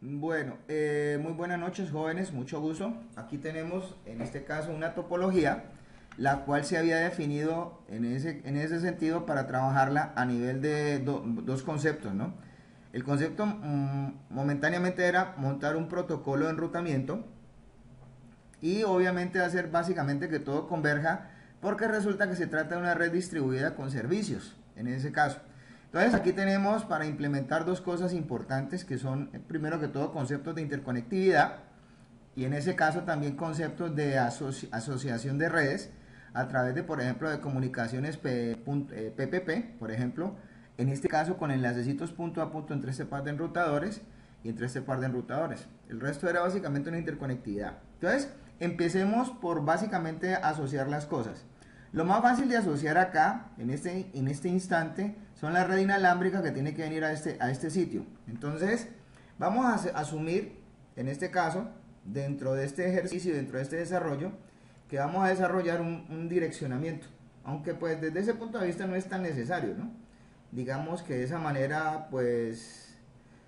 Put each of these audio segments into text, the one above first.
Bueno, eh, muy buenas noches jóvenes, mucho gusto. Aquí tenemos en este caso una topología, la cual se había definido en ese, en ese sentido para trabajarla a nivel de dos conceptos, ¿no? El concepto mm, momentáneamente era montar un protocolo de enrutamiento y obviamente hacer básicamente que todo converja porque resulta que se trata de una red distribuida con servicios, en ese caso. Entonces aquí tenemos para implementar dos cosas importantes que son, primero que todo, conceptos de interconectividad y en ese caso también conceptos de asociación de redes a través de, por ejemplo, de comunicaciones PPP, eh, por ejemplo, en este caso con enlacecitos punto a punto entre este par de enrutadores y entre este par de enrutadores. El resto era básicamente una interconectividad. Entonces, empecemos por básicamente asociar las cosas. Lo más fácil de asociar acá, en este, en este instante, son las redes inalámbricas que tiene que venir a este, a este sitio. Entonces, vamos a asumir, en este caso, dentro de este ejercicio, dentro de este desarrollo, que vamos a desarrollar un, direccionamiento. Aunque pues desde ese punto de vista no es tan necesario, ¿no? Digamos que de esa manera, pues,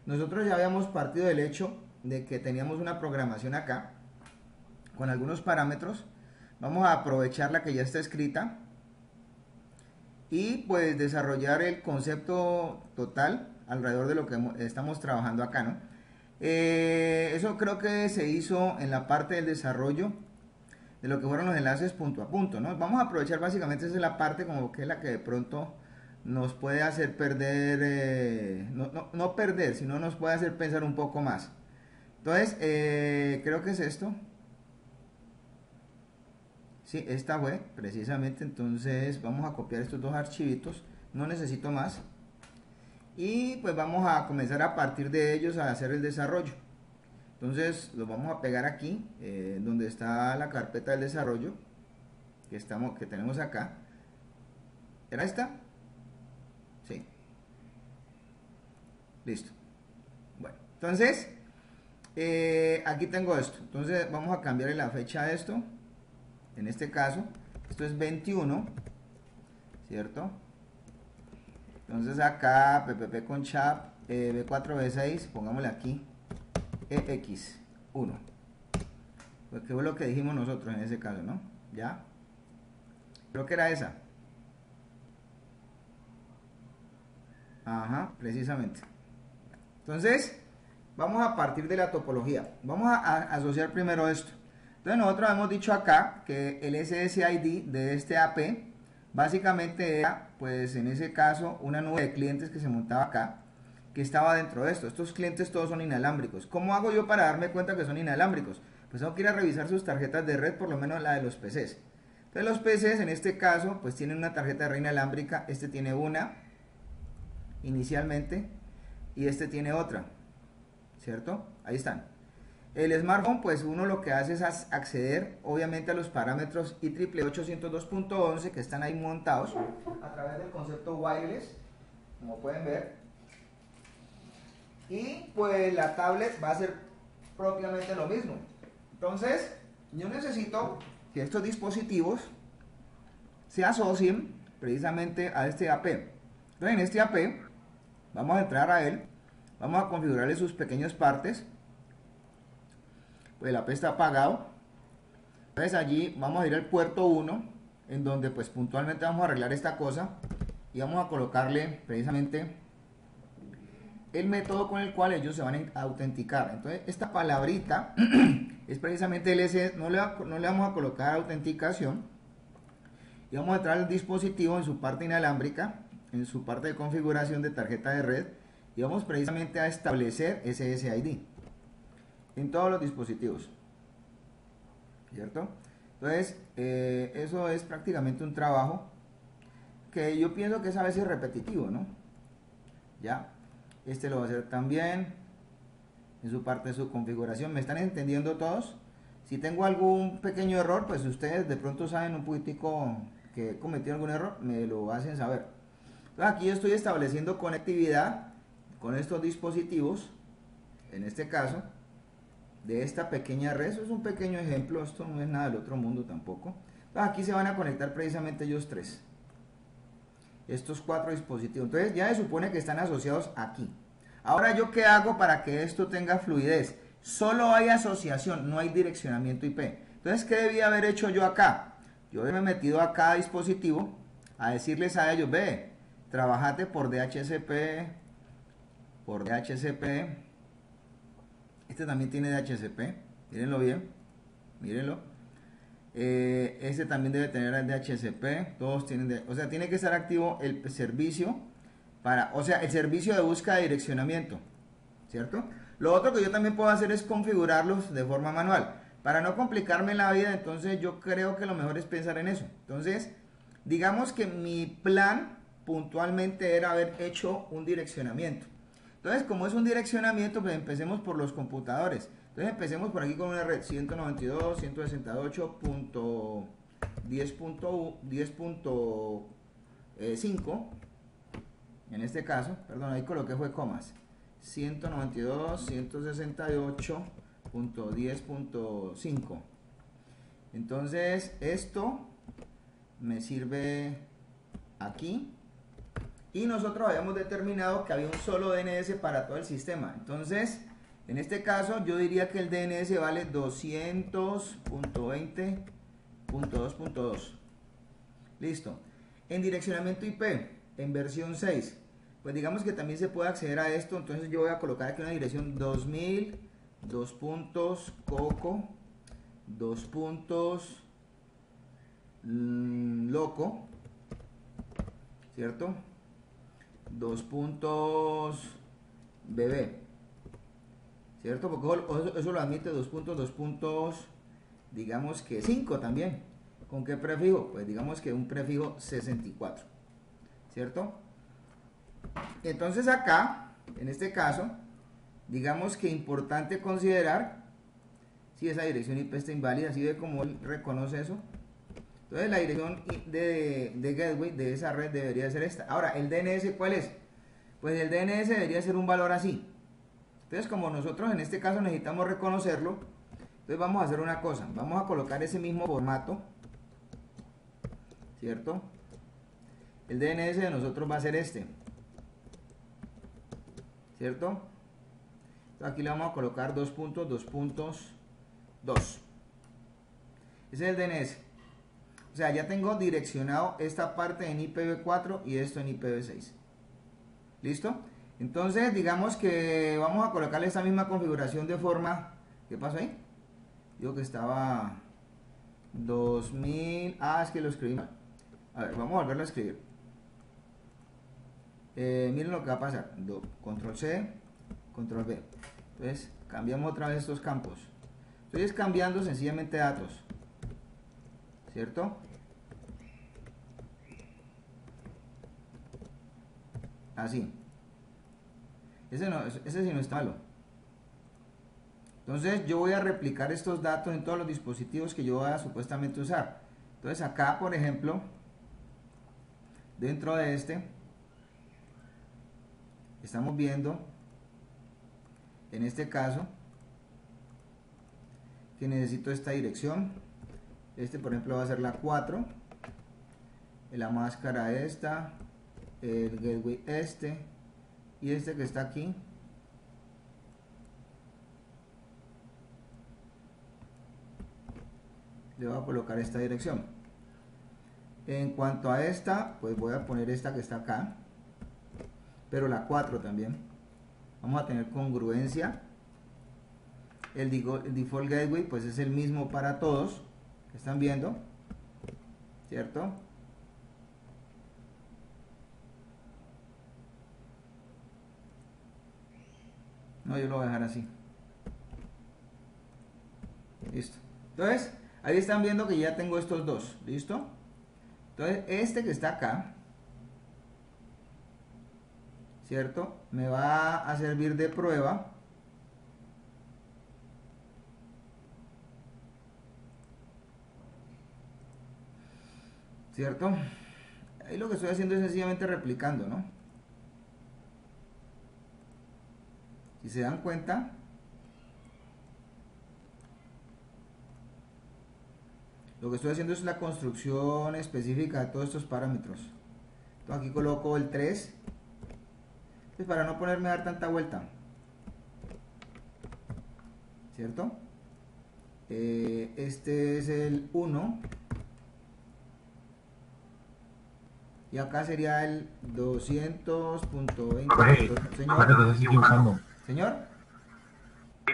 nosotros ya habíamos partido del hecho de que teníamos una programación acá, con algunos parámetros. Vamos a aprovechar la que ya está escrita y pues desarrollar el concepto total alrededor de lo que estamos trabajando acá, ¿no? Eh, eso creo que se hizo en la parte del desarrollo de lo que fueron los enlaces punto a punto, ¿no? Vamos a aprovechar básicamente esa es la parte como que es la que de pronto nos puede hacer perder, eh, no, no, perder, sino nos puede hacer pensar un poco más. Entonces, eh, creo que es esto. Sí, esta fue precisamente, entonces vamos a copiar estos dos archivitos, no necesito más. Y pues vamos a comenzar a partir de ellos a hacer el desarrollo. Entonces los vamos a pegar aquí, eh, donde está la carpeta del desarrollo, que, estamos, que tenemos acá. ¿Era esta? Sí. Listo. Bueno, entonces, eh, aquí tengo esto. Entonces vamos a cambiarle la fecha a esto en este caso, esto es 21, ¿cierto? Entonces acá, ppp con chap, eh, b4b6, pongámosle aquí, ex1. Pues que fue lo que dijimos nosotros en ese caso, ¿no? ¿Ya? Creo que era esa. Ajá, precisamente. Entonces, vamos a partir de la topología. Vamos a asociar primero esto. Entonces nosotros hemos dicho acá que el SSID de este AP básicamente era, pues en ese caso, una nube de clientes que se montaba acá, que estaba dentro de esto. Estos clientes todos son inalámbricos. ¿Cómo hago yo para darme cuenta que son inalámbricos? Pues tengo que ir a revisar sus tarjetas de red, por lo menos la de los PCs. Entonces los PCs en este caso, pues tienen una tarjeta de red inalámbrica. Este tiene una, inicialmente, y este tiene otra. ¿Cierto? Ahí están. El smartphone, pues uno lo que hace es acceder obviamente a los parámetros IEEE 802.11 que están ahí montados a través del concepto wireless, como pueden ver. Y pues la tablet va a ser propiamente lo mismo. Entonces, yo necesito que estos dispositivos se asocien precisamente a este AP. Entonces, en este AP vamos a entrar a él, vamos a configurarle sus pequeñas partes pues el AP está apagado. Entonces allí vamos a ir al puerto 1, en donde pues puntualmente vamos a arreglar esta cosa y vamos a colocarle precisamente el método con el cual ellos se van a autenticar. Entonces esta palabrita es precisamente el S, no le, vamos a colocar autenticación y vamos a entrar al dispositivo en su parte inalámbrica, en su parte de configuración de tarjeta de red y vamos precisamente a establecer SSID en todos los dispositivos. ¿Cierto? Entonces, eh, eso es prácticamente un trabajo que yo pienso que es a veces repetitivo, ¿no? Ya, este lo va a hacer también en su parte de su configuración. ¿Me están entendiendo todos? Si tengo algún pequeño error, pues ustedes de pronto saben un poquitico que he cometido algún error, me lo hacen saber. Entonces, aquí yo estoy estableciendo conectividad con estos dispositivos, en este caso, de esta pequeña red. Eso es un pequeño ejemplo, esto no es nada del otro mundo tampoco. Aquí se van a conectar precisamente ellos tres. Estos cuatro dispositivos. Entonces ya se supone que están asociados aquí. Ahora yo qué hago para que esto tenga fluidez. Solo hay asociación, no hay direccionamiento IP. Entonces, ¿qué debía haber hecho yo acá? Yo me he metido a cada dispositivo a decirles a ellos, ve, trabajate por DHCP, por DHCP. Este también tiene DHCP, mírenlo bien, mírenlo. Eh, este también debe tener el DHCP, todos tienen, o sea, tiene que estar activo el servicio para, o sea, el servicio de búsqueda de direccionamiento, ¿cierto? Lo otro que yo también puedo hacer es configurarlos de forma manual. Para no complicarme la vida, entonces yo creo que lo mejor es pensar en eso. Entonces, digamos que mi plan puntualmente era haber hecho un direccionamiento. Entonces, como es un direccionamiento, pues empecemos por los computadores. Entonces, empecemos por aquí con una red 192.168.10.5. Eh, en este caso, perdón, ahí coloqué fue comas. 192.168.10.5. Entonces, esto me sirve aquí. Y nosotros habíamos determinado que había un solo DNS para todo el sistema. Entonces, en este caso, yo diría que el DNS vale 200.20.2.2. Listo. En direccionamiento IP, en versión 6, pues digamos que también se puede acceder a esto. Entonces yo voy a colocar aquí una dirección 2000, 2 puntos, coco, 2 puntos, Mm, loco, ¿cierto? Dos puntos bebé, ¿cierto? Porque eso, lo admite dos puntos, dos puntos, digamos que cinco también. ¿Con qué prefijo? Pues digamos que un prefijo 64, ¿cierto? Entonces acá, en este caso, digamos que importante considerar si esa dirección IP está inválida, así de como él reconoce eso, entonces la dirección de, gateway de esa red debería ser esta. Ahora, ¿el DNS cuál es? Pues el DNS debería ser un valor así. Entonces, como nosotros en este caso necesitamos reconocerlo, entonces vamos a hacer una cosa. Vamos a colocar ese mismo formato. ¿Cierto? El DNS de nosotros va a ser este. ¿Cierto? Entonces aquí le vamos a colocar dos puntos, dos puntos, dos. Ese es el DNS. O sea, ya tengo direccionado esta parte en IPv4 y esto en IPv6. ¿Listo? Entonces, digamos que vamos a colocarle esta misma configuración de forma... ¿Qué pasó ahí? Digo que estaba 2000... Ah, es que lo escribí mal. A ver, vamos a volverlo a escribir. Eh, miren lo que va a pasar. control C, control V. Entonces, cambiamos otra vez estos campos. Estoy cambiando sencillamente datos. ¿Cierto? Así. Ese, no, ese sí no está malo. Entonces yo voy a replicar estos datos en todos los dispositivos que yo voy a supuestamente usar. Entonces acá, por ejemplo, dentro de este, estamos viendo, en este caso, que necesito esta dirección este por ejemplo va a ser la 4 la máscara esta el gateway este y este que está aquí. Le voy a colocar esta dirección. En cuanto a esta pues voy a poner esta que está acá pero la 4 también. Vamos a tener congruencia. El default gateway pues es el mismo para todos están viendo, ¿cierto? No, yo lo voy a dejar así. Listo. Entonces, ahí están viendo que ya tengo estos dos. ¿Listo? Entonces, este que está acá, ¿cierto? Me va a servir de prueba ¿Cierto? Ahí lo que estoy haciendo es sencillamente replicando, ¿no? Si se dan cuenta, lo que estoy haciendo es la construcción específica de todos estos parámetros. Entonces aquí coloco el 3. Pues para no ponerme a dar tanta vuelta. ¿Cierto? Eh, este es el 1. Y acá sería el 200.20. Señor. Señor.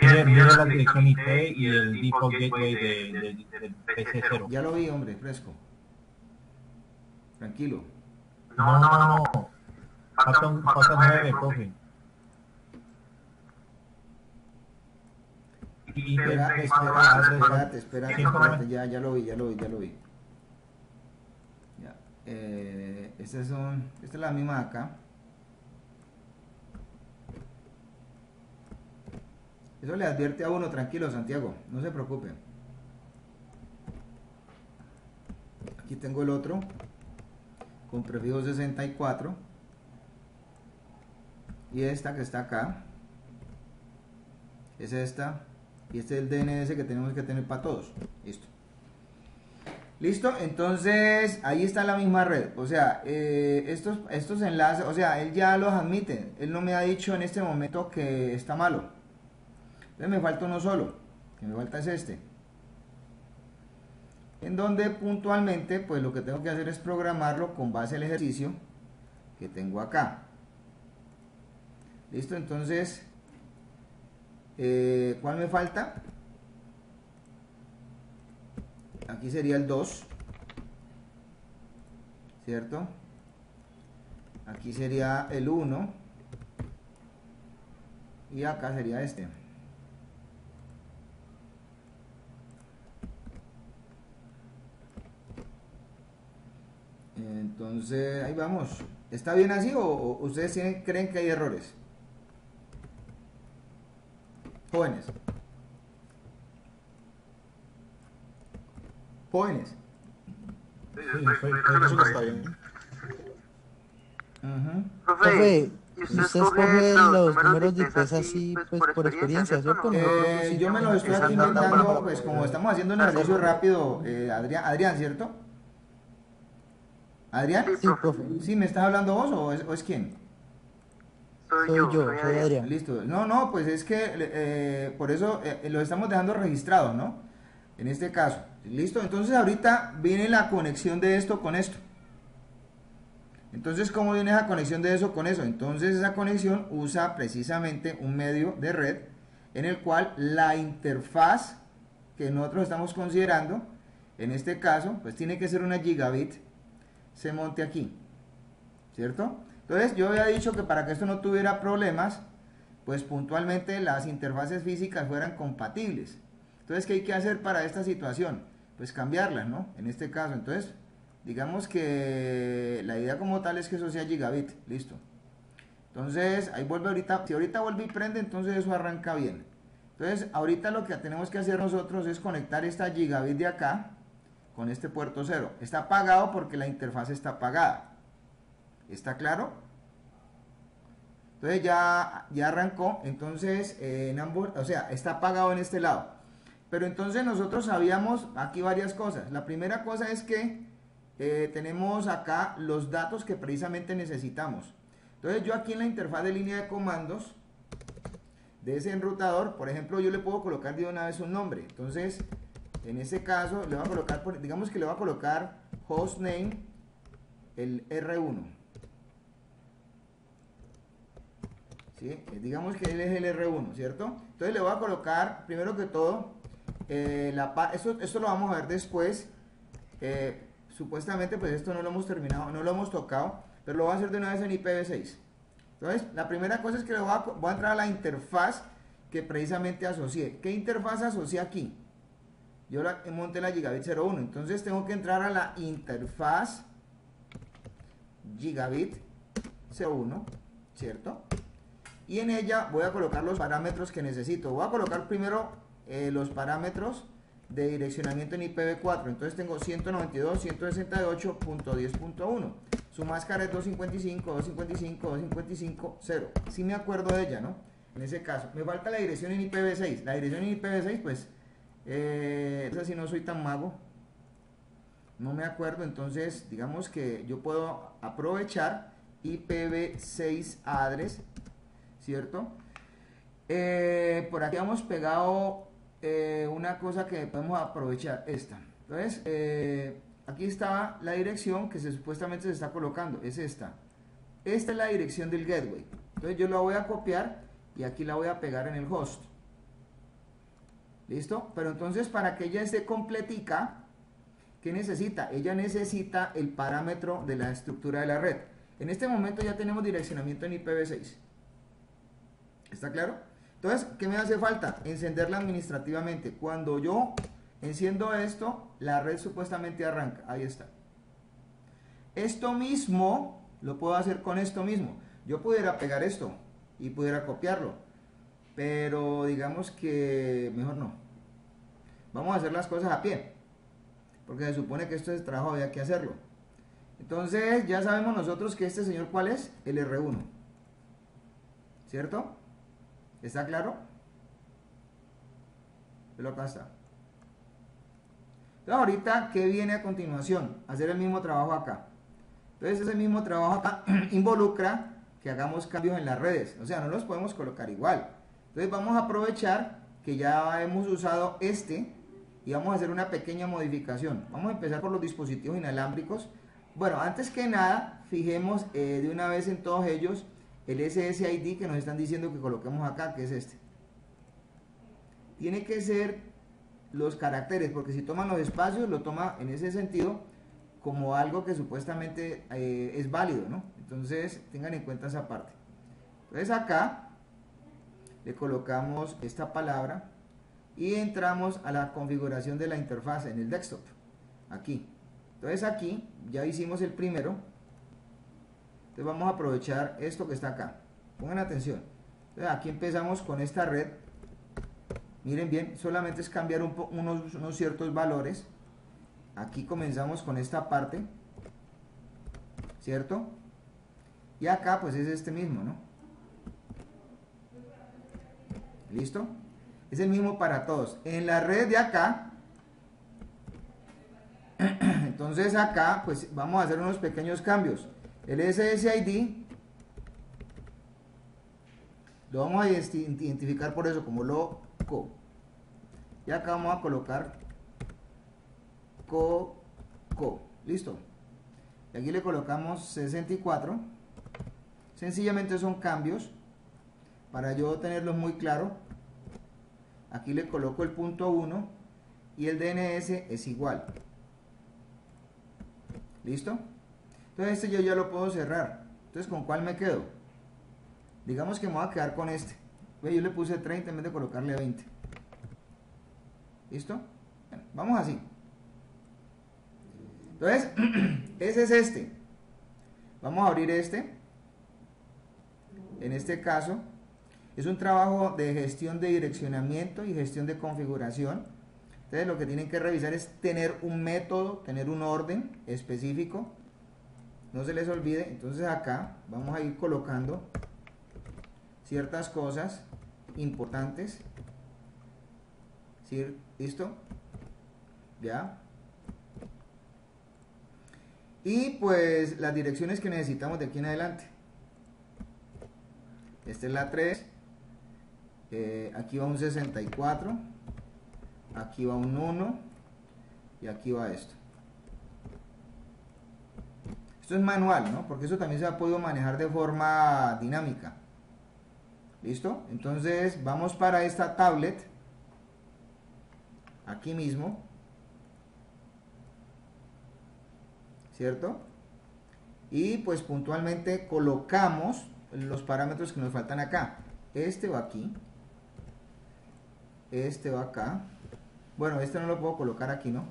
Mira la dirección IP y el default gateway del de, PC0. Ya lo vi, hombre, fresco. Tranquilo. No, no, no. Falta, falta 9, profe. Espera, espérate, espérate, espérate, ya, ya lo vi, ya lo vi, ya lo vi. Eh, son, esta es la misma de acá. Eso le advierte a uno, tranquilo Santiago, no se preocupe. Aquí tengo el otro, con prefijo 64. Y esta que está acá, es esta, y este es el DNS que tenemos que tener para todos. Listo. Listo, entonces ahí está la misma red. O sea, eh, estos, estos enlaces, o sea, él ya los admite. Él no me ha dicho en este momento que está malo. Entonces me falta uno solo. Que me falta es este. En donde puntualmente, pues lo que tengo que hacer es programarlo con base al ejercicio que tengo acá. Listo, entonces eh, ¿Cuál me falta? Aquí sería el 2. ¿Cierto? Aquí sería el 1. Y acá sería este. Entonces, ahí vamos. ¿Está bien así o, ustedes creen que hay errores? Jóvenes. Jóvenes. Sí, eso está bien. Profe, ¿y usted escoge los números de IPs así, pues, por experiencia, ¿cierto? Eh, yo me los estoy aquí inventando, pues como estamos haciendo un ejercicio rápido, eh, Adrián, Adrián, ¿cierto? ¿Adrián? Sí, profe. ¿Sí me estás hablando vos o es, o es quién? Soy, yo, soy, Adrián. Listo. No, no, pues es que eh, por eso eh, lo estamos dejando registrado, ¿no? En este caso. Listo. Entonces ahorita viene la conexión de esto con esto. Entonces, ¿cómo viene esa conexión de eso con eso? Entonces esa conexión usa precisamente un medio de red en el cual la interfaz que nosotros estamos considerando, en este caso, pues tiene que ser una gigabit, se monte aquí. ¿Cierto? Entonces yo había dicho que para que esto no tuviera problemas, pues puntualmente las interfaces físicas fueran compatibles. Entonces, ¿qué hay que hacer para esta situación? Pues cambiarlas, ¿no? En este caso, entonces, digamos que la idea como tal es que eso sea gigabit, listo. Entonces, ahí vuelve ahorita, si ahorita vuelve y prende, entonces eso arranca bien. Entonces, ahorita lo que tenemos que hacer nosotros es conectar esta gigabit de acá con este puerto cero. Está apagado porque la interfaz está apagada. ¿Está claro? Entonces ya, ya arrancó, entonces eh, en ambos, o sea, está apagado en este lado. Pero entonces nosotros sabíamos aquí varias cosas. La primera cosa es que eh, tenemos acá los datos que precisamente necesitamos. Entonces yo aquí en la interfaz de línea de comandos de ese enrutador, por ejemplo, yo le puedo colocar de una vez un nombre. Entonces, en ese caso, le voy a colocar, digamos que le voy a colocar hostname el R1. Eh, digamos que él es el R1, ¿cierto? Entonces le voy a colocar, primero que todo, eh, esto, lo vamos a ver después. Eh, supuestamente, pues esto no lo hemos terminado, no lo hemos tocado, pero lo voy a hacer de una vez en IPv6. Entonces, la primera cosa es que voy a, voy a entrar a la interfaz que precisamente asocié. ¿Qué interfaz asocié aquí? Yo la, monté la Gigabit 01, entonces tengo que entrar a la interfaz Gigabit 01, ¿cierto? y en ella voy a colocar los parámetros que necesito. Voy a colocar primero eh, los parámetros de direccionamiento en IPv4. Entonces tengo 192.168.10.1. Su máscara es 255, 255, 255, 0. Si me acuerdo de ella, ¿no? En ese caso. Me falta la dirección en IPv6. La dirección en IPv6, pues, eh, si no soy tan mago. No me acuerdo, entonces digamos que yo puedo aprovechar IPv6 address, ¿cierto? Eh, por aquí hemos pegado eh, una cosa que podemos aprovechar, esta. Entonces, eh, aquí está la dirección que se, supuestamente se está colocando, es esta. Esta es la dirección del gateway. Entonces yo la voy a copiar y aquí la voy a pegar en el host. ¿Listo? Pero entonces para que ella esté completica, ¿qué necesita? Ella necesita el parámetro de la estructura de la red. En este momento ya tenemos direccionamiento en IPv6. ¿Está claro? Entonces, ¿qué me hace falta? Encenderla administrativamente. Cuando yo enciendo esto, la red supuestamente arranca. Ahí está. Esto mismo lo puedo hacer con esto mismo. Yo pudiera pegar esto y pudiera copiarlo. Pero digamos que mejor no. Vamos a hacer las cosas a pie. Porque se supone que esto es trabajo, había que hacerlo. Entonces ya sabemos nosotros que este señor cuál es, el R1. ¿Cierto? ¿Está claro? Pero acá está. Entonces ahorita, ¿qué viene a continuación? Hacer el mismo trabajo acá. Entonces ese mismo trabajo acá involucra que hagamos cambios en las redes. O sea, no los podemos colocar igual. Entonces vamos a aprovechar que ya hemos usado este y vamos a hacer una pequeña modificación. Vamos a empezar por los dispositivos inalámbricos. Bueno, antes que nada, fijemos eh, de una vez en todos ellos el SSID que nos están diciendo que coloquemos acá, que es este. Tiene que ser los caracteres, porque si toman los espacios, lo toma en ese sentido como algo que supuestamente eh, es válido, ¿no? Entonces, tengan en cuenta esa parte. Entonces acá le colocamos esta palabra y entramos a la configuración de la interfaz en el desktop. Aquí. Entonces aquí ya hicimos el primero entonces vamos a aprovechar esto que está acá. Pongan atención. aquí empezamos con esta red. Miren bien, solamente es cambiar unos, unos ciertos valores. Aquí comenzamos con esta parte. ¿Cierto? Y acá pues es este mismo, ¿no? ¿Listo? Es el mismo para todos. En la red de acá, entonces acá pues vamos a hacer unos pequeños cambios. El SSID lo vamos a identificar por eso como loco. Y acá vamos a colocar co, Listo. Y aquí le colocamos 64. Sencillamente son cambios. Para yo tenerlos muy claro. Aquí le coloco el punto 1 y el DNS es igual. ¿Listo? Entonces este yo ya lo puedo cerrar. Entonces, ¿con cuál me quedo? Digamos que me voy a quedar con este. Yo le puse 30 en vez de colocarle 20. ¿Listo? vamos así. Entonces, ese es este. Vamos a abrir este. En este caso, es un trabajo de gestión de direccionamiento y gestión de configuración. Entonces, lo que tienen que revisar es tener un método, tener un orden específico no se les olvide entonces acá vamos a ir colocando ciertas cosas importantes. ¿listo? ya y pues las direcciones que necesitamos de aquí en adelante esta es la 3 eh, aquí va un 64 aquí va un 1 y aquí va esto esto es manual, ¿no? Porque eso también se ha podido manejar de forma dinámica. ¿Listo? Entonces vamos para esta tablet. Aquí mismo. ¿Cierto? Y pues puntualmente colocamos los parámetros que nos faltan acá. Este va aquí. Este va acá. Bueno, este no lo puedo colocar aquí, ¿no?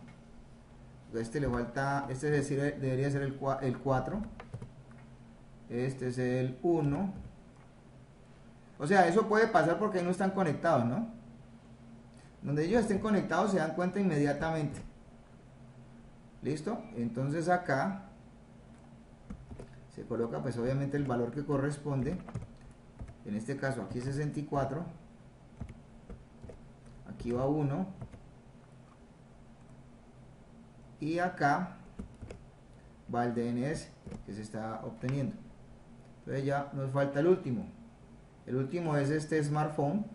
Este le falta, este decir, debería ser el, el 4, este es el 1, o sea, eso puede pasar porque no están conectados, ¿no? Donde ellos estén conectados se dan cuenta inmediatamente. ¿Listo? Entonces acá se coloca pues obviamente el valor que corresponde. En este caso aquí 64. Aquí va 1 y acá va el DNS que se está obteniendo Entonces ya nos falta el último. El último es este smartphone.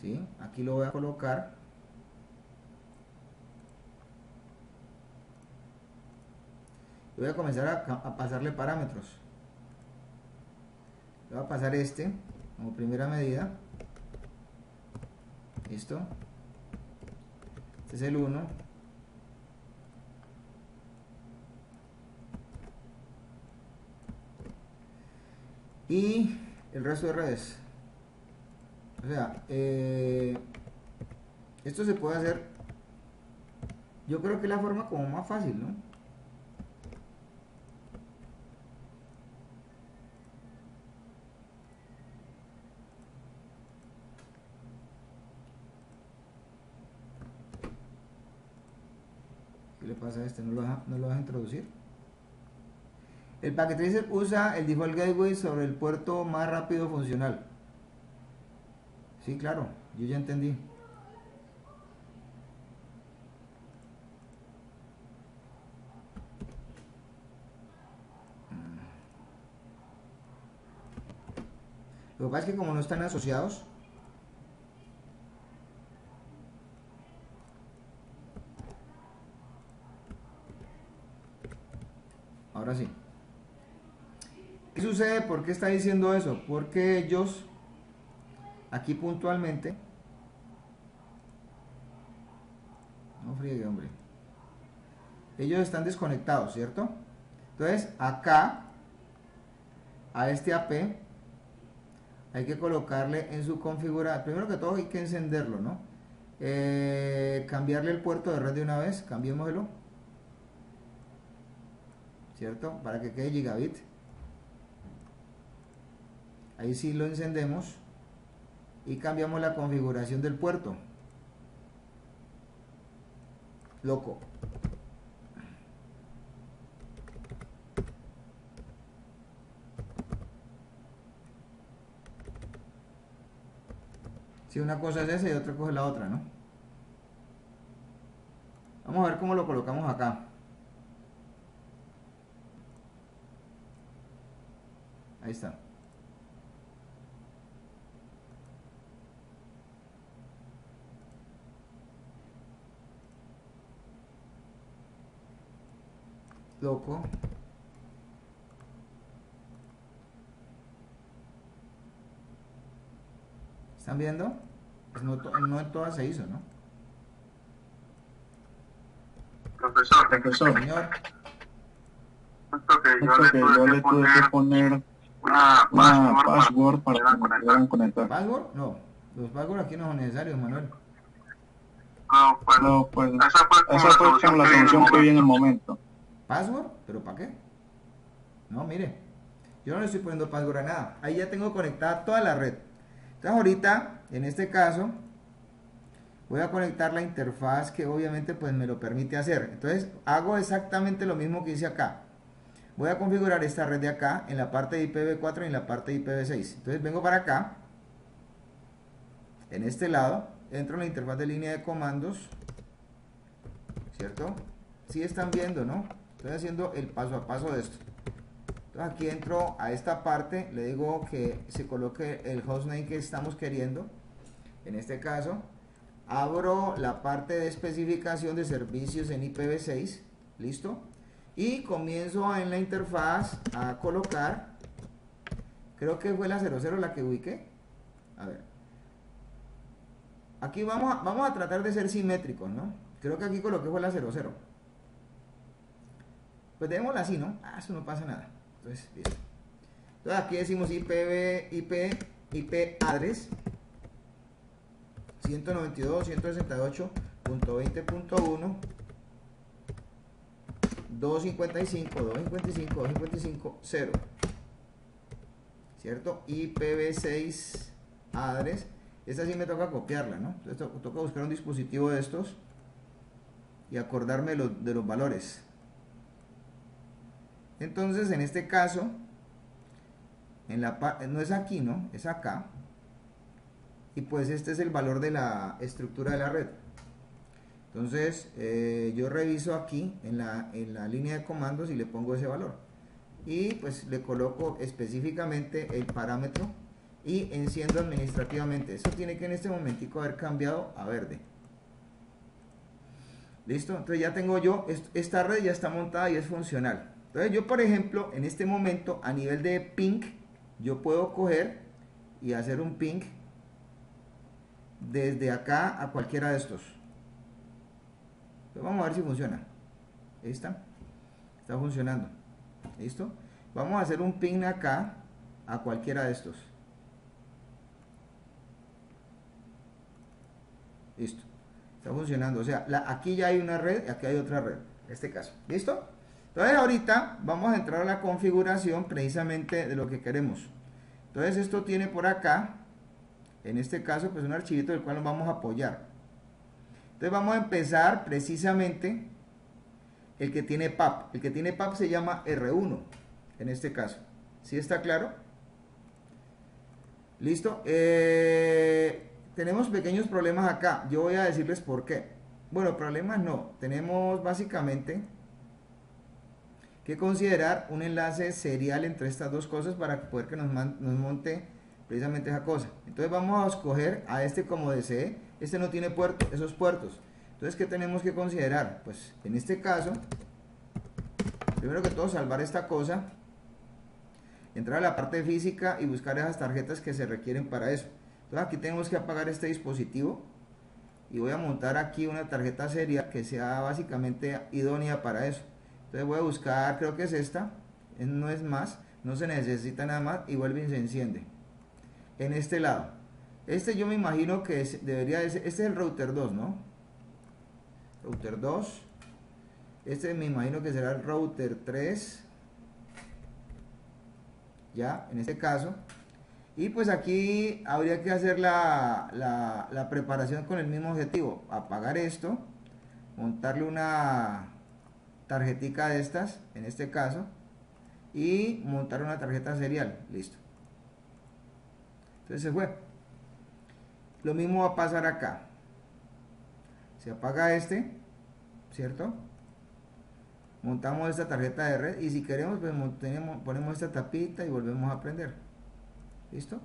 ¿Sí? Aquí lo voy a colocar. voy a comenzar a, pasarle parámetros. voy a pasar este como primera medida. Listo. Este es el 1. Y el resto de redes. O sea, eh, esto se puede hacer. Yo creo que es la forma como más fácil, ¿no? Pasa este? ¿No lo, vas, ¿No lo vas a introducir? El packet usa el default gateway sobre el puerto más rápido funcional. Sí, claro, yo ya entendí. Lo que pasa es que como no están asociados, Ahora sí. ¿Qué sucede? ¿Por qué está diciendo eso? Porque ellos, aquí puntualmente, no friegue, hombre. Ellos están desconectados, ¿cierto? Entonces, acá, a este AP, hay que colocarle en su configuración. Primero que todo, hay que encenderlo, ¿no? Eh, cambiarle el puerto de red de una vez, cambiémoslo ¿cierto? Para que quede gigabit. Ahí sí lo encendemos y cambiamos la configuración del puerto. Loco. Si una cosa es esa y otra cosa es la otra, ¿no? Vamos a ver cómo lo colocamos acá. Ahí está. Loco. ¿Están viendo? Pues no, no en todas se hizo, ¿no? Profesor, profesor. Señor. Justo que yo le tuve que poner una, password, para, que puedan conectar. ¿Password? No, los passwords aquí no son necesarios, Manuel. No, pues, no, pues esa fue, esa fue como la solución que vi en el momento. ¿Password? ¿Pero para qué? No, mire, yo no le estoy poniendo password a nada. Ahí ya tengo conectada toda la red. Entonces ahorita, en este caso, voy a conectar la interfaz que obviamente pues me lo permite hacer. Entonces hago exactamente lo mismo que hice acá voy a configurar esta red de acá en la parte de IPv4 y en la parte de IPv6 entonces vengo para acá. En este lado entro en la interfaz de línea de comandos ¿cierto? si están viendo, ¿no? estoy haciendo el paso a paso de esto. Entonces aquí entro a esta parte le digo que se coloque el hostname que estamos queriendo. En este caso abro la parte de especificación de servicios en IPv6 listo y comienzo en la interfaz a colocar creo que fue la 00 la que ubiqué. A ver. Aquí vamos a, vamos a tratar de ser simétricos ¿no? creo que aquí coloqué fue la 00 pues démosla así ¿no? ah, eso no pasa nada. Entonces, listo. Entonces aquí decimos IPv, IP, IP address. 192.168.20.1 255, 255, 255, 0. ¿Cierto? IPv6 address. Esta sí me toca copiarla, ¿no? Entonces toca buscar un dispositivo de estos y acordarme de los valores. Entonces, en este caso, en la, no es aquí, ¿no? Es acá. Y pues este es el valor de la estructura de la red. Entonces, eh, yo reviso aquí en la, en la línea de comandos y le pongo ese valor. y pues le coloco específicamente el parámetro y enciendo administrativamente. Esto tiene que en este momentico haber cambiado a verde. ¿Listo? Entonces ya tengo yo, esta red ya está montada y es funcional. Entonces yo, por ejemplo, en este momento, a nivel de ping, yo puedo coger y hacer un ping desde acá a cualquiera de estos. Vamos a ver si funciona. Ahí está. Funcionando. ¿Listo? Vamos a hacer un ping acá a cualquiera de estos. Listo. Está funcionando. O sea, aquí ya hay una red y aquí hay otra red. En este caso. ¿Listo? Entonces ahorita vamos a entrar a la configuración precisamente de lo que queremos. Entonces esto tiene por acá, en este caso, pues un archivito del cual nos vamos a apoyar. Entonces vamos a empezar precisamente el que tiene PAP. El que tiene PAP se llama R1, en este caso. ¿Sí está claro? ¿Listo? Eh, tenemos pequeños problemas acá. Yo voy a decirles por qué. Bueno, problemas no. Tenemos básicamente que considerar un enlace serial entre estas dos cosas para poder que nos, nos monte precisamente esa cosa. Entonces vamos a escoger a este como desee. Este no tiene puerto, esos puertos. Entonces, ¿qué tenemos que considerar? Pues en este caso, primero que todo salvar esta cosa, entrar a la parte física y buscar esas tarjetas que se requieren para eso. Entonces aquí tenemos que apagar este dispositivo y voy a montar aquí una tarjeta seria que sea básicamente idónea para eso. Entonces voy a buscar, creo que es esta, no es más, no se necesita nada más y vuelve y se enciende. En este lado. Este yo me imagino que debería ser, este es el router 2, ¿no? Router 2. Este me imagino que será el router 3. Ya, en este caso. Y pues aquí habría que hacer la, la, la preparación con el mismo objetivo. Apagar esto, montarle una tarjetica de estas, en este caso, y montar una tarjeta serial. Listo. Entonces se fue. Lo mismo va a pasar acá. Se apaga este, ¿cierto? Montamos esta tarjeta de red y si queremos pues ponemos esta tapita y volvemos a prender. ¿Listo?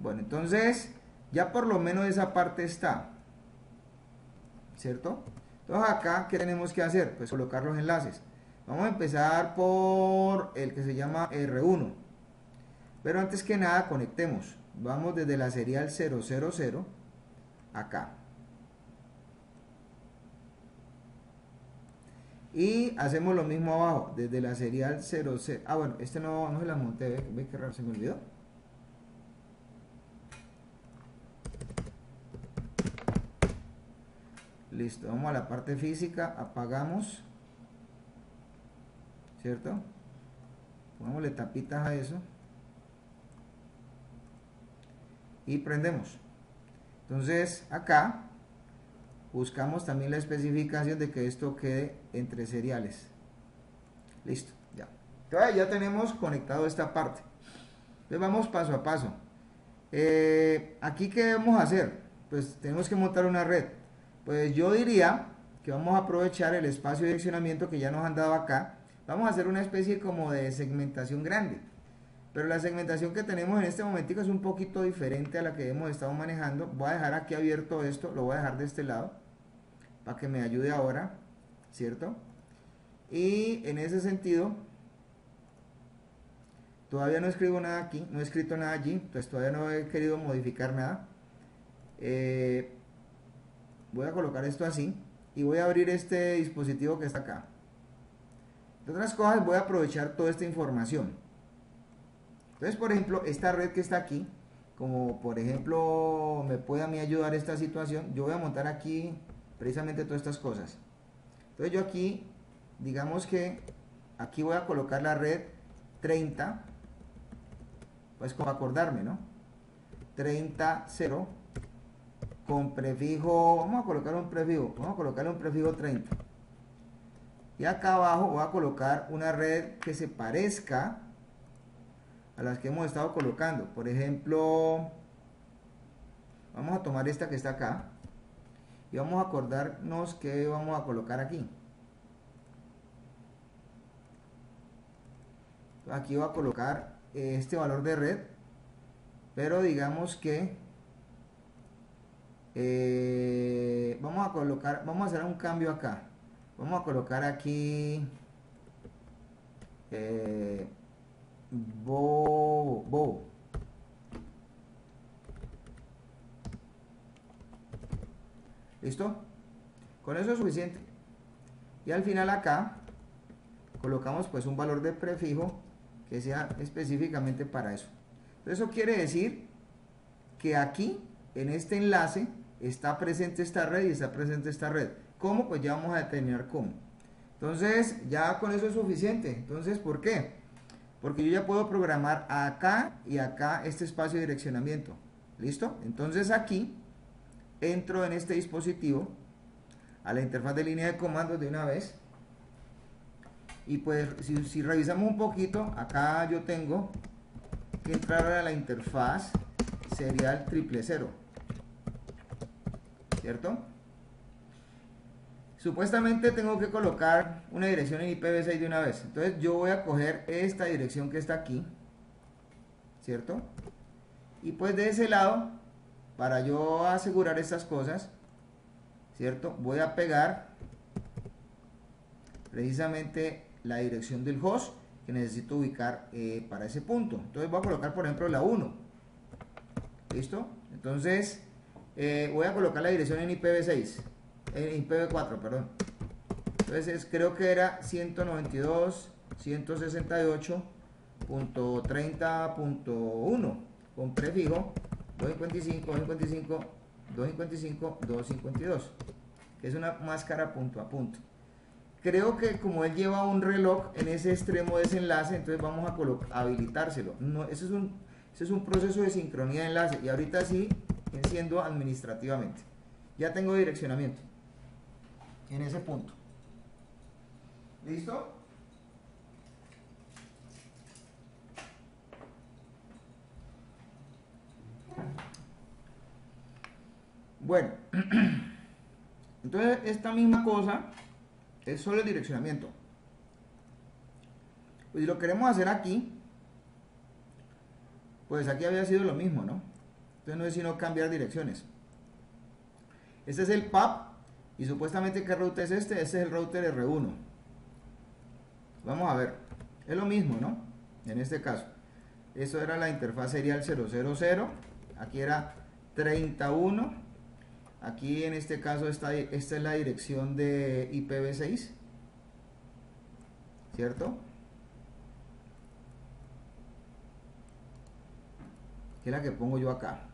Bueno, entonces ya por lo menos esa parte está. ¿Cierto? Entonces acá, ¿qué tenemos que hacer? Pues colocar los enlaces. Vamos a empezar por el que se llama R1. Pero antes que nada, conectemos. Vamos desde la serial 000 acá. Y hacemos lo mismo abajo, desde la serial 00. Ah, bueno, este no, no se la monté, ¿ve? ¿Ve qué raro se me olvidó? Listo, vamos a la parte física, apagamos. ¿Cierto? Pongámosle tapitas a eso. Y prendemos. Entonces, acá buscamos también la especificación de que esto quede entre seriales. Listo, ya. Entonces ya tenemos conectado esta parte. Entonces vamos paso a paso. Eh, aquí, ¿qué debemos hacer? Pues tenemos que montar una red. Pues yo diría que vamos a aprovechar el espacio de direccionamiento que ya nos han dado acá. Vamos a hacer una especie como de segmentación grande. Pero la segmentación que tenemos en este momento es un poquito diferente a la que hemos estado manejando. Voy a dejar aquí abierto esto, lo voy a dejar de este lado para que me ayude ahora, ¿cierto? Y en ese sentido, todavía no escribo nada aquí, no he escrito nada allí, entonces todavía no he querido modificar nada. Eh, voy a colocar esto así y voy a abrir este dispositivo que está acá. De otras cosas voy a aprovechar toda esta información. Entonces, por ejemplo, esta red que está aquí, como por ejemplo me puede a mí ayudar esta situación, yo voy a montar aquí precisamente todas estas cosas. Entonces yo aquí, digamos que aquí voy a colocar la red 30, pues como acordarme, ¿no? 30, 0, con prefijo, vamos a colocar un prefijo, vamos a colocarle un prefijo 30. Y acá abajo voy a colocar una red que se parezca a las que hemos estado colocando. Por ejemplo, vamos a tomar esta que está acá y vamos a acordarnos que vamos a colocar aquí. Aquí voy a colocar este valor de red, pero digamos que eh, vamos a colocar, vamos a hacer un cambio acá. Vamos a colocar aquí eh, bo, bo. ¿Listo? Con eso es suficiente. Y al final acá colocamos pues un valor de prefijo que sea específicamente para eso. Eso quiere decir que aquí, en este enlace, está presente esta red y está presente esta red. ¿Cómo? Pues ya vamos a determinar cómo. Entonces, ya con eso es suficiente. Entonces, ¿por qué? Porque yo ya puedo programar acá y acá este espacio de direccionamiento. ¿Listo? Entonces aquí entro en este dispositivo a la interfaz de línea de comandos de una vez. Y pues si, revisamos un poquito, acá yo tengo que entrar a la interfaz serial triple cero. ¿Cierto? Supuestamente tengo que colocar una dirección en IPv6 de una vez. Entonces yo voy a coger esta dirección que está aquí. ¿Cierto? Y pues de ese lado, para yo asegurar estas cosas, ¿cierto? Voy a pegar precisamente la dirección del host que necesito ubicar eh, para ese punto. Entonces voy a colocar, por ejemplo, la 1. ¿Listo? Entonces eh, voy a colocar la dirección en IPv6 en IPv4, perdón. Entonces creo que era 192.168.30.1 con prefijo 255, 255, 255, 252, que es una máscara punto a punto. Creo que como él lleva un reloj en ese extremo de ese enlace, entonces vamos a habilitárselo. No, ese, es un, es un proceso de sincronía de enlace y ahorita sí enciendo administrativamente. Ya tengo direccionamiento en ese punto. ¿Listo? Bueno, entonces esta misma cosa es solo el direccionamiento. Pues si lo queremos hacer aquí, pues aquí había sido lo mismo, ¿no? Entonces no es sino cambiar direcciones. Este es el PAP y supuestamente, ¿qué router es este? Este es el router R1. Vamos a ver. Es lo mismo, ¿no? En este caso. Eso era la interfaz serial 000. Aquí era 31. Aquí en este caso esta, esta es la dirección de IPv6. ¿Cierto? Que es la que pongo yo acá.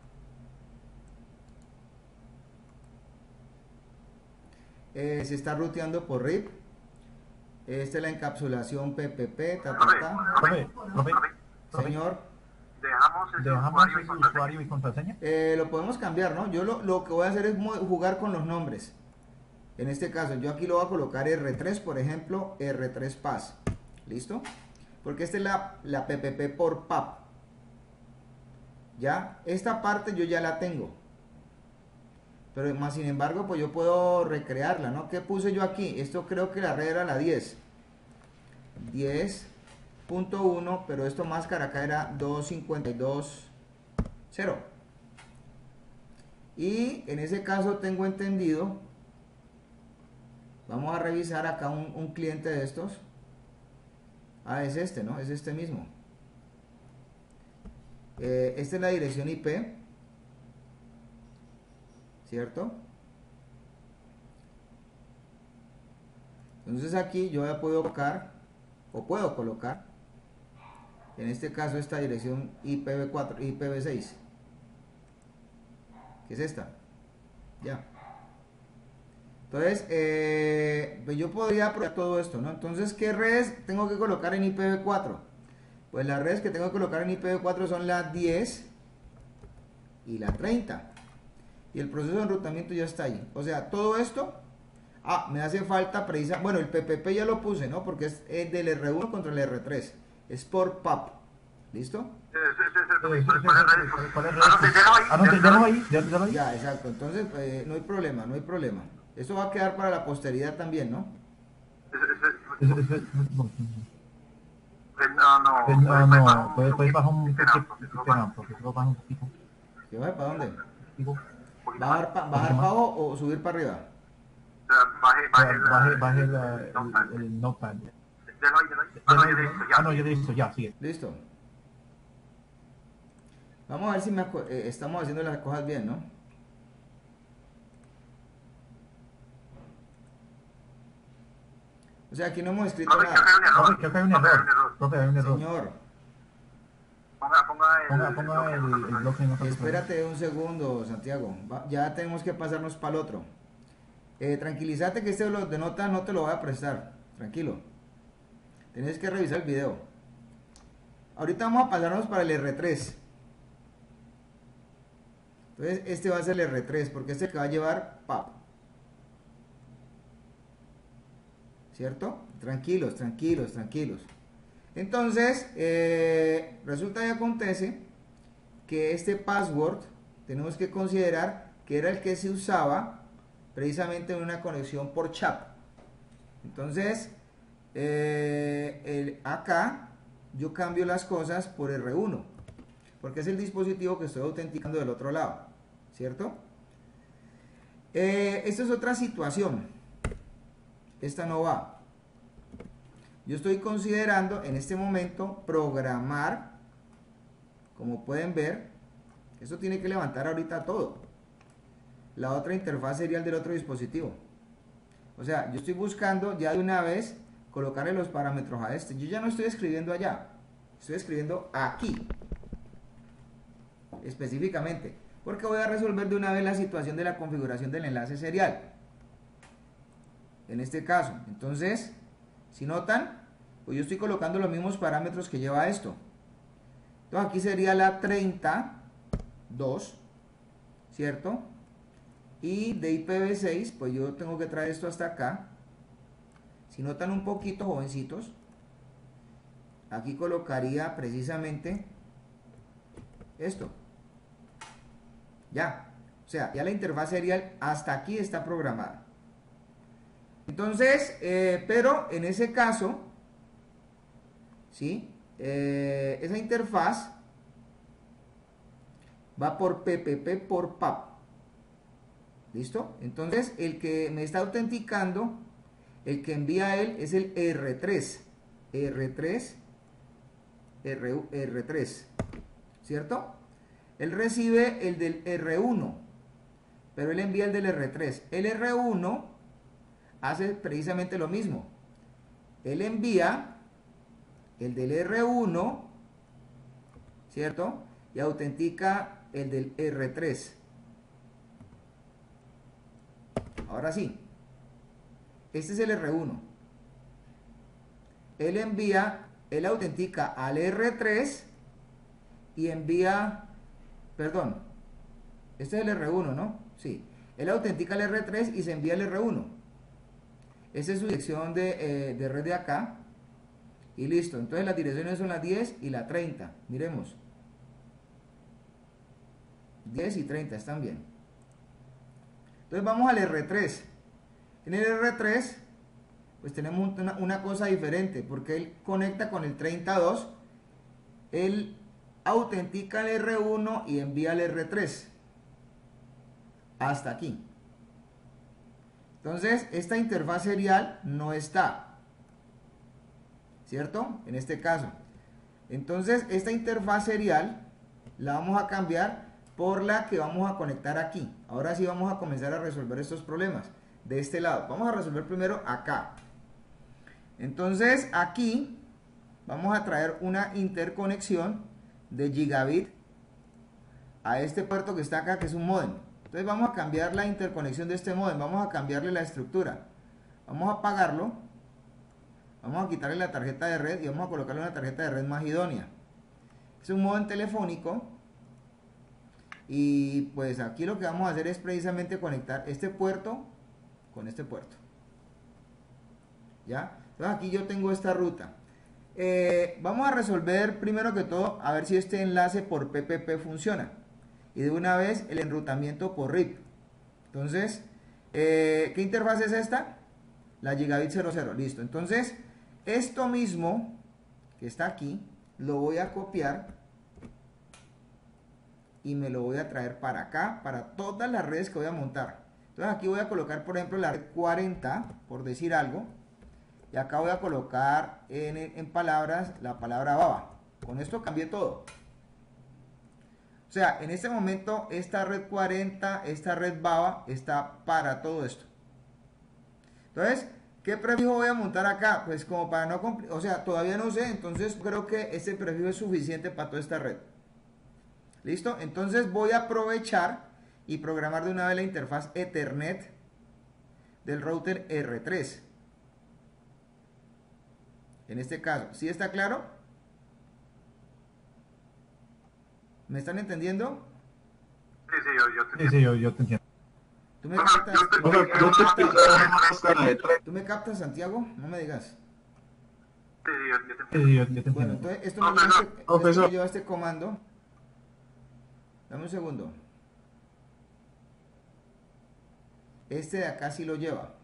Eh, se está ruteando por RIP. Esta es la encapsulación PPP. Ta, Señor. ¿Dejamos ese, usuario, y contraseña? Eh, lo podemos cambiar, ¿no? Yo lo, lo, que voy a hacer es jugar con los nombres. En este caso, yo aquí lo voy a colocar R3, por ejemplo, R3 Pass. ¿Listo? Porque esta es la, la PPP por PAP. ¿Ya? Esta parte yo ya la tengo. Pero más sin embargo, pues yo puedo recrearla, ¿no? ¿Qué puse yo aquí? Esto creo que la red era la 10. 10.1, pero esto máscara acá era 252.0. Y en ese caso tengo entendido, vamos a revisar acá un, cliente de estos. Ah, es este, ¿no? Es este mismo. Eh, esta es la dirección IP. ¿Cierto? Entonces aquí yo ya puedo colocar, o puedo colocar, en este caso esta dirección IPv4, IPv6, que es esta, ya. Entonces, eh, pues yo podría probar todo esto, ¿no? Entonces, ¿qué redes tengo que colocar en IPv4? Pues las redes que tengo que colocar en IPv4 son la 10 y la 30 y el proceso de enrutamiento ya está ahí. O sea, todo esto, ah, me hace falta precisa, bueno, el PPP ya lo puse, ¿no? Porque es, del R1 contra el R3, es por PAP, ¿listo? Ya, exacto, entonces eh, no hay problema, no hay problema. Eso va a quedar para la posteridad también, ¿no? No, no, no, no, puedes, puedes bajar un poquito. ¿Que baje para dónde? ¿Bajar, pa- bajar para abajo o subir para arriba? Baje, baje, baje, baje la- el, el notepad. Ah, no, ya listo, Ah, no, ya listo, ya, sigue. Listo. Vamos a ver si me eh, estamos haciendo las cosas bien, ¿no? O sea, aquí no hemos escrito Profe, creo que hay un nada. error. Creo que hay un error. Señor, Ponga, ponga el... Ponga, ponga el, el bloque en espérate un segundo, Santiago. Va- ya tenemos que pasarnos para el otro. Eh, tranquilízate que este blog de nota no te lo voy a prestar. Tranquilo. Tienes que revisar el video. Ahorita vamos a pasarnos para el R3. Entonces, este va a ser el R3, porque este que va a llevar PAP. ¿Cierto? Tranquilos, tranquilos, tranquilos. Entonces, eh, resulta y acontece que este password tenemos que considerar que era el que se usaba precisamente en una conexión por chat. Entonces, eh, el- acá yo cambio las cosas por R1, porque es el dispositivo que estoy autenticando del otro lado, ¿cierto? Eh, esta es otra situación. Esta no va. Yo estoy considerando en este momento programar, como pueden ver, eso tiene que levantar ahorita todo. La otra interfaz serial del otro dispositivo. O sea, yo estoy buscando ya de una vez colocarle los parámetros a este. Yo ya no estoy escribiendo allá, estoy escribiendo aquí. Específicamente. Porque voy a resolver de una vez la situación de la configuración del enlace serial. En este caso. Entonces, si notan, pues yo estoy colocando los mismos parámetros que lleva esto. Entonces aquí sería la 32, ¿cierto? Y de IPv6, pues yo tengo que traer esto hasta acá. Si notan un poquito, jovencitos, aquí colocaría precisamente esto. Ya. O sea, ya la interfaz serial hasta aquí está programada. Entonces, eh, pero en ese caso, ¿sí? Eh, esa interfaz va por PPP por PAP. ¿Listo? Entonces, el que me está autenticando, el que envía él es el R3. R3, R, R3. ¿Cierto? Él recibe el del R1, pero él envía el del R3. El R1 hace precisamente lo mismo. Él envía el del R1, ¿cierto? Y autentica el del R3. Ahora sí, este es el R1. Él envía, él autentica al R3 y envía, perdón, este es el R1, ¿no? Sí, él autentica al R3 y se envía al R1. Esa es su dirección de, eh, de red de acá. Y listo. Entonces las direcciones son las 10 y la 30. Miremos. 10 y 30 están bien. Entonces vamos al R3. En el R3 pues tenemos una, una cosa diferente porque él conecta con el 32. Él autentica el R1 y envía el R3. Hasta aquí. Entonces, esta interfaz serial no está. ¿Cierto? En este caso. Entonces, esta interfaz serial la vamos a cambiar por la que vamos a conectar aquí. Ahora sí vamos a comenzar a resolver estos problemas de este lado. Vamos a resolver primero acá. Entonces, aquí vamos a traer una interconexión de gigabit a este puerto que está acá, que es un modem. Entonces vamos a cambiar la interconexión de este modem, vamos a cambiarle la estructura. Vamos a apagarlo, vamos a quitarle la tarjeta de red y vamos a colocarle una tarjeta de red más idónea. Es un modem telefónico y pues aquí lo que vamos a hacer es precisamente conectar este puerto con este puerto. ¿Ya? Entonces aquí yo tengo esta ruta. Eh, vamos a resolver primero que todo a ver si este enlace por PPP funciona y de una vez el enrutamiento por RIP. Entonces, eh, ¿qué interfaz es esta? La Gigabit 00, listo. Entonces, esto mismo que está aquí, lo voy a copiar y me lo voy a traer para acá, para todas las redes que voy a montar. Entonces aquí voy a colocar, por ejemplo, la red 40, por decir algo. Y acá voy a colocar en, en palabras la palabra baba. Con esto cambié todo. O sea, en este momento esta red 40, esta red baba está para todo esto. Entonces, ¿qué prefijo voy a montar acá? Pues como para no o sea, todavía no sé, entonces creo que este prefijo es suficiente para toda esta red. ¿Listo? Entonces voy a aprovechar y programar de una vez la interfaz Ethernet del router R3. En este caso, ¿sí está claro? ¿Me están entendiendo? Sí, sí, yo, yo te Sí, sí, yo, yo te entiendo. ¿Tú me captas? ¿Tú me captas, Santiago? No me digas. Sí, yo, yo te Sí, sí, yo, yo te Bueno, entiendo. entonces esto me Profesor, lleva este, profesor. esto me lleva este comando. Dame un segundo. Este de acá sí lo lleva.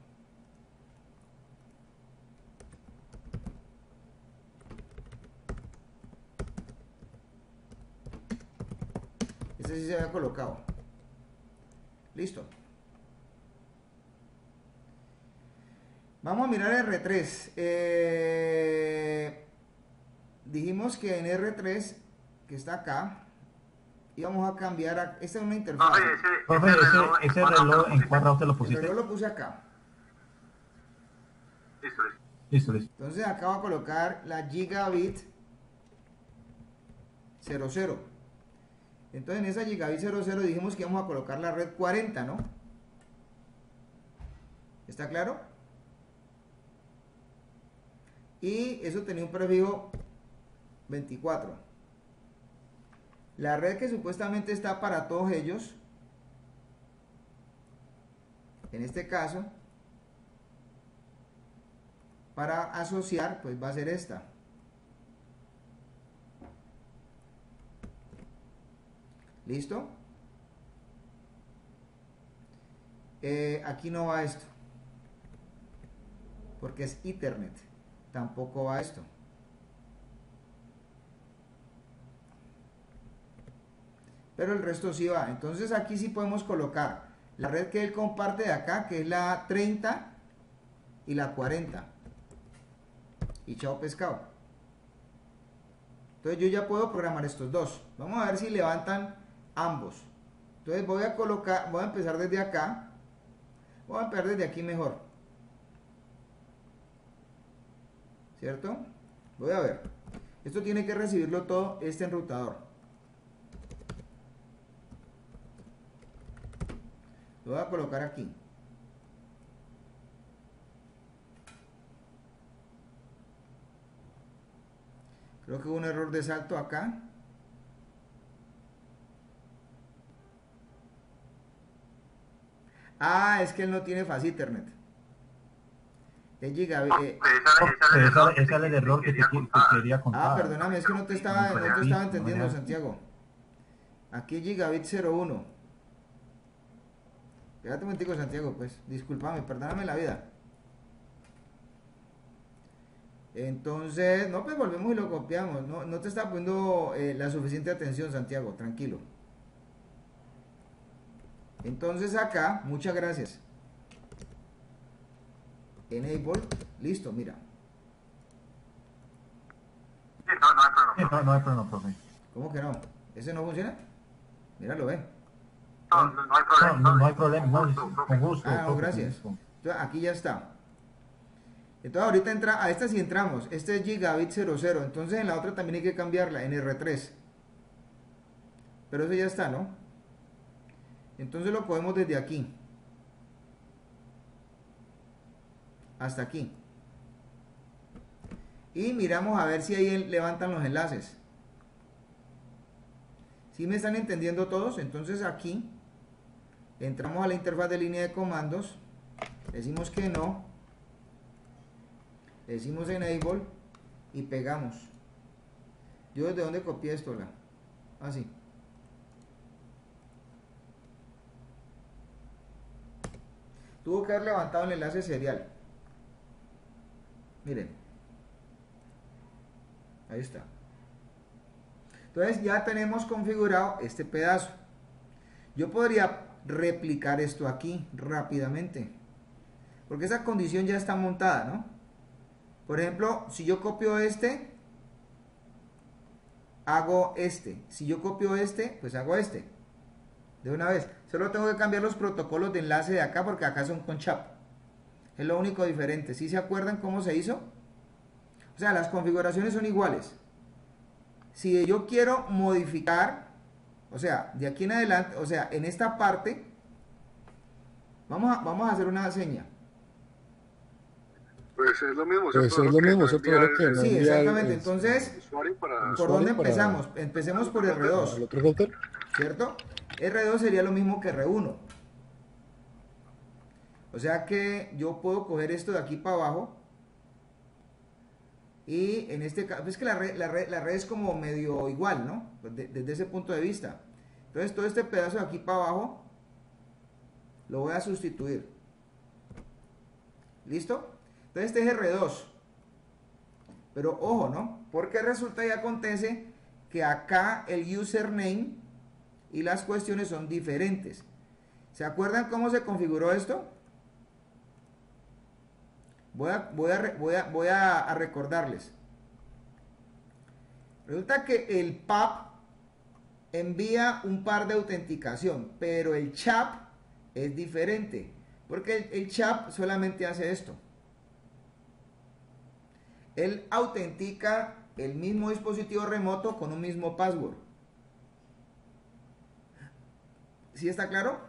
Este sí se había colocado. Listo. Vamos a mirar R3. Eh, dijimos que en R3, que está acá, íbamos a cambiar a... Esta es una interfaz. Profe, ese, Profe, ese ese, reloj, ese ¿cuándo reloj, lo ¿en cuál router lo El pusiste? reloj lo puse acá. Listo, listo. Listo, listo. Entonces acá voy a colocar la gigabit 00. Entonces en esa gigabit 00 dijimos que íbamos a colocar la red 40, ¿no? ¿Está claro? Y eso tenía un prefijo 24. La red que supuestamente está para todos ellos, en este caso, para asociar, pues va a ser esta. ¿Listo? Eh, aquí no va esto. Porque es Ethernet. Tampoco va esto. Pero el resto sí va. Entonces aquí sí podemos colocar la red que él comparte de acá, que es la 30 y la 40 y chao pescado. Entonces yo ya puedo programar estos dos. Vamos a ver si levantan ambos. Entonces voy a colocar, voy a empezar desde acá. Voy a empezar desde aquí mejor. ¿Cierto? Voy a ver. Esto tiene que recibirlo todo este enrutador. Lo voy a colocar aquí. Creo que hubo un error de salto acá. Ah, es que él no tiene fast. Es gigabit. eh, Pues esa, esa Esa, es el error esa es el error que te, quería que contar. quería contar. ah, perdóname, es que no te estaba, no te estaba entendiendo, Santiago. Aquí gigabit 01. Espérate un momentico, Santiago, pues. Discúlpame, perdóname la vida. Entonces, no, pues volvemos y lo copiamos. No, no te está poniendo eh, la suficiente atención, Santiago, tranquilo. Entonces acá, muchas gracias. Enable, listo, mira. Sí, no, no hay problema. no, no hay problema, profe. ¿Cómo que no? ¿Ese no funciona? Míralo, ve. No, no, no hay problema. no, no hay problema. No, Con gusto, con gusto. Ah, no, gracias. Entonces aquí ya está. Entonces ahorita entra, a esta sí entramos. Este es gigabit 00. Entonces en la otra también hay que cambiarla, en R3. Pero eso ya está, ¿no? Entonces lo podemos desde aquí. Hasta aquí. Y miramos a ver si ahí levantan los enlaces. Si me están entendiendo todos? Entonces aquí entramos a la interfaz de línea de comandos, decimos que no, decimos enable y pegamos. Yo desde dónde copié esto, la. Así. Tuvo que haber levantado el enlace serial. Miren. Ahí está. Entonces ya tenemos configurado este pedazo. Yo podría replicar esto aquí rápidamente. Porque esa condición ya está montada, ¿no? Por ejemplo, si yo copio este, hago este. Si yo copio este, pues hago este. De una vez. Solo tengo que cambiar los protocolos de enlace de acá porque acá son con chap. Es lo único diferente. ¿Sí se acuerdan cómo se hizo? O sea, las configuraciones son iguales. Si yo quiero modificar, o sea, de aquí en adelante, o sea, en esta parte, vamos a, vamos a hacer una seña. Pues es lo mismo, Pues es lo mismo, eso todo lo que Sí, exactamente. el- Entonces, ¿por dónde para- empezamos? Empecemos por R2. ¿Al otro router? ¿cierto? R2 sería lo mismo que R1. O sea que yo puedo coger esto de aquí para abajo. Y en este caso, es que la red, la, red, la red es como medio igual, ¿no? Pues de- desde ese punto de vista. Entonces todo este pedazo de aquí para abajo lo voy a sustituir. ¿Listo? Entonces este es R2. Pero ojo, ¿no? Porque resulta y acontece que acá el username y las cuestiones son diferentes. ¿Se acuerdan cómo se configuró esto? Voy a, voy a, voy a, voy a recordarles. Resulta que el PAP envía un par de autenticación, pero el CHAP es diferente, porque el, el CHAP solamente hace esto. Él autentica el mismo dispositivo remoto con un mismo password. ¿Sí está claro?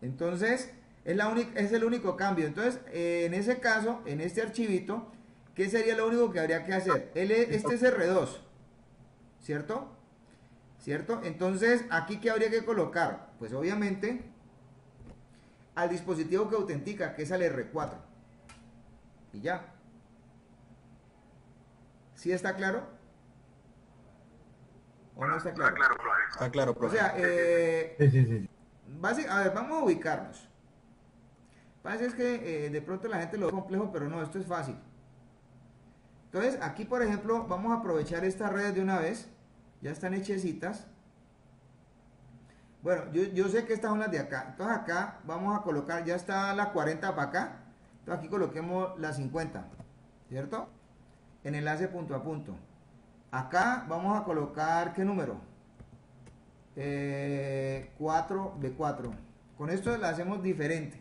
Entonces, es, la es el único cambio. Entonces, en ese caso, en este archivito, ¿qué sería lo único que habría que hacer? Este es R2, ¿cierto? ¿Cierto? Entonces, ¿aquí qué habría que colocar? Pues obviamente, al dispositivo que autentica, que es al R4. Y ya. ¿Sí está claro? ¿O no está claro? claro, profe. Ah, claro, O sea, eh, Sí, sí, sí. Basi- a ver, vamos a ubicarnos. Parece es que eh, de pronto la gente lo ve complejo, pero no, esto es fácil. Entonces, aquí por ejemplo, vamos a aprovechar estas redes de una vez. Ya están hechecitas. Bueno, yo, yo sé que estas son las de acá. Entonces acá vamos a colocar, ya está la 40 para acá. Entonces aquí coloquemos la 50. ¿Cierto? En enlace punto a punto. Acá vamos a colocar, ¿qué número? eh, 4B4. Con esto la hacemos diferente.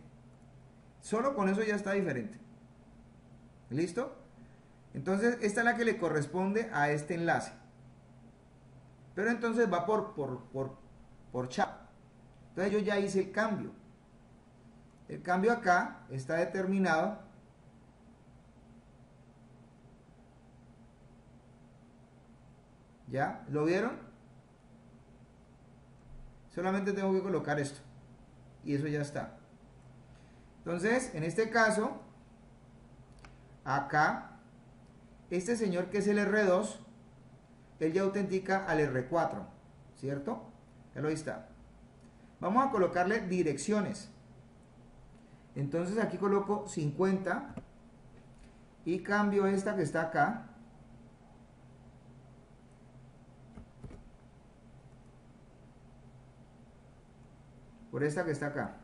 Solo con eso ya está diferente. ¿Listo? Entonces, esta es la que le corresponde a este enlace. Pero entonces va por, por, por, por chat. Entonces yo ya hice el cambio. El cambio acá está determinado. ¿Ya? ¿Lo vieron? Solamente tengo que colocar esto. Y eso ya está. Entonces, en este caso, acá, este señor que es el R2, él ya autentica al R4, ¿cierto? Él ahí está. Vamos a colocarle direcciones. Entonces aquí coloco 50 y cambio esta que está acá. Por esta que está acá.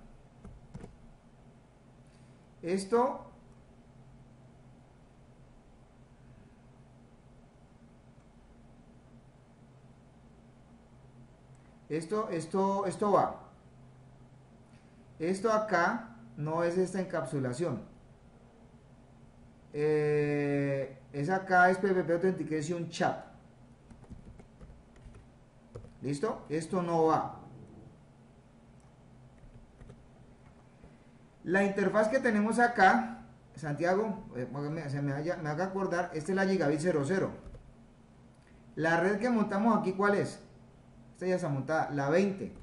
Esto esto esto esto va. Esto acá no es esta encapsulación. Eh, es acá es PPP Authentication Chat. ¿Listo? Esto no va. La interfaz que tenemos acá, Santiago, eh, se me, haya- me haga acordar, esta es la Gigabit 00. La red que montamos aquí, ¿cuál es? Esta ya está montada, la 20.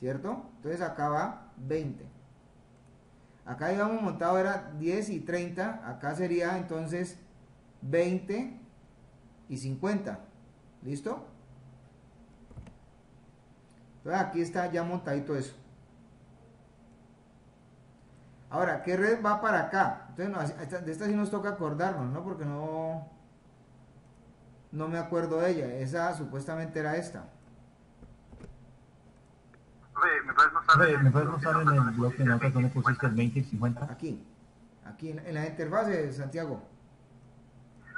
¿Cierto? Entonces acá va 20. Acá habíamos montado era 10 y 30. Acá sería entonces 20 y 50. ¿Listo? Entonces aquí está ya montadito eso. Ahora, ¿qué red va para acá? Entonces, de esta sí nos toca acordarnos, ¿no? Porque no, no me acuerdo de ella. Esa supuestamente era esta. ¿me puedes mostrar, en el bloque de notas donde pusiste el 20 y 50? Aquí, aquí en, la interfase, Santiago.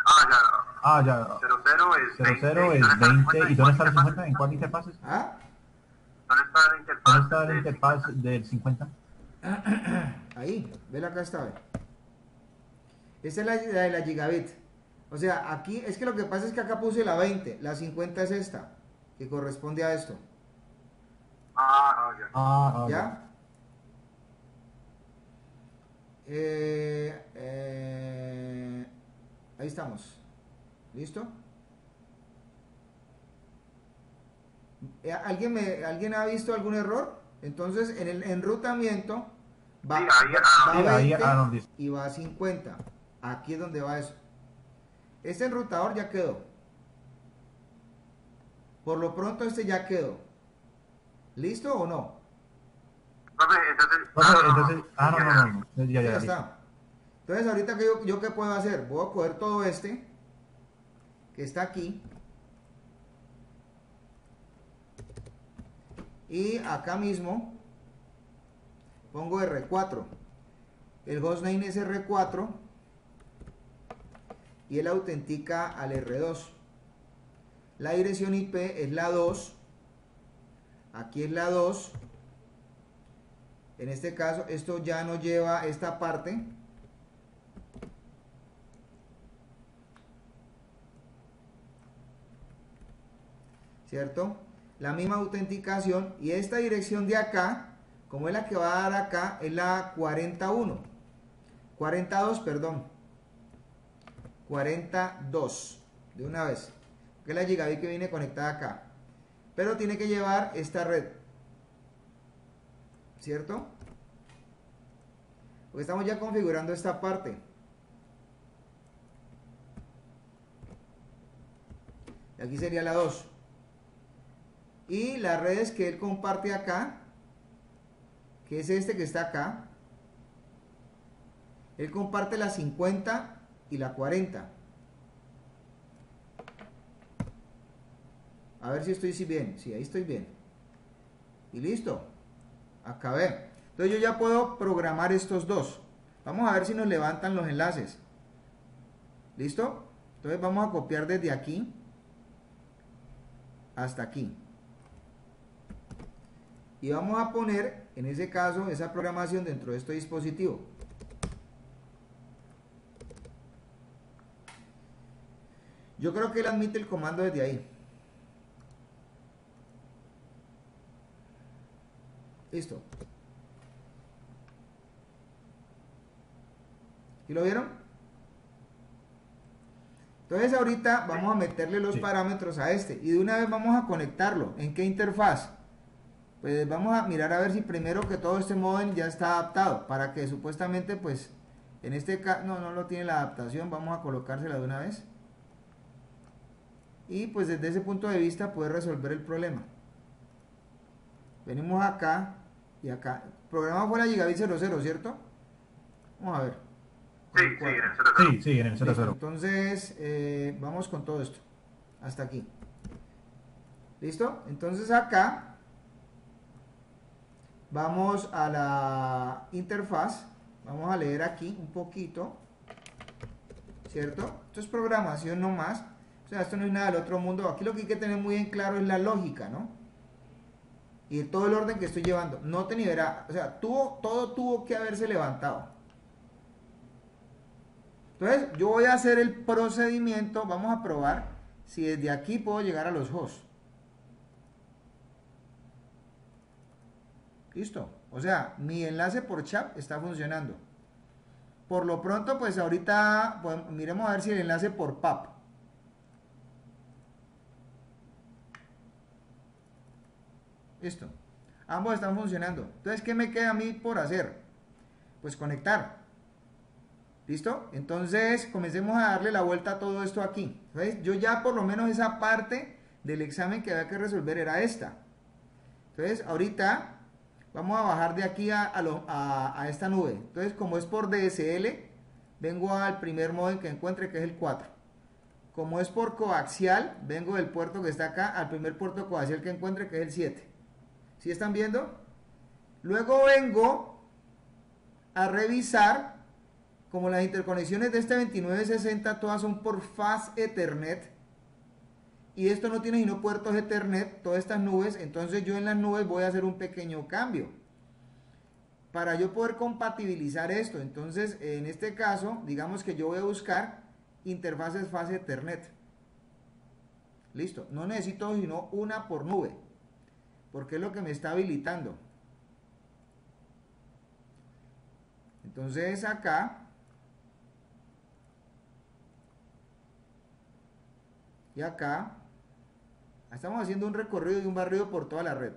Ah, ya. Ah, ya. 00 es 00 es 20. ¿Y dónde está el 50? ¿En cuál interfaz ¿Ah? ¿Dónde está la interfaz? ¿Dónde está la interfaz del 50? Ahí, vela acá está. Esta es la, de la gigabit. O sea, aquí es que lo que pasa es que acá puse la 20, la 50 es esta, que corresponde a esto. Ah, ya. Ah, ¿Ya? Eh, eh, ahí estamos. ¿Listo? Eh, ¿Alguien, me, ¿Alguien ha visto algún error? Entonces, en el enrutamiento va, a 20 y va a 50. Aquí es donde va eso. Este enrutador ya quedó. Por lo pronto este ya quedó. ¿Listo o no? Entonces, ah, no, no, no, Ya, ya, está. Entonces, ahorita que yo, yo qué puedo hacer? Voy a coger todo este que está aquí. Y acá mismo pongo R4. El hostname es R4 y él autentica al R2. La dirección IP es la 2. Aquí es la 2. En este caso, esto ya no lleva esta parte. ¿Cierto? La misma autenticación. Y esta dirección de acá, como es la que va a dar acá, es la 41. 42, perdón. 42 de una vez que es la gigabit que viene conectada acá pero tiene que llevar esta red ¿cierto? porque estamos ya configurando esta parte aquí sería la 2 y las redes que él comparte acá es este que está acá él comparte la 50 y la 40. A ver si estoy bien. Sí, ahí estoy bien. Y listo. Acabé. Entonces yo ya puedo programar estos dos. Vamos a ver si nos levantan los enlaces. ¿Listo? Entonces vamos a copiar desde aquí hasta aquí. Y vamos a poner, en ese caso, esa programación dentro de este dispositivo. Yo creo que él admite el comando desde ahí. Listo. ¿Y lo vieron? Entonces ahorita vamos a meterle los parámetros a este y de una vez vamos a conectarlo. ¿En qué interfaz? Pues vamos a mirar a ver si primero que todo este modem ya está adaptado para que supuestamente pues en este caso no, no lo tiene la adaptación. Vamos a colocársela de una vez y pues desde ese punto de vista puede resolver el problema. Venimos acá y acá. El programa fue la gigabit 00, ¿cierto? Vamos a ver. Sí, sí, en el 00. Sí, sí, en el 00. Entonces, eh, vamos con todo esto. Hasta aquí. ¿Listo? Entonces acá vamos a la interfaz. Vamos a leer aquí un poquito. ¿Cierto? Esto es programación nomás esto no es nada del otro mundo. Aquí lo que hay que tener muy en claro es la lógica, ¿no? Y todo el orden que estoy llevando. No te o sea, todo tuvo que haberse levantado. Entonces, yo voy a hacer el procedimiento, vamos a probar si desde aquí puedo llegar a los hosts. Listo. O sea, mi enlace por chat está funcionando. Por lo pronto, pues ahorita miremos a ver si el enlace por PAP. Listo. Ambos están funcionando. Entonces, ¿qué me queda a mí por hacer? Pues conectar. ¿Listo? Entonces, comencemos a darle la vuelta a todo esto aquí. Yo ya por lo menos esa parte del examen que había que resolver era esta. Entonces, ahorita Vamos a bajar de aquí a, a, esta nube. Entonces, como es por DSL, vengo al primer modem que encuentre, que es el 4. Como es por coaxial, vengo del puerto que está acá al primer puerto coaxial que encuentre, que es el 7. ¿Sí están viendo? Luego vengo a revisar, como las interconexiones de este 2960 todas son por Fast Ethernet, y esto no tiene sino puertos Ethernet, todas estas nubes, entonces yo en las nubes voy a hacer un pequeño cambio para yo poder compatibilizar esto. Entonces, en este caso, digamos que yo voy a buscar interfaces fase Ethernet. Listo, no necesito sino una por nube, porque es lo que me está habilitando. Entonces acá y acá Estamos haciendo un recorrido y un barrido por toda la red.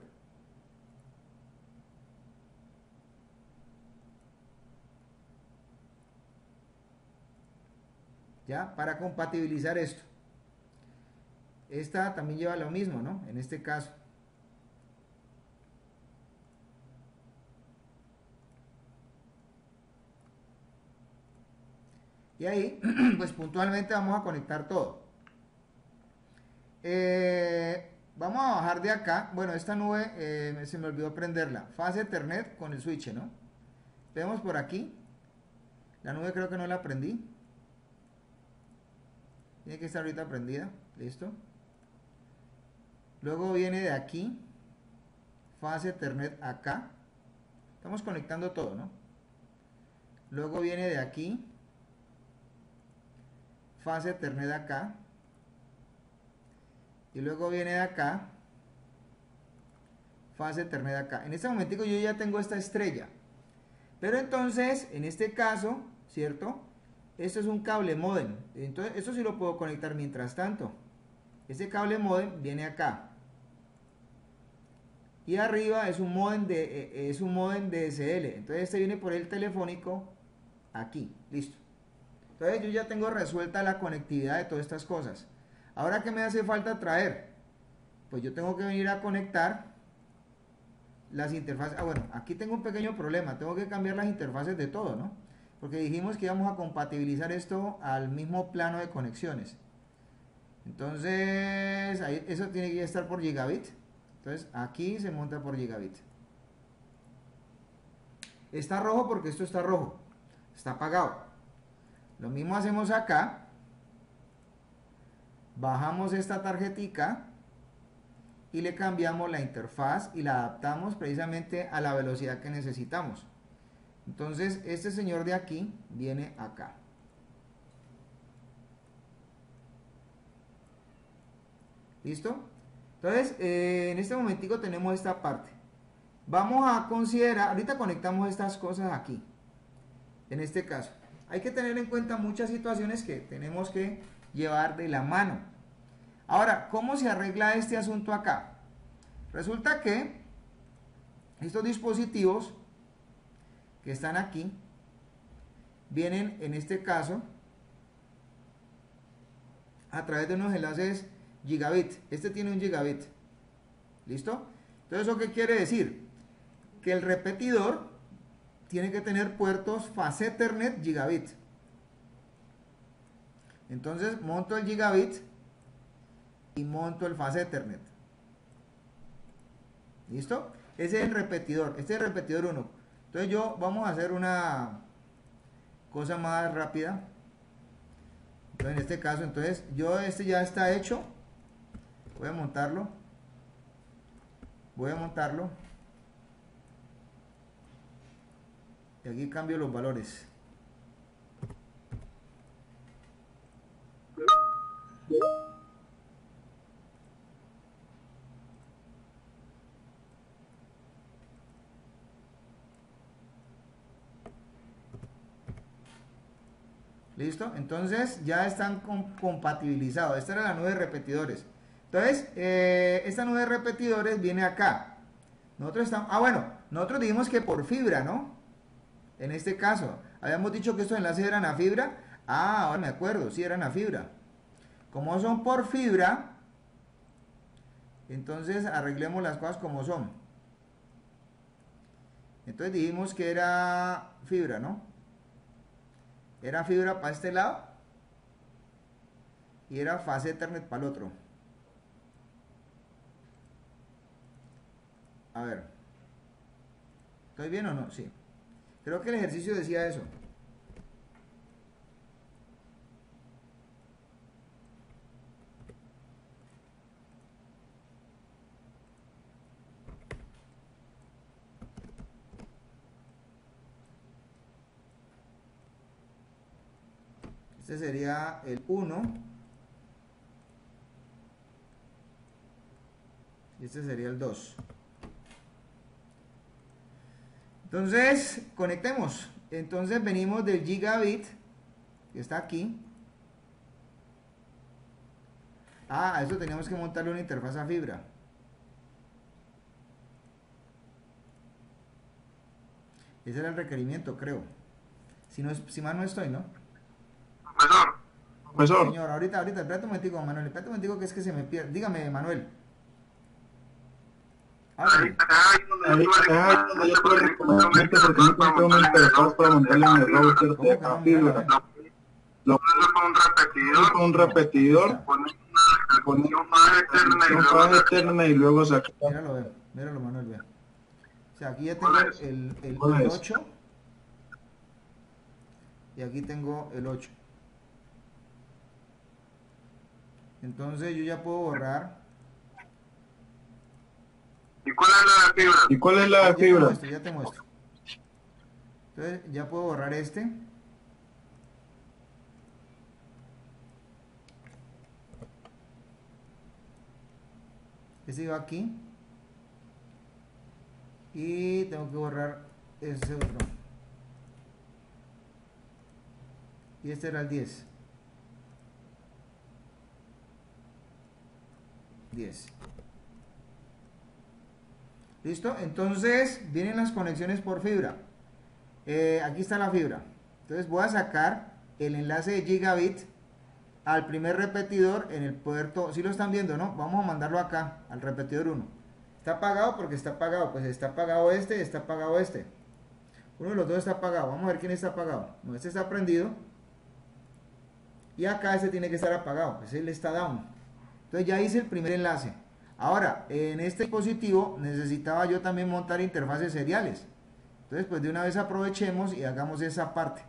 ¿Ya? Para compatibilizar esto. Esta también lleva lo mismo, ¿no? En este caso. Y ahí, pues puntualmente vamos a conectar todo. Eh, vamos a bajar de acá. Bueno, esta nube eh, se me olvidó prenderla. Fase Ethernet con el switch, ¿no? Vemos por aquí. La nube creo que no la prendí. Tiene que estar ahorita prendida. Listo. Luego viene de aquí. Fase Ethernet acá. Estamos conectando todo, ¿no? Luego viene de aquí. Fase Ethernet acá y luego viene de acá fase Ethernet acá. En este momentico yo ya tengo esta estrella. Pero entonces en este caso cierto esto es un cable modem. Entonces eso sí lo puedo conectar mientras tanto. Este cable modem viene acá. Y arriba es un modem de eh, es un modem DSL entonces este viene por el telefónico aquí. Listo. Entonces yo ya tengo resuelta la conectividad de todas estas cosas Ahora, ¿qué me hace falta traer? Pues yo tengo que venir a conectar las interfaces. Ah, bueno, aquí tengo un pequeño problema. Tengo que cambiar las interfaces de todo, ¿no? Porque dijimos que íbamos a compatibilizar esto al mismo plano de conexiones. Entonces, eso tiene que estar por gigabit. Entonces, aquí se monta por gigabit. Está rojo porque esto está rojo. Está apagado. Lo mismo hacemos acá bajamos esta tarjetica y le cambiamos la interfaz y la adaptamos precisamente a la velocidad que necesitamos. Entonces este señor de aquí viene acá. ¿Listo? Entonces eh, en este momentico tenemos esta parte. Vamos a considerar, ahorita conectamos estas cosas aquí. En este caso. Hay que tener en cuenta muchas situaciones que tenemos que llevar de la mano. Ahora, ¿cómo se arregla este asunto acá? Resulta que estos dispositivos que están aquí vienen en este caso a través de unos enlaces gigabit. Este tiene un gigabit. ¿Listo? Entonces, ¿eso qué quiere decir? Que el repetidor tiene que tener puertos Ethernet gigabit. Entonces monto el gigabit y monto el fase Ethernet. ¿Listo? Ese es el repetidor. Este es el repetidor 1. Entonces yo vamos a hacer una cosa más rápida. Entonces en este caso, entonces yo este ya está hecho. Voy a montarlo. Voy a montarlo. Y aquí cambio los valores. ¿Listo? Entonces ya están compatibilizados. Esta era la nube de repetidores. Entonces, eh, esta nube de repetidores viene acá. Nosotros estamos... Ah, bueno, nosotros dijimos que por fibra, ¿no? En este caso, habíamos dicho que estos enlaces eran a fibra. Ah, ahora me acuerdo, sí eran a fibra. Como son por fibra, entonces arreglemos las cosas como son. Entonces dijimos que era fibra, ¿no? Era fibra para este lado y era fase Ethernet para el otro. A ver. ¿Estoy bien o no? Sí. Creo que el ejercicio decía eso. Este sería el 1. Y este sería el 2. Entonces, conectemos. Entonces venimos del gigabit, que está aquí. Ah, a eso teníamos que montarle una interfaz a fibra. Ese era el requerimiento, creo. Si, no, si mal no estoy, ¿no? Profesor. Profesor. Señor, ahorita, ahorita, espérate un momentico, Manuel, espérate un momentico que es que se me pierde. Dígame, Manuel. Ahí, ahí donde yo tuve recomendamente porque no encontré una interfaz para montarle en el router de la fibra. Lo con un repetidor. Con un repetidor. Con un fase eterna y luego sacar. Míralo, ve. Míralo, Manuel, ve. O sea, aquí ya tengo el, el, el 8. Y aquí tengo el 8. Entonces yo ya puedo borrar. ¿Y cuál es la fibra? ¿Y cuál es la Ya te fibra? muestro, ya te muestro. Entonces ya puedo borrar este. Este iba aquí. Y tengo que borrar ese otro. Y este era el 10. 10. ¿Listo? Entonces vienen las conexiones por fibra. Eh, aquí está la fibra. Entonces voy a sacar el enlace de gigabit al primer repetidor en el puerto. Si lo están viendo, ¿no? Vamos a mandarlo acá, al repetidor 1. Está apagado porque está apagado. Pues está apagado este, está apagado este. Uno de los dos está apagado. Vamos a ver quién está apagado. No, este está prendido. Y acá este tiene que estar apagado. Ese le está down. Entonces ya hice el primer enlace. Ahora, en este dispositivo necesitaba yo también montar interfaces seriales. Entonces, pues de una vez aprovechemos y hagamos esa parte.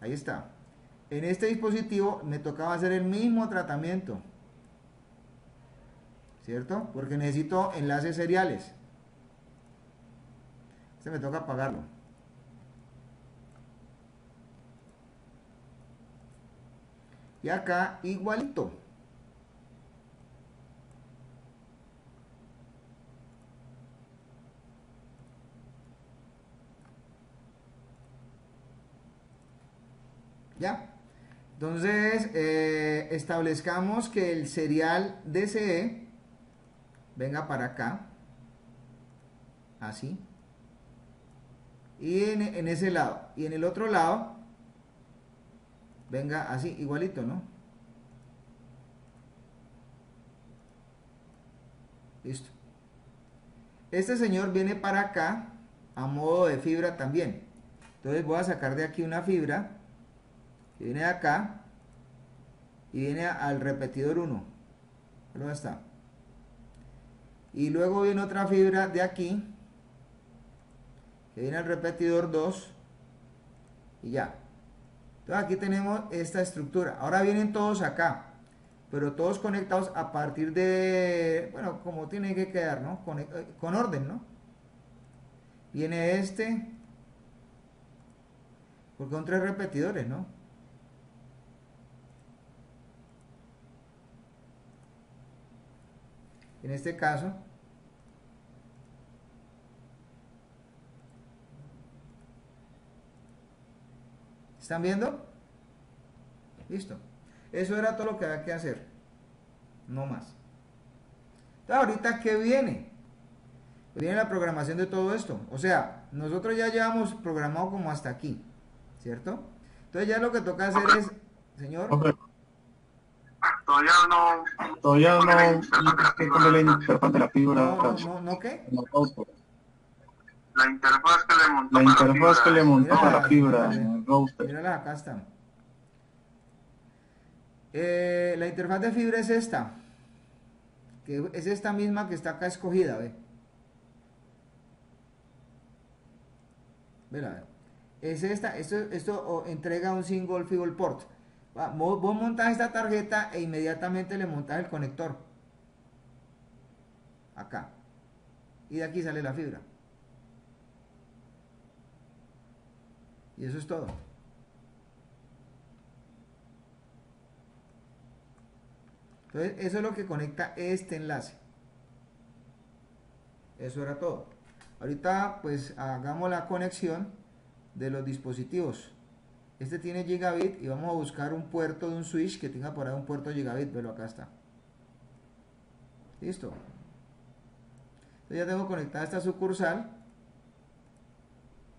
Ahí está. En este dispositivo me tocaba hacer el mismo tratamiento. ¿Cierto? Porque necesito enlaces seriales. Este me toca apagarlo. Acá igualito. ¿Ya? Entonces, eh, establezcamos que el serial DCE venga para acá. Así. Y en ese lado. Y en el otro lado, venga así, igualito, ¿no? Listo. Este señor viene para acá a modo de fibra también. Entonces voy a sacar de aquí una fibra que viene de acá y viene al repetidor 1. ¿Dónde está? Y luego viene otra fibra de aquí que viene al repetidor 2 y ya. Entonces aquí tenemos esta estructura. Ahora vienen todos acá, pero todos conectados a partir de, bueno, como tiene que quedar, ¿no? Con, eh, con orden, ¿no? Viene este, porque son tres repetidores, ¿no? En este caso, ¿están viendo? Listo. Eso era todo lo que había que hacer. No más. Entonces, ahorita, ¿qué viene? Viene la programación de todo esto. O sea, nosotros ya llevamos programado como hasta aquí. ¿Cierto? Entonces ya lo que toca hacer es, señor. Todavía todavía no, todavía no, que ponerle la interfaz de la fibra. No, no, no, ¿no qué? La interfaz que le montó, la interfaz que le montó la fibra en el router. Mírala, acá está. Eh, la interfaz de fibra es esta. Que es esta misma que está acá escogida, ve. Mira, es esta, esto, esto entrega un single fibra port. Vos, vos montas esta tarjeta e inmediatamente le montas el conector. Acá. Y de aquí sale la fibra. Y eso es todo. Entonces, eso es lo que conecta este enlace. Eso era todo. Ahorita, pues, hagamos la conexión de los dispositivos. Este tiene gigabit y vamos a buscar un puerto de un switch que tenga por ahí un puerto gigabit, pero acá está. Listo. Entonces ya tengo conectada esta sucursal.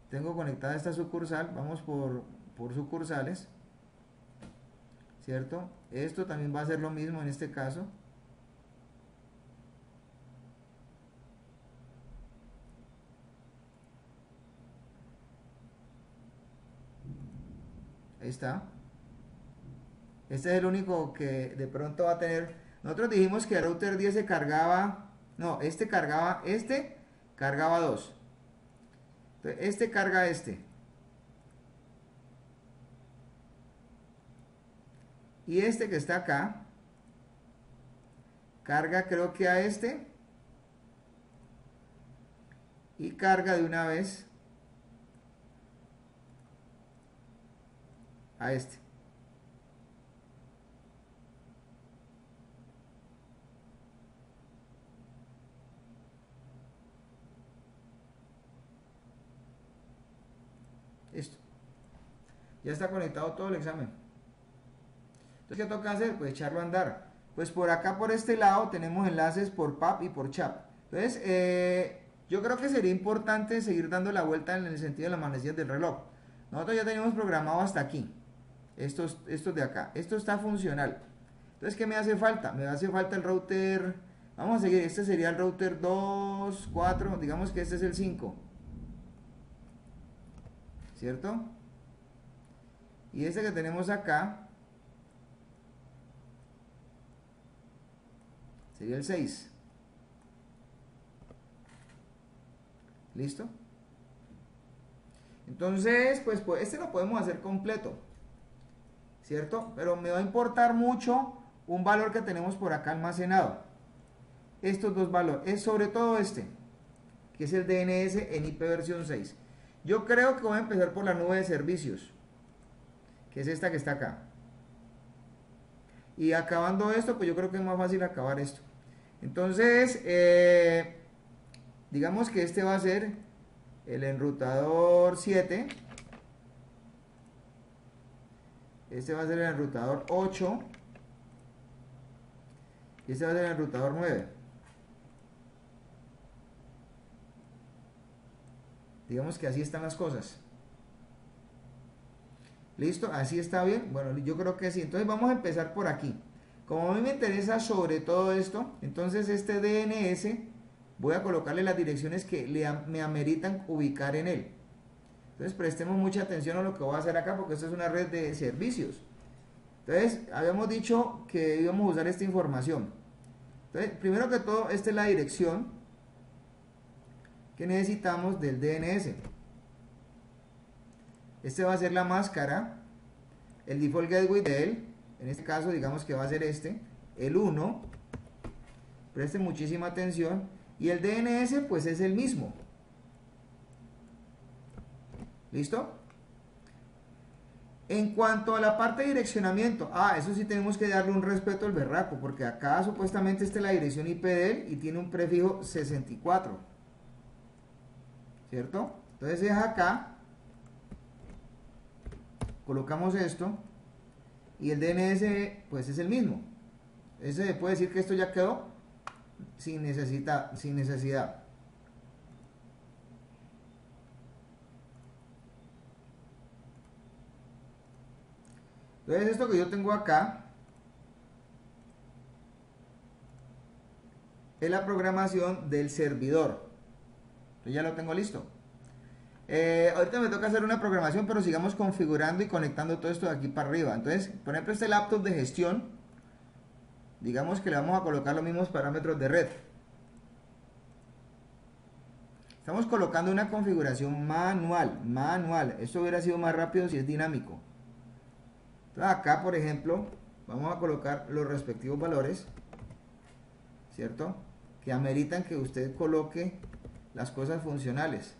Tengo conectada esta sucursal. Vamos por, por sucursales. ¿Cierto? Esto también va a ser lo mismo en este caso. Ahí está. Este es el único que de pronto va a tener. Nosotros dijimos que el router 10 se cargaba. No, este cargaba. Este cargaba 2. Este carga este. Y este que está acá. Carga creo que a este. Y carga de una vez a este. Listo. Ya está conectado todo el examen. Entonces, ¿qué toca hacer? Pues echarlo a andar. Pues por acá, por este lado, tenemos enlaces por PAP y por CHAP. Entonces, eh, yo creo que sería importante seguir dando la vuelta en el sentido de las manecillas del reloj. Nosotros ya tenemos programado hasta aquí estos, estos de acá. Esto está funcional. Entonces, ¿qué me hace falta? Me hace falta el router, vamos a seguir, este sería el router 2, 4, digamos que este es el 5. ¿Cierto? Y este que tenemos acá sería el 6. ¿Listo? Entonces, pues, pues este lo podemos hacer completo. ¿cierto? Pero me va a importar mucho un valor que tenemos por acá almacenado. Estos dos valores, es sobre todo este, que es el DNS en IP versión 6. Yo creo que voy a empezar por la nube de servicios, es esta que está acá. Y acabando esto, pues yo creo que es más fácil acabar esto. Entonces, eh, digamos que este va a ser el enrutador 7 Este va a ser el enrutador 8. Y este va a ser el enrutador 9. Digamos que así están las cosas. ¿Listo? ¿Así está bien? Bueno, yo creo que sí. Entonces vamos a empezar por aquí. Como a mí me interesa sobre todo esto, entonces este DNS voy a colocarle las direcciones que me ameritan ubicar en él. Entonces prestemos mucha atención a lo que voy a hacer acá porque esto es una red de servicios. Entonces, habíamos dicho que íbamos a usar esta información. Entonces, primero que todo, esta es la dirección que necesitamos del DNS. Este va a ser la máscara, el default gateway de él, en este caso digamos que va a ser este, el 1, preste muchísima atención, y el DNS pues es el mismo, ¿Listo? En cuanto a la parte de direccionamiento, ah, eso sí tenemos que darle un respeto al berraco, porque acá supuestamente está la dirección IP de él y tiene un prefijo 64. ¿Cierto? Entonces es acá, colocamos esto y el DNS pues es el mismo. Ese puede decir que esto ya quedó sin, necesita, sin necesidad. Entonces esto que yo tengo acá es la programación del servidor. Entonces ya lo tengo listo. Eh, ahorita me toca hacer una programación, pero sigamos configurando y conectando todo esto de aquí para arriba. Entonces, por ejemplo, este laptop de gestión, digamos que le vamos a colocar los mismos parámetros de red. Estamos colocando una configuración manual, manual. Esto hubiera sido más rápido si es dinámico. Entonces acá, por ejemplo, vamos a colocar los respectivos valores, ¿cierto? Que ameritan que usted coloque las cosas funcionales.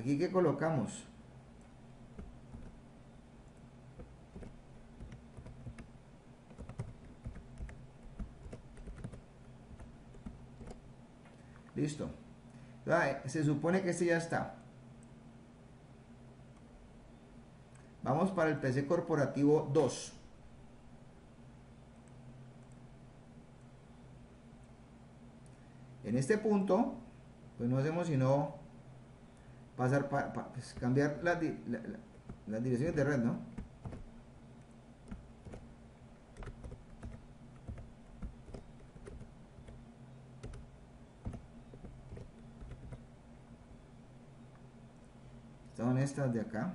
Aquí que colocamos Listo. Se supone que este ya está. Vamos para el PC corporativo 2. En este punto, pues no hacemos sino pasar para, pues, cambiar las direcciones de red, ¿no? son estas de acá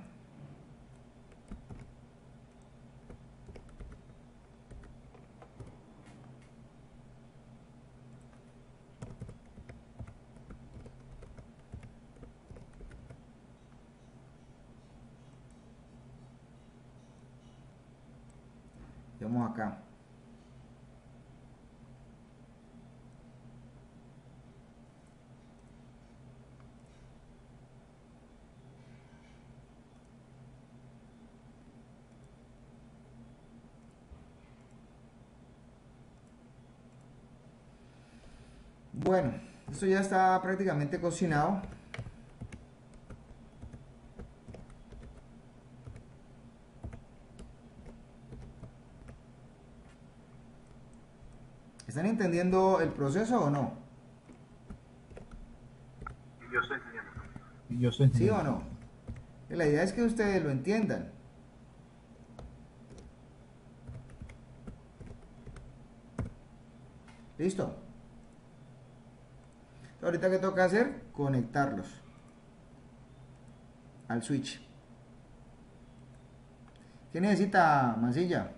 acá Bueno, esto ya está prácticamente cocinado. ¿Están entendiendo el proceso o no? Yo estoy entendiendo. Yo estoy ¿Sí o no? La idea es que ustedes lo entiendan. ¿Listo? Ahorita que toca hacer, conectarlos al switch. ¿Qué necesita Mancilla?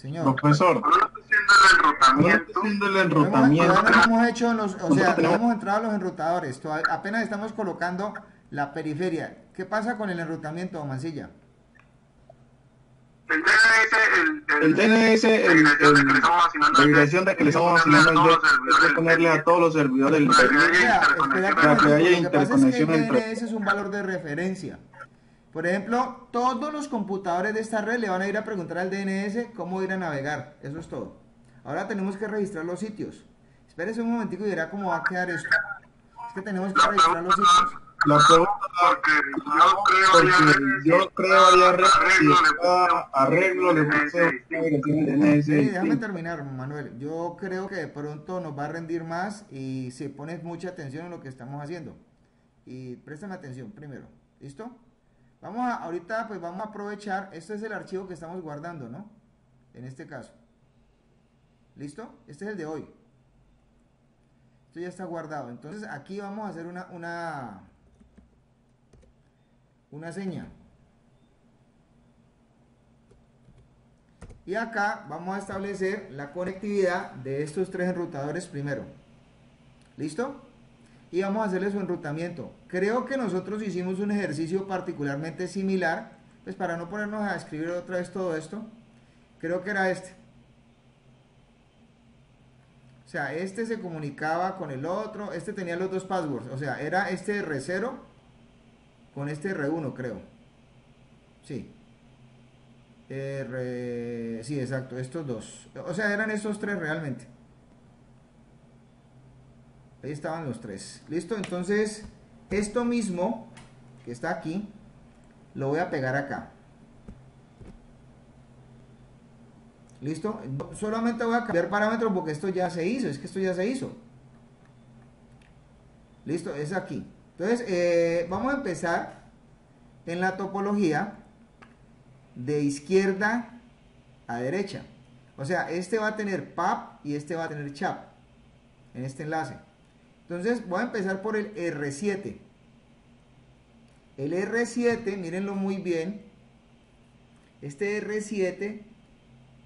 Profesor. Señor. Profesor. haciendo el enrutamiento. No hemos hecho los, o sea, no hemos entrado a los enrutadores. apenas estamos colocando la periferia. ¿Qué pasa con el enrutamiento, Mancilla? el DNS, el, el, DNS, el, la dirección de que le estamos asignando es ponerle a todos los servidores para que haya interconexión entre. El DNS es un valor de referencia. Por ejemplo, todos los computadores de esta red le van a ir a preguntar al DNS cómo ir a navegar. Eso es todo. Ahora tenemos que registrar los sitios. Espérese un momentico y verá cómo va a quedar esto. Es que tenemos que registrar los sitios. La pregunta porque yo creo porque yo creo arreglo, arreglo le puse sí, déjame terminar Manuel yo creo que de pronto nos va a rendir más y si pones mucha atención en lo que estamos haciendo y préstame atención primero listo vamos a ahorita pues vamos a aprovechar este es el archivo que estamos guardando no en este caso listo este es el de hoy esto ya está guardado entonces aquí vamos a hacer una, una una seña. Y acá vamos a establecer la conectividad de estos tres enrutadores primero. ¿Listo? Y vamos a hacerle su enrutamiento. Creo que nosotros hicimos un ejercicio particularmente similar. Pues para no ponernos a escribir otra vez todo esto. Creo que era este. O sea, este se comunicaba con el otro. Este tenía los dos passwords. O sea, era este R0 con este R1 creo. Sí. R... Sí, exacto, estos dos. O sea, eran estos tres realmente. Ahí estaban los tres. ¿Listo? Entonces, esto mismo que está aquí, lo voy a pegar acá. ¿Listo? Solamente voy a cambiar parámetros porque esto ya se hizo. Es que esto ya se hizo. ¿Listo? Es aquí. Entonces, eh, vamos a empezar en la topología de izquierda a derecha. O sea, este va a tener PAP y este va a tener CHAP en este enlace. Entonces voy a empezar por el R7. El R7, mírenlo muy bien. Este R7,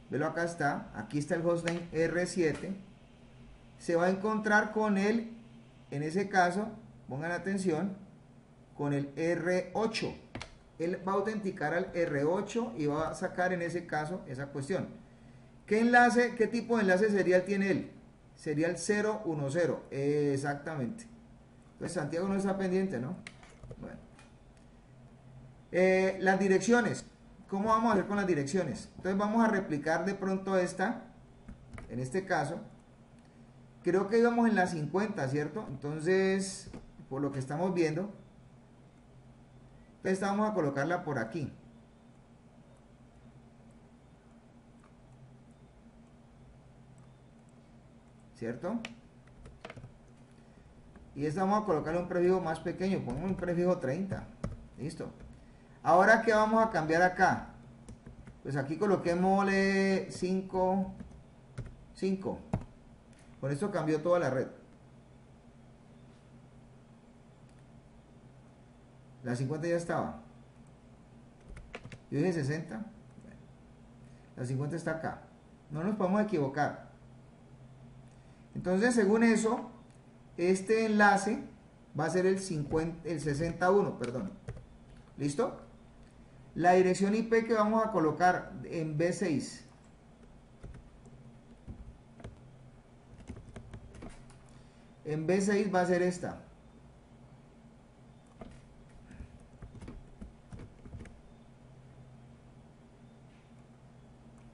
velo acá está, aquí está el hostname R7. Se va a encontrar con el, en ese caso, pongan atención, con el R8. Él va a autenticar al R8 y va a sacar en ese caso esa cuestión. ¿Qué enlace, qué tipo de enlace serial tiene él? Sería el 010. Exactamente. Pues Santiago no está pendiente, ¿no? Bueno. Eh, las direcciones. ¿Cómo vamos a hacer con las direcciones? Entonces vamos a replicar de pronto esta. En este caso. Creo que íbamos en la 50, ¿cierto? Entonces, por lo que estamos viendo, entonces vamos a colocarla por aquí. ¿Cierto? Y esta vamos a colocarle un prefijo más pequeño. Ponemos un prefijo 30. Listo. Ahora, ¿qué vamos a cambiar acá? Pues aquí coloquémosle 5. 5. Con esto cambió toda la red. La 50 ya estaba. Yo dije 60. La 50 está acá. No nos podemos equivocar. Entonces, según eso, este enlace va a ser el, 50, el 61, perdón. ¿Listo? La dirección IP que vamos a colocar en B6. En B6 va a ser esta.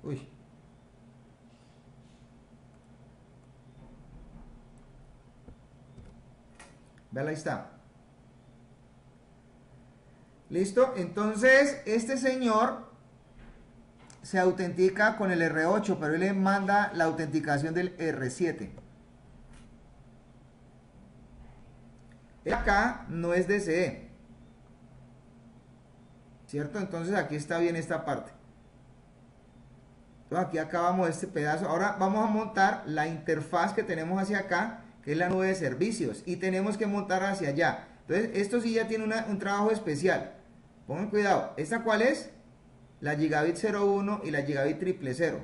Uy. Vean, ahí está. Listo, entonces este señor se autentica con el R8, pero él le manda la autenticación del R7. Acá no es DCE. ¿Cierto? Entonces aquí está bien esta parte. Entonces aquí acabamos este pedazo. Ahora vamos a montar la interfaz que tenemos hacia acá, que es la nube de servicios. Y tenemos que montar hacia allá. Entonces esto sí ya tiene un trabajo especial. Pongan cuidado. ¿Esta cuál es? La gigabit 01 y la gigabit triple 0.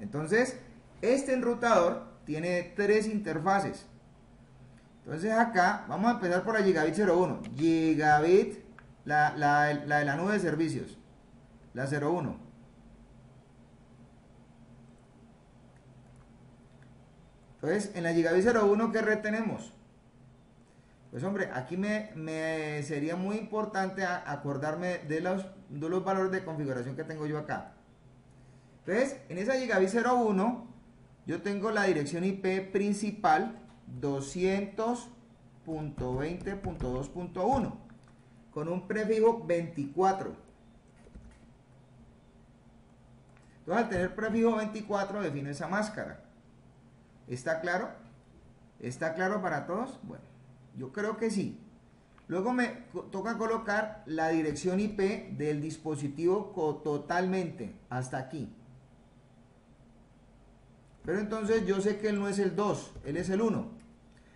Entonces, este enrutador tiene tres interfaces. Entonces acá vamos a empezar por la gigabit 01. Gigabit, la, la, la de la nube de servicios. La 01. Entonces, en la Gigabit 01, ¿qué red tenemos? Pues hombre, aquí me, sería muy importante acordarme de los, de valores de configuración que tengo yo acá. Entonces, en esa Gigabit 01, yo tengo la dirección IP principal 200.20.2.1 con un prefijo 24. Entonces, al tener prefijo 24, defino esa máscara. ¿Está claro? ¿Está claro para todos? Bueno, yo creo que sí. Luego me toca colocar la dirección IP del dispositivo totalmente hasta aquí. Pero entonces yo sé que él no es el 2, él es el 1,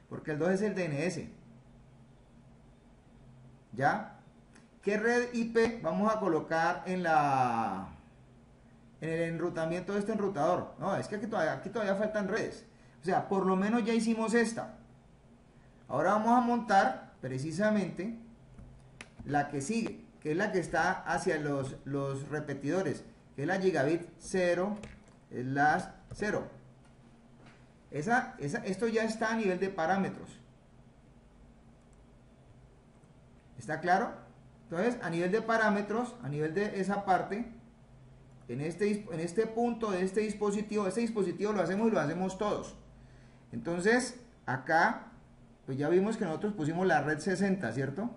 porque el 2 es el DNS. ¿Ya? ¿Qué red IP vamos a colocar en la en el enrutamiento de este enrutador? No, es que aquí todavía, aquí todavía faltan redes. O sea, por lo menos ya hicimos esta. Ahora vamos a montar precisamente la que sigue, que es la que está hacia los, los repetidores, que es la gigabit 0, es la 0. Esa, esa, esto ya está a nivel de parámetros. ¿Está claro? Entonces, a nivel de parámetros, a nivel de esa parte, en este, en este punto de este dispositivo, este dispositivo lo hacemos y lo hacemos todos. Entonces, acá, pues ya vimos que nosotros pusimos la red 60, ¿cierto?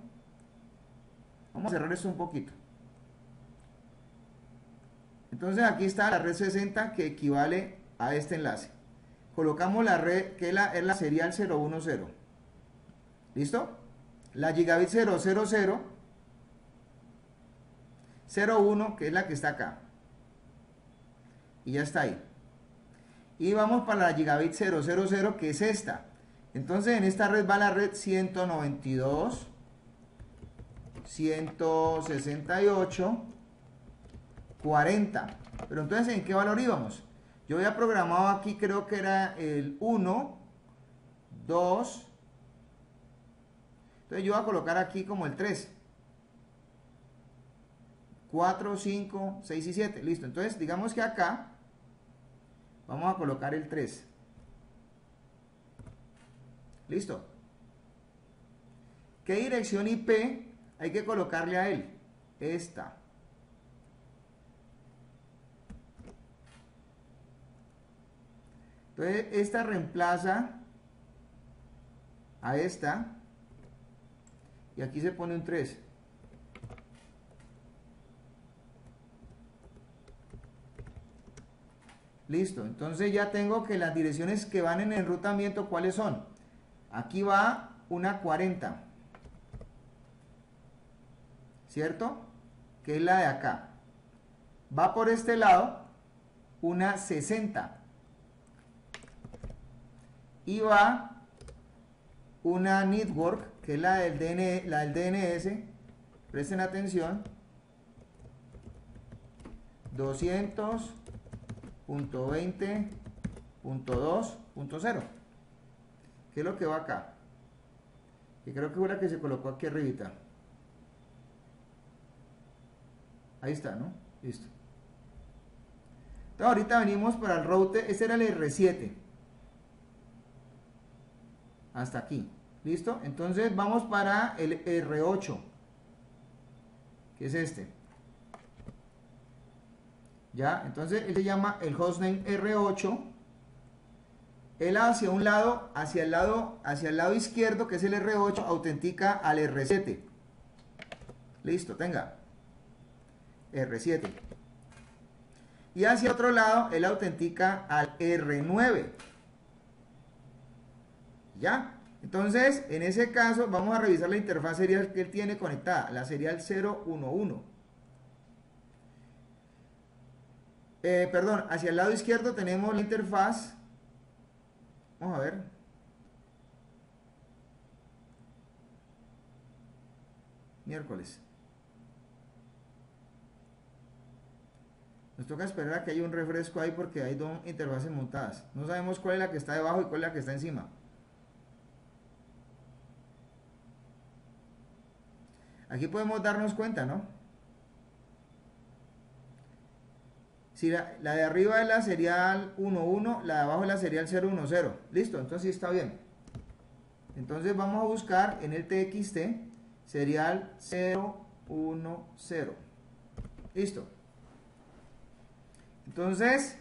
Vamos a cerrar esto un poquito. Entonces aquí está la red 60 que equivale a este enlace. Colocamos la red que es la, es la serial 010. ¿Listo? La gigabit 000 01, que es la que está acá. Y ya está ahí. Y vamos para la gigabit 000, que es esta. Entonces en esta red va la red 192, 168, 40. Pero entonces, ¿en qué valor íbamos? Yo había programado aquí, creo que era el 1, 2. Entonces yo voy a colocar aquí como el 3. 4, 5, 6 y 7. Listo. Entonces, digamos que acá vamos a colocar el 3. Listo. ¿Qué dirección IP hay que colocarle a él? Esta. Entonces, esta reemplaza a esta. Y aquí se pone un 3. Listo, entonces ya tengo que las direcciones que van en enrutamiento, ¿cuáles son? Aquí va una 40. ¿Cierto? Que es la de acá. Va por este lado una 60 y va una network, que es la del, DN, la del DNS, presten atención, 200.20.2.0, que es lo que va acá, que creo que fue la que se colocó aquí arribita. Ahí está, ¿no? Listo. Entonces ahorita venimos para el router, este era el R7 hasta aquí. ¿Listo? Entonces vamos para el R8, que es este. ¿Ya? Entonces él se llama el hostname R8. Él hacia un lado, hacia el lado, hacia el lado izquierdo, que es el R8, autentica al R7. Listo, tenga. R7. Y hacia otro lado, él autentica al R9. ¿Ya? Entonces, en ese caso, vamos a revisar la interfaz serial que él tiene conectada, la serial 011. Eh, perdón, hacia el lado izquierdo tenemos la interfaz. Vamos a ver. Miércoles. Nos toca esperar a que haya un refresco ahí porque hay dos interfaces montadas. No sabemos cuál es la que está debajo y cuál es la que está encima. Aquí podemos darnos cuenta, ¿no? Si la, de arriba es la serial 11, la de abajo es la serial 010. Listo, entonces sí está bien. Entonces vamos a buscar en el TXT serial 010. Listo. Entonces,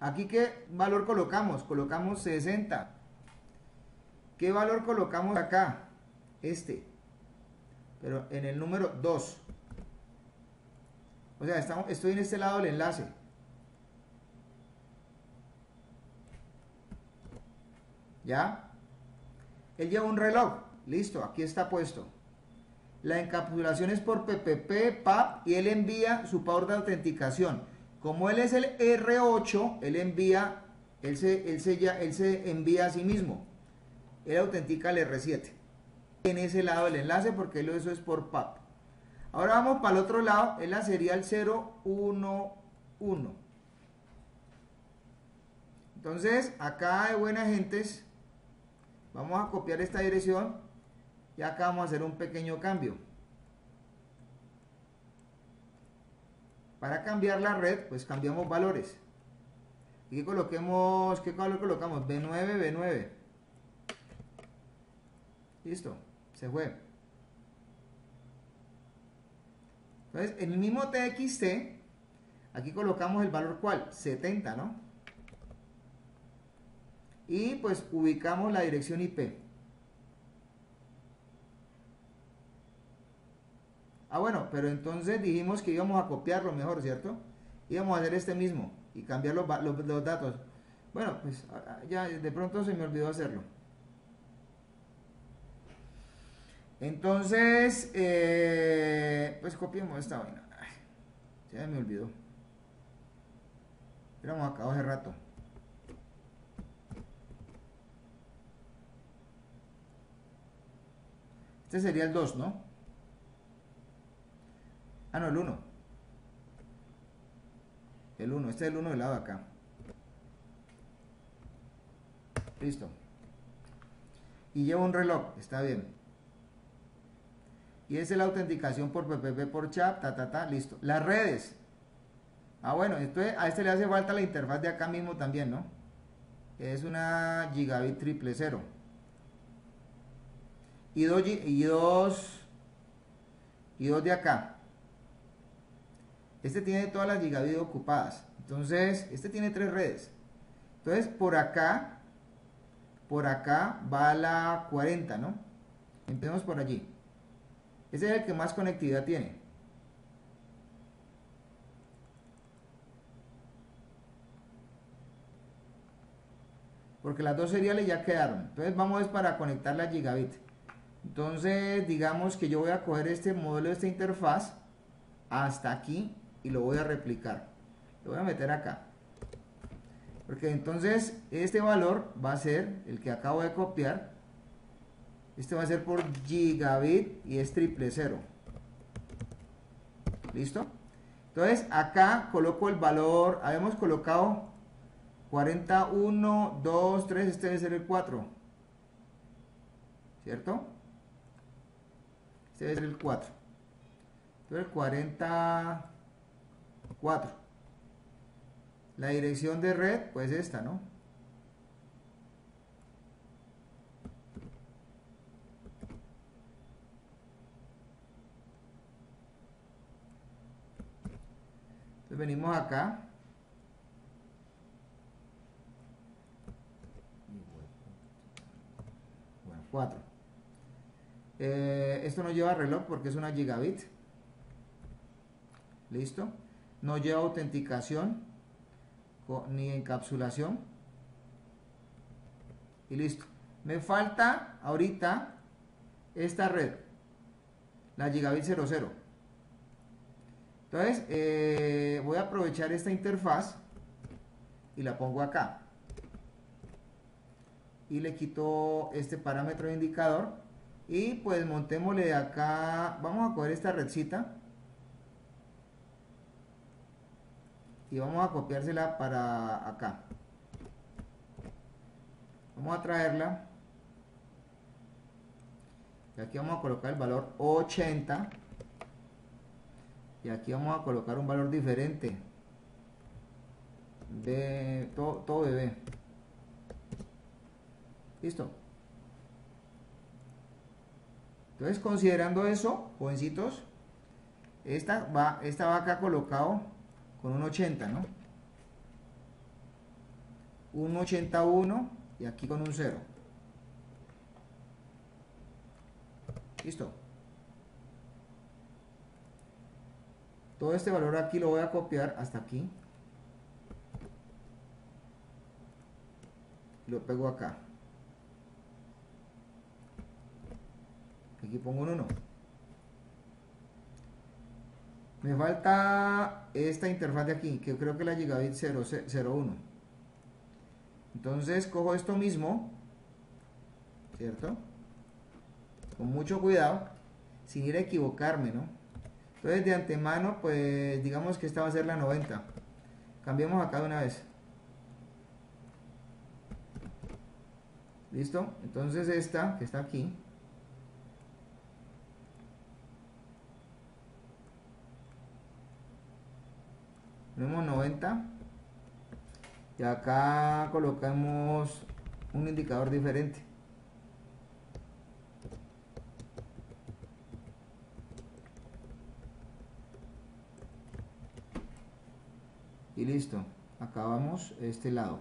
aquí qué valor colocamos? Colocamos 60. ¿Qué valor colocamos acá? Este pero en el número 2. O sea, estamos, estoy en este lado del enlace. ¿Ya? Él lleva un reloj. Listo, aquí está puesto. La encapsulación es por PPP, PAP y él envía su power de autenticación. Como él es el R8, él envía, él se, él se, él se envía a sí mismo. Él autentica el R7 en ese lado del enlace porque eso es por PAP. Ahora vamos para el otro lado, es la serial 011. Entonces, acá de buenas gentes, vamos a copiar esta dirección y acá vamos a hacer un pequeño cambio. Para cambiar la red, pues cambiamos valores. Y coloquemos, ¿qué valor colocamos? B9, B9. Listo se fue. Entonces, en el mismo TXT, aquí colocamos el valor cual, 70, ¿no? Y pues ubicamos la dirección IP. Ah, bueno, pero entonces dijimos que íbamos a copiarlo mejor, ¿cierto? Íbamos a hacer este mismo y cambiar los, los datos. Bueno, pues ya de pronto se me olvidó hacerlo. Entonces, eh, pues copiemos esta vaina. Ya me olvidó. Éramos acá hace rato. Este sería el 2, ¿no? Ah, no, el 1. El 1, este es el 1 del lado de acá. Listo. Y llevo un reloj, está bien. Y esa es la autenticación por PPP por chat, ta, ta, ta, listo. Las redes. Ah, bueno, entonces a este le hace falta la interfaz de acá mismo también, ¿no? Es una gigabit triple cero. Y dos, y dos, y dos de acá. Este tiene todas las gigabit ocupadas. Entonces, este tiene tres redes. Entonces, por acá, por acá va la 40, ¿no? Empecemos por allí. Ese es el que más conectividad tiene. Porque las dos seriales ya quedaron. Entonces vamos para conectar la gigabit. Entonces digamos que yo voy a coger este modelo de esta interfaz hasta aquí y lo voy a replicar. Lo voy a meter acá. Porque entonces este valor va a ser el que acabo de copiar. Este va a ser por gigabit y es triple cero. ¿Listo? Entonces acá coloco el valor, habíamos colocado 41, 2, 3, este debe ser el 4. ¿Cierto? Este debe ser el 4. Entonces 44. La dirección de red, pues esta, ¿no? Venimos acá. Bueno, 4. Eh, esto no lleva reloj porque es una gigabit. ¿Listo? No lleva autenticación ni encapsulación. Y listo. Me falta ahorita esta red. La gigabit 00. Entonces, eh, voy a aprovechar esta interfaz y la pongo acá. Y le quito este parámetro de indicador. Y pues montémosle acá, vamos a coger esta redcita. Y vamos a copiársela para acá. Vamos a traerla. Y aquí vamos a colocar el valor 80 y aquí vamos a colocar un valor diferente de todo, bebé. Listo entonces considerando eso jovencitos esta va esta va acá colocado con un 80 no un 81 y aquí con un 0 listo todo este valor aquí lo voy a copiar hasta aquí. Lo pego acá. Aquí pongo un 1 me falta esta interfaz de aquí que creo que la gigabit 01 entonces cojo esto mismo cierto con mucho cuidado sin ir a equivocarme no entonces de antemano, pues digamos que esta va a ser la 90. Cambiamos acá de una vez. ¿Listo? Entonces esta, que está aquí. Ponemos 90. Y acá colocamos un indicador diferente. Y listo acabamos este lado.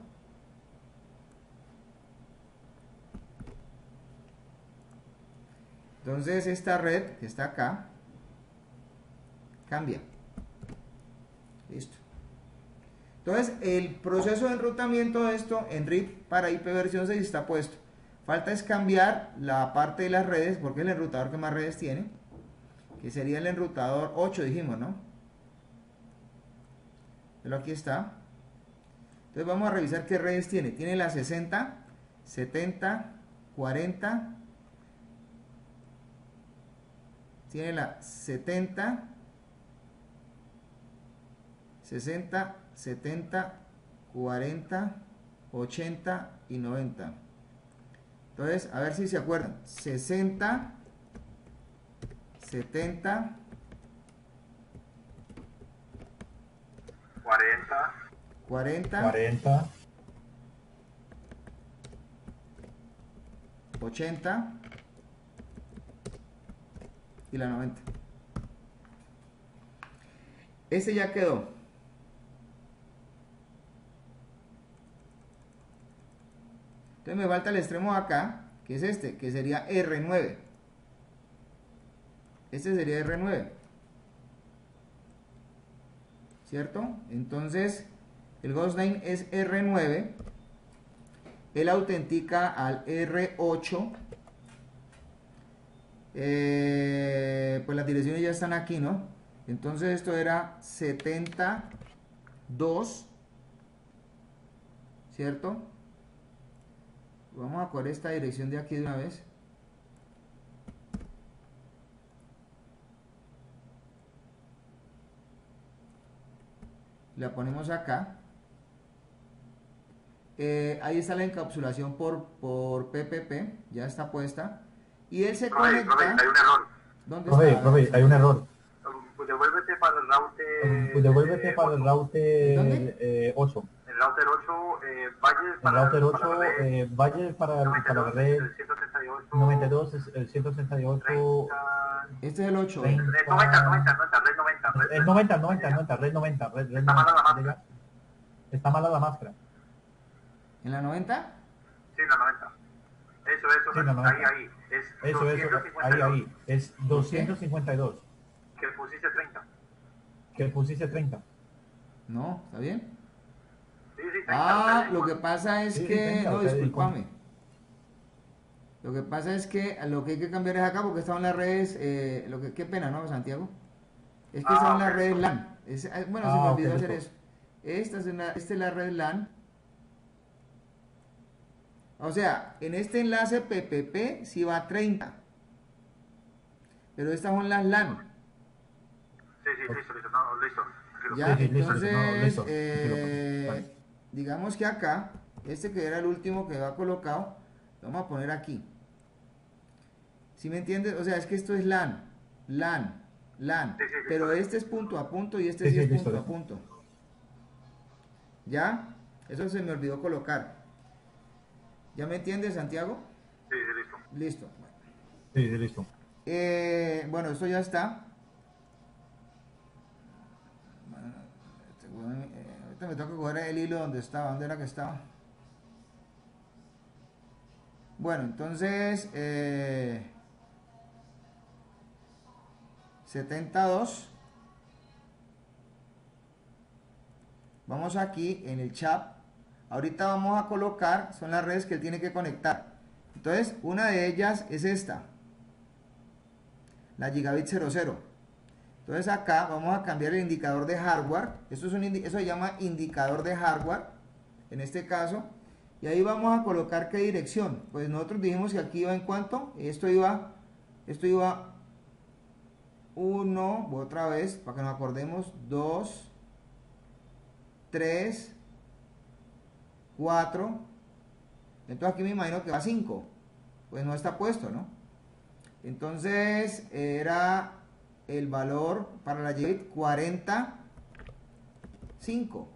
Entonces esta red que está acá cambia. Listo. Entonces el proceso de enrutamiento de esto en RIP para IP versión 6 está puesto. Falta es cambiar la parte de las redes porque es el enrutador que más redes tiene que sería el enrutador 8 dijimos no Pero aquí está. Entonces vamos a revisar qué redes tiene. Tiene la 60, 70, 40. Tiene la 70, 60, 70, 40, 80 y 90. Entonces, a ver si se acuerdan. 60, 70, 40, 40, 40, 80 y la 90. Este ya quedó. Entonces me falta el extremo de acá, que es este, que sería R9. Este sería R9. ¿Cierto? Entonces, el Ghostline es R9. Él autentica al R8. Eh, pues las direcciones ya están aquí, ¿no? Entonces esto era 72. ¿Cierto? Vamos a coger esta dirección de aquí de una vez. La ponemos acá. Eh, ahí está la encapsulación por, por PPP, ya está puesta. Y él se profe, conecta. profe, hay un error. ¿Dónde profe, está? profe, hay un error. Um, Devuélvete para el router. Pues devuélvete eh, para el router eh, 8. El router 8, eh, Valles El para router para 8, la red eh, vaya para, el- para la 92, red el 138, 92, es el 168, 30, Este es el 8. Ven. red 90, 90, 90, red 90. red el 90, 90, 90, red 90, red, red Está mala la 90. máscara. Está mala la máscara. ¿En la 90? Sí, la 90. Eso, eso, Sí, la 90. ahí, ahí. Es Eso, eso, ahí, 252. ahí. Es 252. Que pusiste 30. Que pusiste 30. No, ¿está bien? Sí, sí, 30. Ah, lo que pasa es Sí, que, venga, no, discúlpame. Lo que pasa es que lo que hay que cambiar es acá porque estaban las redes, eh, lo que, qué pena, ¿no, Santiago? Es que Ah, estaban las redes LAN. Es- ah, bueno, se me Ah, olvidó hacer eso. Esta es, una, esta es la red LAN. O sea, en este enlace PPP sí va a 30. Pero estas son las LAN. Sí, sí, listo, listo. No, listo. Ya, entonces, eh. Digamos que acá, este que era el último que va colocado, lo vamos a poner aquí. ¿Sí me entiendes? O sea, es que esto es LAN, LAN, LAN, Sí, sí, sí, pero este es punto a punto y este Sí, sí, sí, es punto a punto. ¿Ya? Eso se me olvidó colocar. ¿Ya me entiendes, Santiago? Sí, sí, listo. Listo. Sí, sí, listo. Eh, bueno, esto ya está. Me toca coger el hilo donde estaba, ¿dónde era que estaba? Bueno, entonces eh, 72. Vamos aquí en el chat. Ahorita vamos a colocar, son las redes que él tiene que conectar. Entonces, una de ellas es esta la gigabit 00 entonces acá vamos a cambiar el indicador de hardware. Esto es un eso se llama indicador de hardware en este caso. Y ahí vamos a colocar qué dirección. Pues nosotros dijimos que aquí iba en cuánto esto iba esto iba 1 otra vez para que nos acordemos 2 3 4 entonces aquí me imagino que va 5 pues no está puesto no entonces era el valor para la Gigabit 45.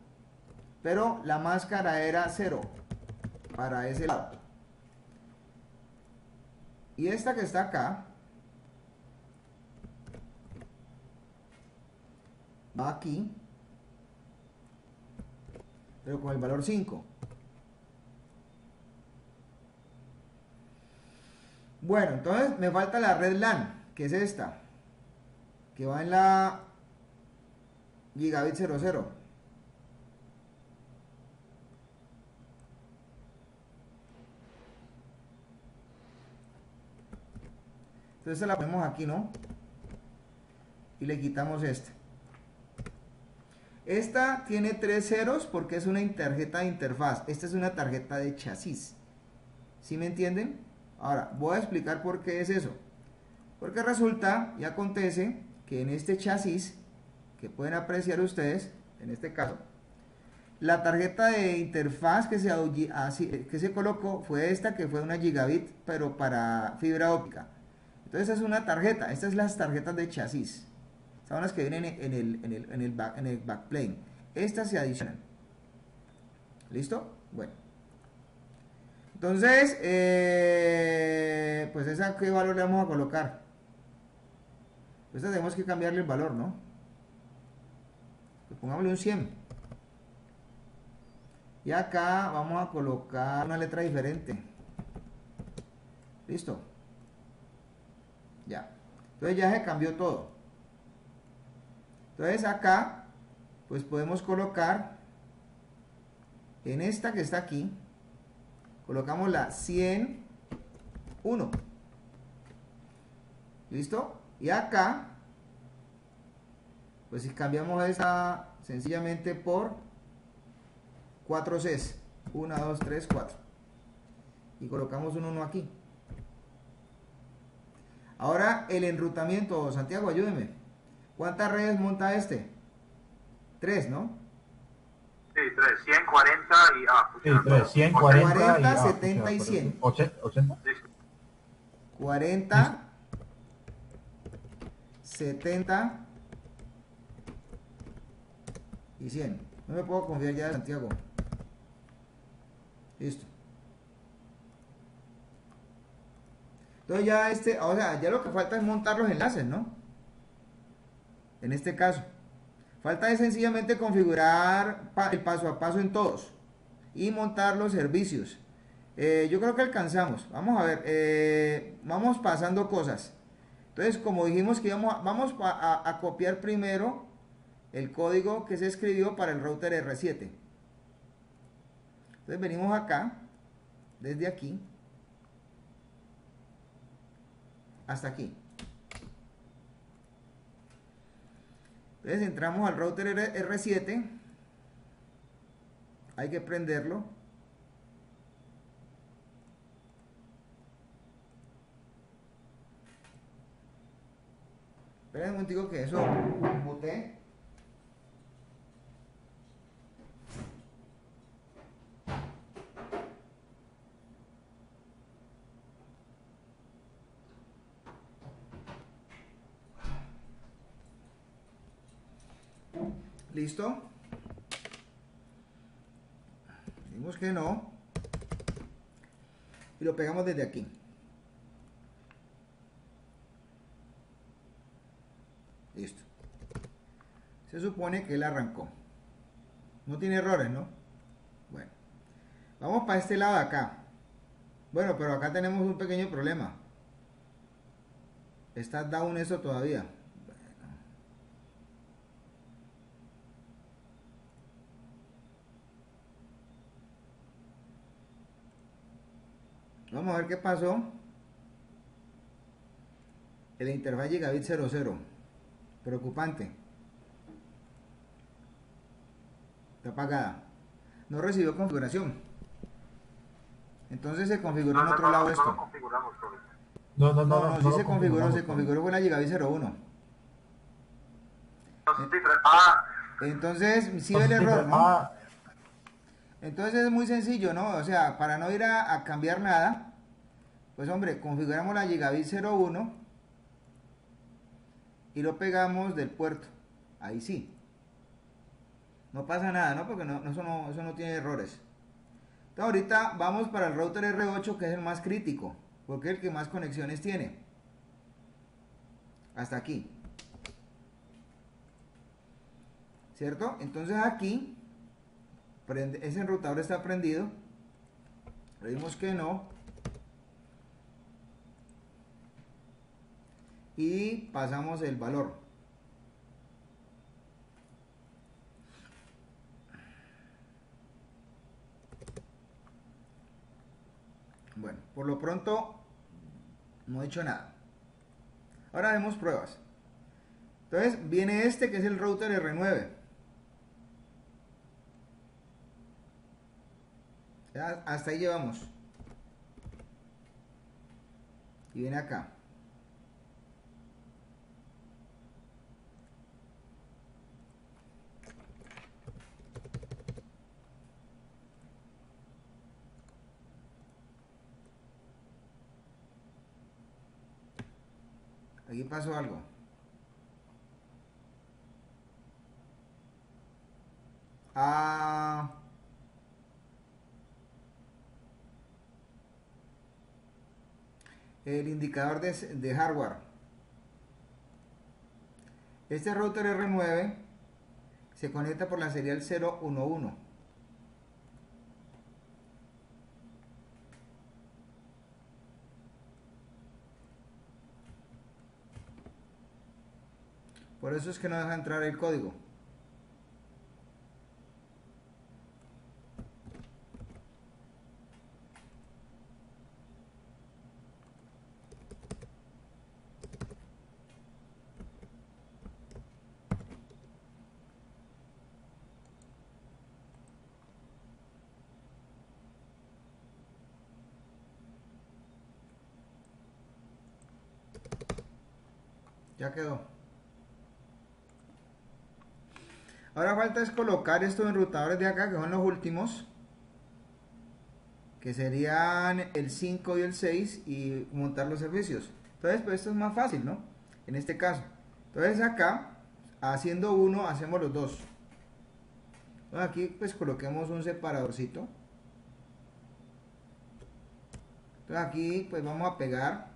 Pero la máscara era 0 para ese lado. Y esta que está acá va aquí. Pero con el valor 5. Bueno, entonces me falta la red LAN, que es esta, que va en la gigabit 00. Entonces se la ponemos aquí, ¿no? Y le quitamos este. Esta tiene tres ceros porque es una tarjeta de interfaz. Esta es una tarjeta de chasis. ¿Sí me entienden? Ahora, voy a explicar por qué es eso. Porque resulta y acontece que en este chasis, que pueden apreciar ustedes, en este caso, la tarjeta de interfaz que se, que se colocó fue esta, que fue una gigabit, pero para fibra óptica. Entonces es una tarjeta, estas son las tarjetas de chasis. Son las que vienen en el, en el, en el, back, en el backplane. Estas se adicionan. ¿Listo? Bueno. Entonces, eh, pues esa qué valor le vamos a colocar. Pues tenemos que cambiarle el valor, ¿no? Pues pongámosle un 100. Y acá vamos a colocar una letra diferente. ¿Listo? Ya. Entonces ya se cambió todo. Entonces acá, pues podemos colocar en esta que está aquí, colocamos la 101. ¿Listo? Y acá, pues si cambiamos esa sencillamente por 4 Cs. 1, 2, 3, 4. Y colocamos un 1 aquí. Ahora el enrutamiento, Santiago, ayúdeme. ¿Cuántas redes monta este? Tres, ¿no? Sí, tres. 140 y... Ah, sí, tres. 140 40, y, 70 y 100. 80. 80. 40, 70 y 100. No me puedo confiar ya de Santiago. Listo. Entonces ya este, o sea, ya lo que falta es montar los enlaces, ¿no? En este caso. Falta es sencillamente configurar el paso a paso en todos y montar los servicios. Eh, yo creo que alcanzamos. Vamos a ver, eh, vamos pasando cosas. Entonces, como dijimos que íbamos, vamos a, a copiar primero el código que se escribió para el router R7. Entonces venimos acá, desde aquí, hasta aquí. Entonces entramos al router R7, hay que prenderlo. Esperen un momentico que eso mute. ¿Listo? Decimos que no. Y lo pegamos desde aquí. Listo. Se supone que él arrancó. No tiene errores, ¿no? Bueno. Vamos para este lado de acá. Bueno, pero acá tenemos un pequeño problema. Está down eso todavía. Vamos a ver qué pasó. El interfaz gigabit 00. Preocupante. Está apagada. No recibió configuración. Entonces se configuró en otro lado esto. No, no, no. No, no, sí se configuró, se configuró con la gigabit 01. Entonces, si ve el error, ¿no? Entonces es muy sencillo, ¿no? O sea, para no ir a, cambiar nada, pues hombre, configuramos la gigabit 01 y lo pegamos del puerto. Ahí sí. No pasa nada, ¿no? Porque no, eso, no, eso no tiene errores. Entonces ahorita vamos para el router R8 que es el más crítico, porque es el que más conexiones tiene. Hasta aquí. ¿Cierto? Entonces aquí ese enrutador está prendido. Le dimos que no. y pasamos el valor. Bueno, por lo pronto no he hecho nada. Ahora vemos pruebas. Entonces viene este que es el router R9. Hasta ahí llevamos. Y viene acá. Aquí pasó algo. Ah. El indicador de, de hardware. Este router R9 se conecta por la serial 011. Por eso es que no deja entrar el código. Ya quedó. Ahora falta es colocar estos enrutadores de acá, que son los últimos. Que serían el 5 y el 6 y montar los servicios. Entonces, pues esto es más fácil, ¿no? En este caso. Entonces acá, haciendo uno, hacemos los dos. Entonces aquí pues coloquemos un separadorcito. Entonces aquí pues vamos a pegar.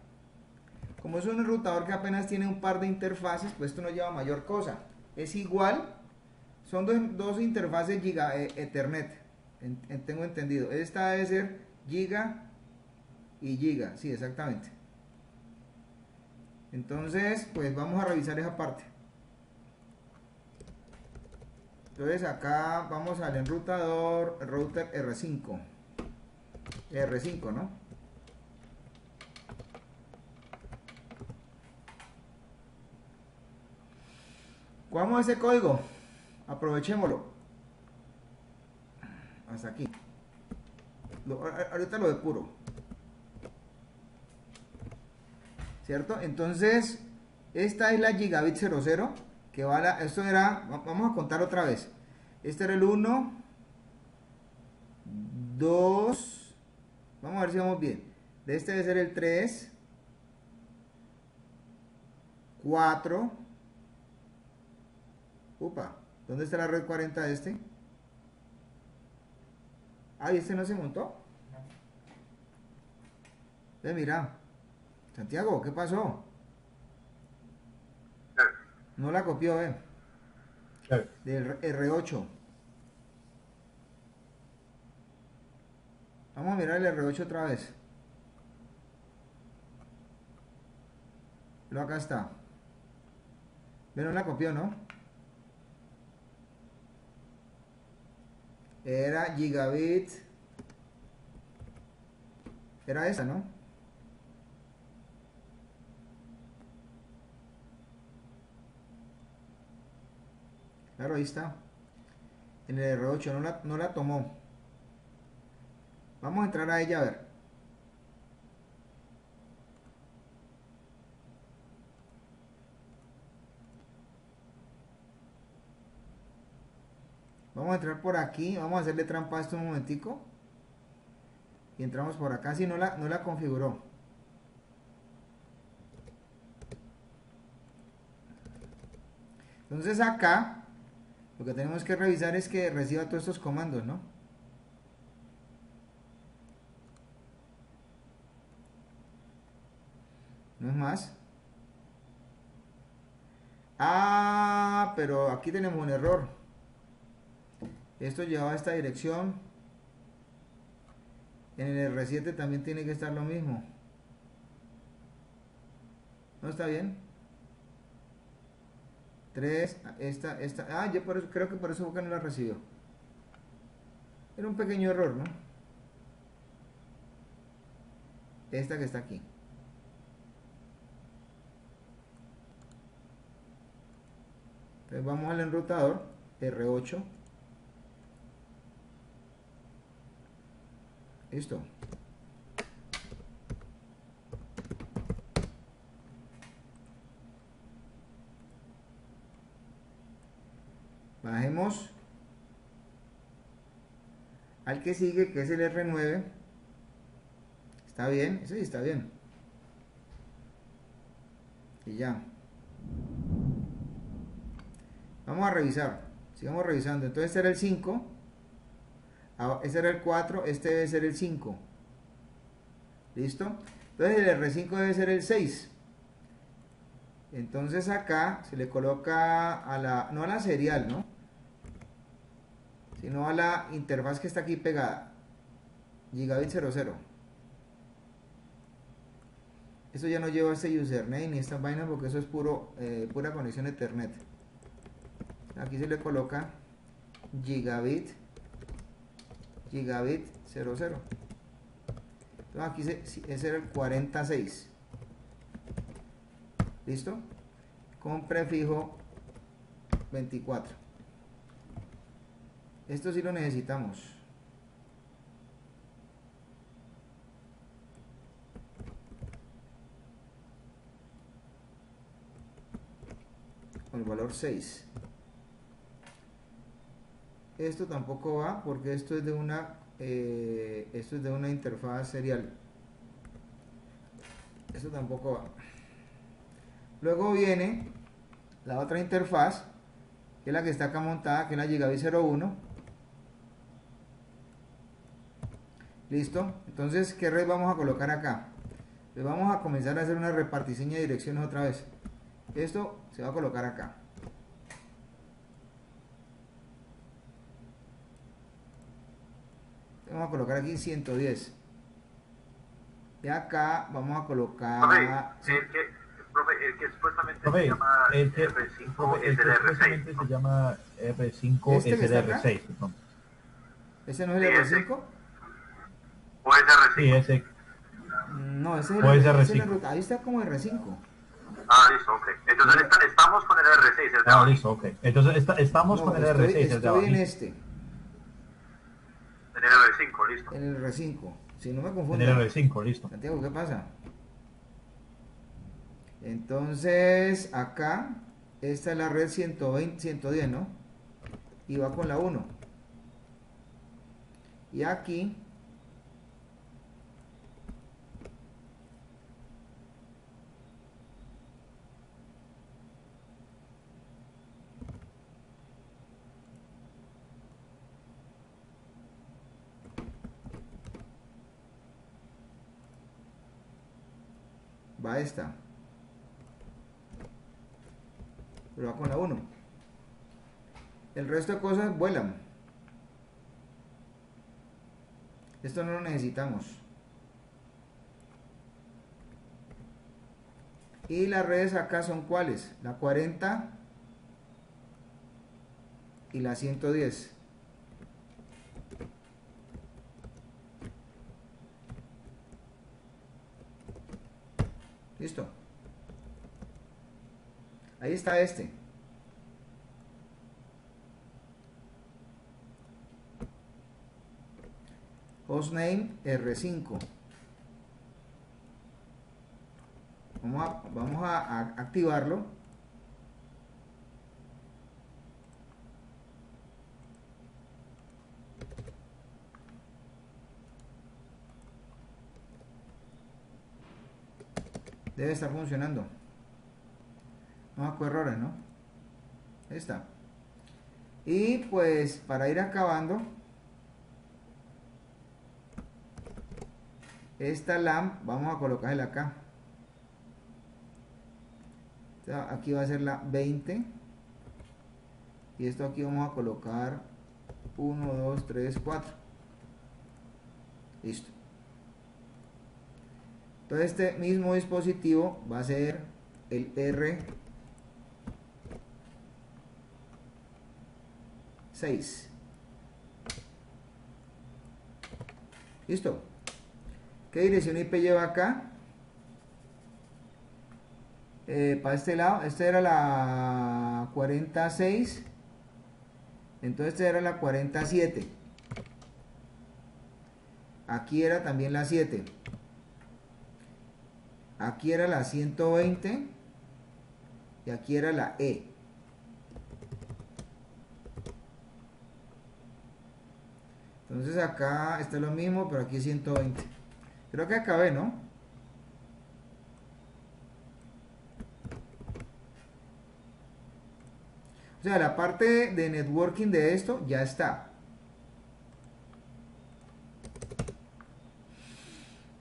Como es un enrutador que apenas tiene un par de interfaces, pues esto no lleva mayor cosa. Es igual son dos, dos interfaces Giga eh, Ethernet, en, en, tengo entendido. Esta debe ser Giga y Giga, sí, exactamente. Entonces, pues vamos a revisar esa parte. Entonces acá vamos al enrutador router R5. R5, ¿no? ¿Cómo es ese código? Aprovechémoslo. Hasta aquí. Lo, ahorita lo depuro. Cierto entonces esta es la gigabit 00 que va a esto era vamos a contar otra vez. Este era el 1 2 vamos a ver si vamos bien. De este debe ser el 3 4 upa ¿Dónde está la red 40 de este? Ah, ¿y este no se montó? Ve, mira. Santiago, ¿qué pasó? No la copió, ve. Del R8. Vamos a mirar el R8 otra vez. Pero acá está. Ve, no la copió, ¿no? Era gigabit. Era esa, ¿no? Claro, ahí está. En el R8 no la, no la tomó. Vamos a entrar a ella a ver. Vamos a entrar por aquí, vamos a hacerle trampa a esto un momentico. Y entramos por acá, si no la, no la configuró. Entonces acá, lo que tenemos que revisar es que reciba todos estos comandos, ¿no? No es más. Ah, pero aquí tenemos un error esto lleva a esta dirección. En el R7 también tiene que estar lo mismo. ¿no está bien? 3, esta, esta, ah, yo por eso, creo que por eso Boca no la recibió. Era un pequeño error, ¿no? esta que está aquí. Entonces vamos al enrutador R8 Listo. Bajemos al que sigue, que es el R9. ¿Está bien? Sí, está bien. Y ya. Vamos a revisar. Sigamos revisando. Entonces este era el 5. Este era el 4. Este debe ser el 5. ¿Listo? Entonces el R5 debe ser el 6. Entonces acá se le coloca a la, no a la serial, ¿no? Sino a la interfaz que está aquí pegada. Gigabit 00. Eso ya no lleva este username ni esta vaina porque eso es puro, eh, pura conexión Ethernet. Aquí se le coloca gigabit gigabit 00. Entonces aquí se, ese era el 46. ¿Listo? Con prefijo 24. Esto sí lo necesitamos. Con el valor 6. Esto tampoco va porque esto es de una eh, esto es de una interfaz serial. Esto tampoco va. Luego viene la otra interfaz, que es la que está acá montada, que es la Gigabit 01. Listo. Entonces, ¿qué red vamos a colocar acá? Pues vamos a comenzar a hacer una repartición de direcciones otra vez. Esto se va a colocar acá. Vamos a colocar aquí 110. Y acá vamos a colocar... Profe, el que, supuestamente se llama R5 es el R6. se llama R5 ¿Este es el R6. ¿no? ¿Ese no es el R5? ¿O es R5? Sí, ese. No, ese es el, es ese es R5. el- Ahí está como R5. Ah, listo, ok. Entonces esta- estamos con el R6, el de Ah, listo, ok. Entonces esta- estamos No, con el estoy, R6, el de estoy en este, En el R5, listo. en el R5. Si no me En confundo. el R5, listo. Santiago, ¿qué pasa? Entonces, acá, esta es la red 120, 110, ¿no? Y va con la 1. Y aquí, va esta. Pero va con la 1. El resto de cosas vuelan. Esto no lo necesitamos. Y las redes acá son cuáles? La 40 y la 110. Listo. Ahí está este. Hostname R5. Vamos a, vamos a, a activarlo. Debe estar funcionando. No saco errores, ¿no? Ahí está. Y pues para ir acabando, esta LAM vamos a colocarla acá. Aquí va a ser la 20. Y esto aquí vamos a colocar 1, 2, 3, 4. Listo. Entonces este mismo dispositivo va a ser el R 6 listo ¿qué dirección IP lleva acá? Eh, para este lado esta era la 46 entonces esta era la 47 aquí era también la 7. Aquí era la 120 y aquí era la E. Entonces acá está lo mismo, pero aquí es 120. Creo que acabé, ¿no? O sea, la parte de networking de esto ya está.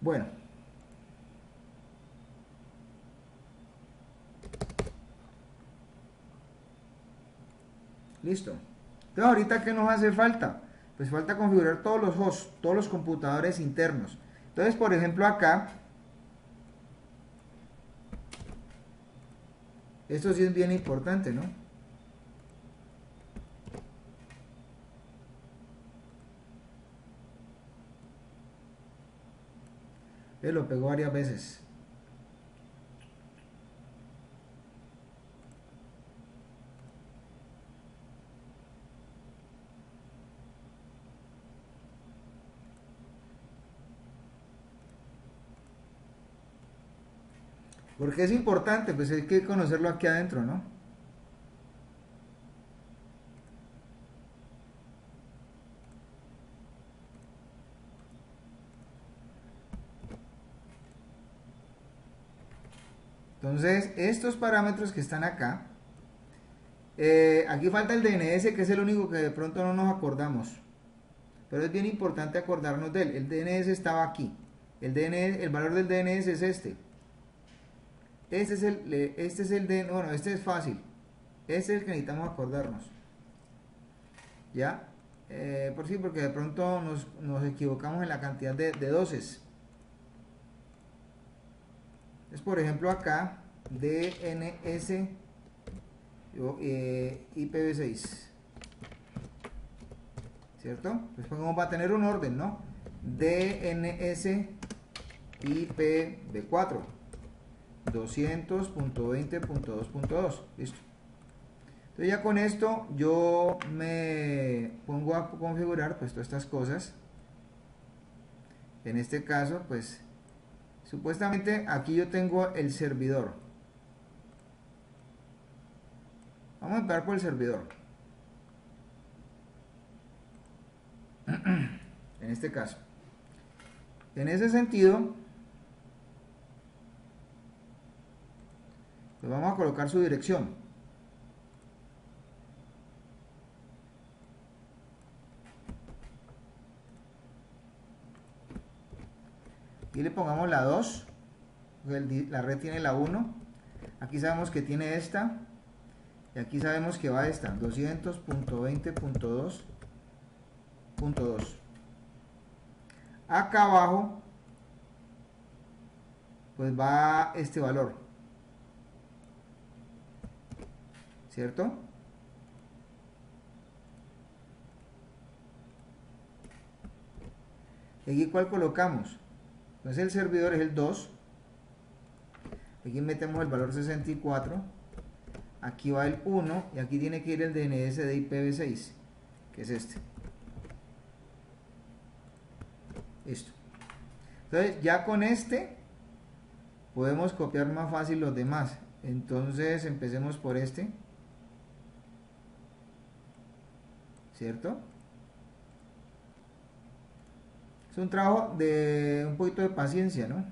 Bueno. Listo. Entonces, ahorita, ¿qué nos hace falta? Pues falta configurar todos los hosts, todos los computadores internos. Entonces, por ejemplo, acá, esto sí es bien importante, ¿no? Él lo pegó varias veces. Porque es importante, pues hay que conocerlo aquí adentro, ¿no? Entonces, estos parámetros que están acá, eh, aquí falta el DNS, que es el único que de pronto no nos acordamos. Pero es bien importante acordarnos de él. El DNS estaba aquí. El, DNS, el valor del DNS es este. Este es el, este es el de, bueno, este es fácil. Este es el que necesitamos acordarnos. ¿Ya? Eh, por sí, porque de pronto nos, equivocamos en la cantidad de, de doces. Es por ejemplo acá DNS eh, IPv6. ¿Cierto? Pues como va a tener un orden, ¿no? DNS IPv4. 200.20.2.2 listo. Entonces ya con esto yo me pongo a configurar pues todas estas cosas. En este caso pues supuestamente aquí yo tengo el servidor. Vamos a empezar por el servidor. En este caso. En ese sentido le vamos a colocar su dirección. Y le pongamos la 2, la red tiene la 1, aquí sabemos que tiene esta, y aquí sabemos que va esta, 200.20.2.2. Acá abajo, pues va este valor, ¿cierto? ¿Y aquí cuál colocamos? Entonces el servidor es el 2. Aquí metemos el valor 64. Aquí va el 1 y aquí tiene que ir el DNS de IPv6, que es este. Listo. Entonces ya con este podemos copiar más fácil los demás. Entonces empecemos por este. ¿Cierto? Es un trabajo de un poquito de paciencia, ¿no?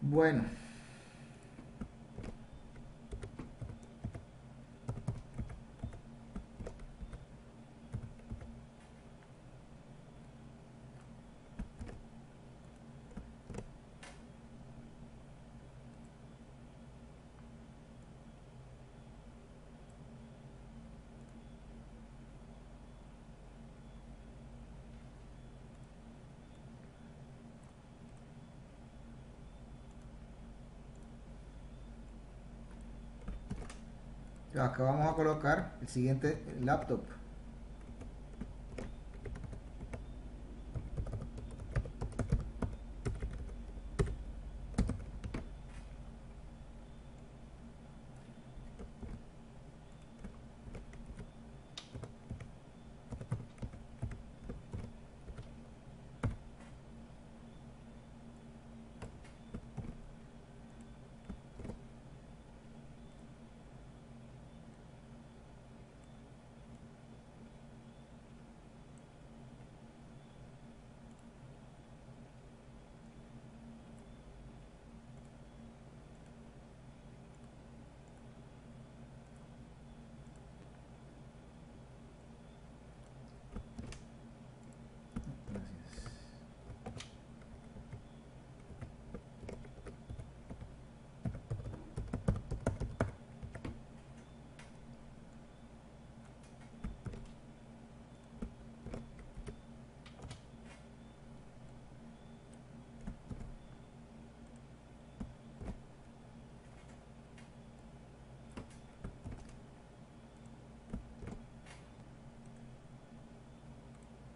Bueno. Acá vamos a colocar el siguiente laptop.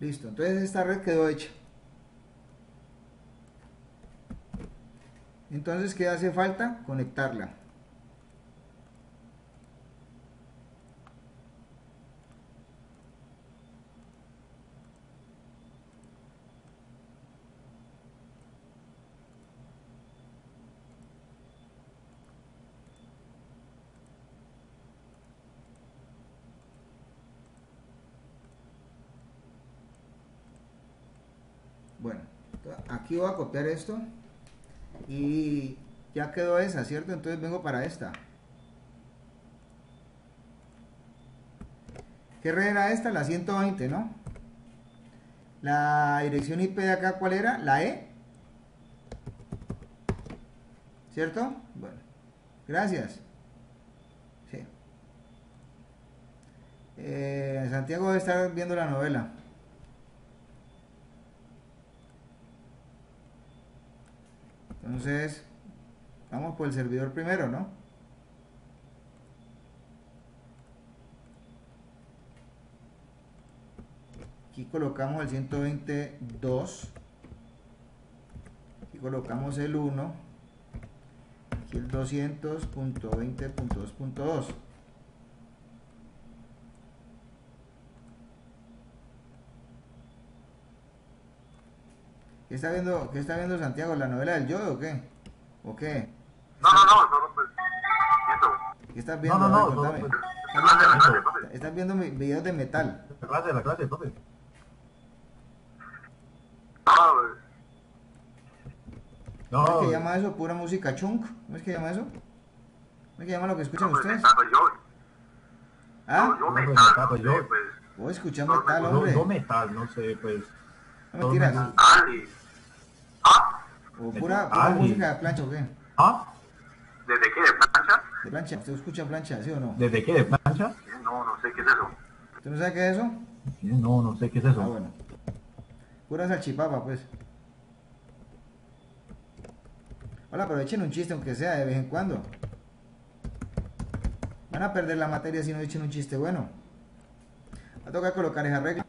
Listo, entonces esta red quedó hecha. Entonces, ¿qué hace falta? Conectarla. Bueno, aquí voy a copiar esto y ya quedó esa, ¿cierto? Entonces vengo para esta. ¿Qué red era esta? La 120, ¿no? La dirección IP de acá, ¿cuál era? La E. ¿Cierto? Bueno, gracias. Sí. Eh, Santiago debe estar viendo la novela. Entonces, vamos por el servidor primero, ¿no? Aquí colocamos el 122. Aquí colocamos el 1. Aquí el 200.20.2.2. ¿Qué está viendo, qué está viendo Santiago? ¿La novela del yodo o qué? ¿O qué? No, no, no, solo pues. ¿Qué estás viendo? No, no, no, ver, no, contame. pues, ¿Estás viendo, videos de metal. La clase, la clase, profe. No, pues. No, ¿Cómo es que llama eso? ¿Pura música chunk? ¿Cómo es que llama eso? ¿Cómo es que llama lo que escuchan No, pues, ustedes? metal, pues, yo, ¿Ah? yo No, pues, metal, metal, no pues, sé, yo- pues. Vos escuchás No, metal, no, hombre. no metal, no sé, pues. No mentiras. Ah, ¿O pura, pura Ali. música de plancha o qué? ¿Ah? ¿desde qué? ¿De plancha? De plancha. ¿Usted escucha plancha, sí o no? ¿Desde qué? ¿De plancha? No, no sé qué es eso. ¿Usted no sabe qué es eso? No, no sé qué es Ah, eso. bueno. Pura salchipapa, pues. Hola, pero echen un chiste, aunque sea de vez en cuando. Van a perder la materia si no echen un chiste bueno. Va a tocar colocar esa regla.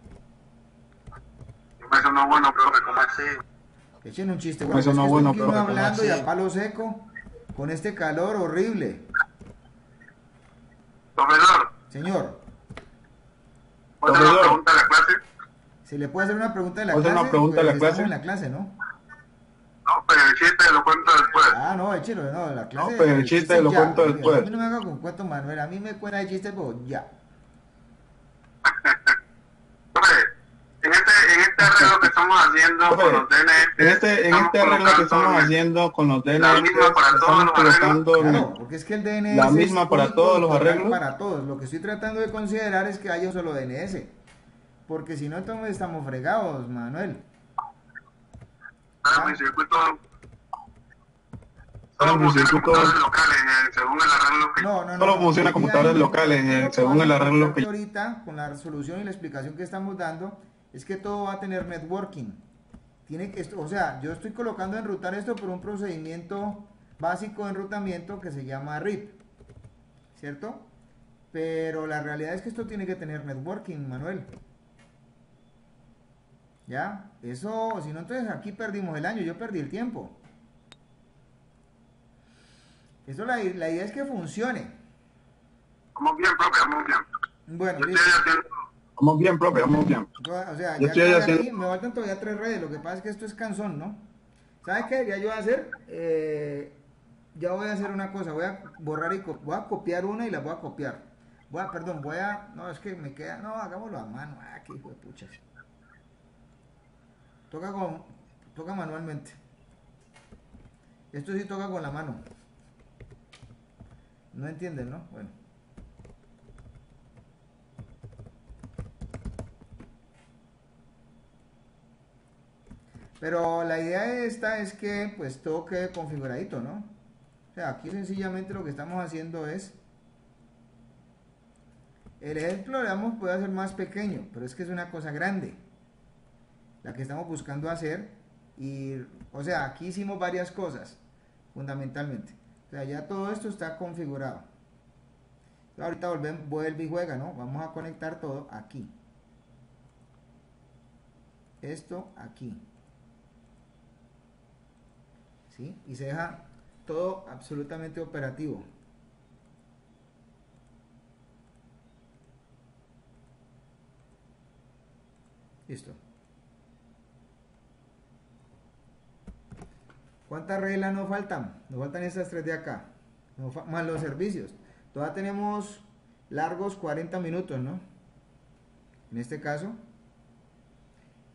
Eso no es bueno, profe, ¿cómo así? Echen un chiste Eso bueno. Es no es bueno, estoy aquí profe, uno ¿cómo hablando y a palo seco con este calor horrible. Profesor, Señor, ¿puedo hacer una pregunta a la clase? si le puede hacer una pregunta de la ¿Puedo hacer clase, una pregunta de la pues estamos clase? en la clase, ¿no? No, pero el chiste lo cuento después. Ah, no, échelo, no, la clase. No, pero el chiste lo ya. cuento Oiga, después. A mí no me haga con cuento, Manuel. A mí me cuenta de chistes, pero ya. Profe, en este, en este arreglo que estamos haciendo Profe, con los DNS, En este, en este arreglo que estamos haciendo con los DNS, La misma para todos los colocando Claro, porque es que el DNS La es misma para todos los arreglos. Para todos. Lo que estoy tratando de considerar es que haya un solo DNS. Porque si no, entonces estamos fregados, Manuel. para mi circuito, Para solo funciona circuito- computadores locales, según el arreglo que... No, no, no. Solo funciona computadores locales, según el arreglo que- Ahorita, con la resolución y la explicación que estamos dando, es que todo va a tener networking. Tiene que, esto- o sea, yo estoy colocando enrutar esto por un procedimiento básico de enrutamiento que se llama RIP. ¿Cierto? Pero la realidad es que esto tiene que tener networking, Manuel. ¿Ya? Eso, si no, entonces aquí perdimos el año, yo perdí el tiempo. Eso la, la idea es que funcione. Vamos bien, profe, vamos bien. Bueno, Yo listo. estoy haciendo- Vamos bien, profe, vamos bien. O sea, ya estoy haciendo- aquí, me faltan todavía tres redes. Lo que pasa es que esto es cansón, ¿no? ¿Sabes qué? Ya yo voy a hacer. Eh, ya voy a hacer una cosa. Voy a borrar y voy a copiar una y la voy a copiar. Voy a, perdón, voy a. No, es que me queda. No, hagámoslo a mano. Ah, qué hijo de pucha. Toca con. Toca manualmente. Esto sí toca con la mano. No entienden, ¿no? Bueno. Pero la idea de esta es que pues todo quede configuradito, ¿no? O sea, aquí sencillamente lo que estamos haciendo es... El ejemplo, digamos, puede ser más pequeño, pero es que es una cosa grande. La que estamos buscando hacer. Y, o sea, aquí hicimos varias cosas, fundamentalmente. O sea, ya todo esto está configurado. Ahorita volvemos, vuelve y juega, ¿no? Vamos a conectar todo aquí. Esto aquí. ¿Sí? Y se deja todo absolutamente operativo. Listo. ¿Cuántas reglas nos faltan? Nos faltan estas tres de acá. Más los servicios. Todavía tenemos largos 40 minutos, ¿no? En este caso.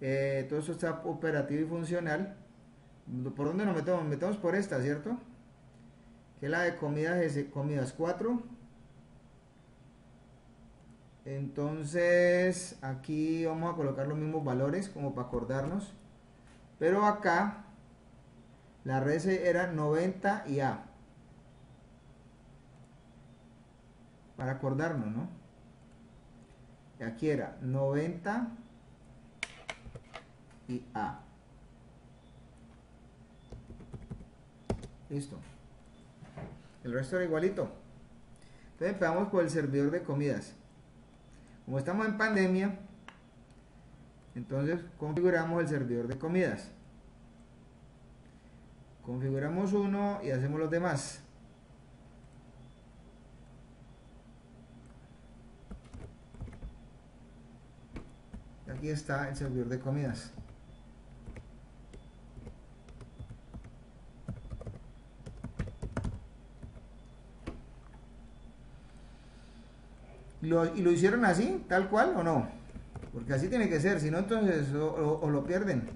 Eh, todo esto está operativo y funcional. ¿Por dónde nos metemos? Metemos por esta, ¿cierto? Que es la de comidas, comidas 4. Entonces, aquí vamos a colocar los mismos valores como para acordarnos. Pero acá, la red era 90 y A. Para acordarnos, ¿no? Y aquí era 90 y A. Listo. El resto era igualito. Entonces empezamos por el servidor de comidas. Como estamos en pandemia, entonces configuramos el servidor de comidas. Configuramos uno y hacemos los demás. Aquí está el servidor de comidas. Lo- ¿Y lo hicieron así, tal cual o no? Porque así tiene que ser, si no entonces o, o- o lo pierden.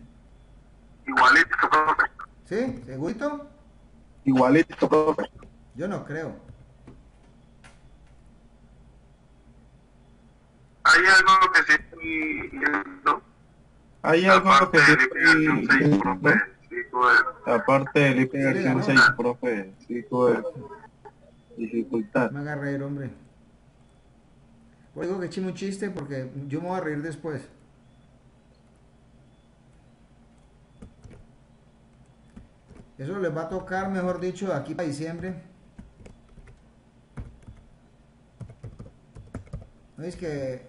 Igualito, profe. ¿Sí? ¿Segurito? Igualito, profe. Yo no creo. Hay algo que sí estoy viendo. Hay algo Aparte que sí de IPv6, estoy- profe. Sí, aparte del IP Sí, versión ¿no? 6, profe, sí tuve dificultad. Me haga reír, hombre. Pues digo que chimo un chiste porque yo me voy a reír después. Eso les va a tocar, mejor dicho, de aquí para diciembre. ¿No es que,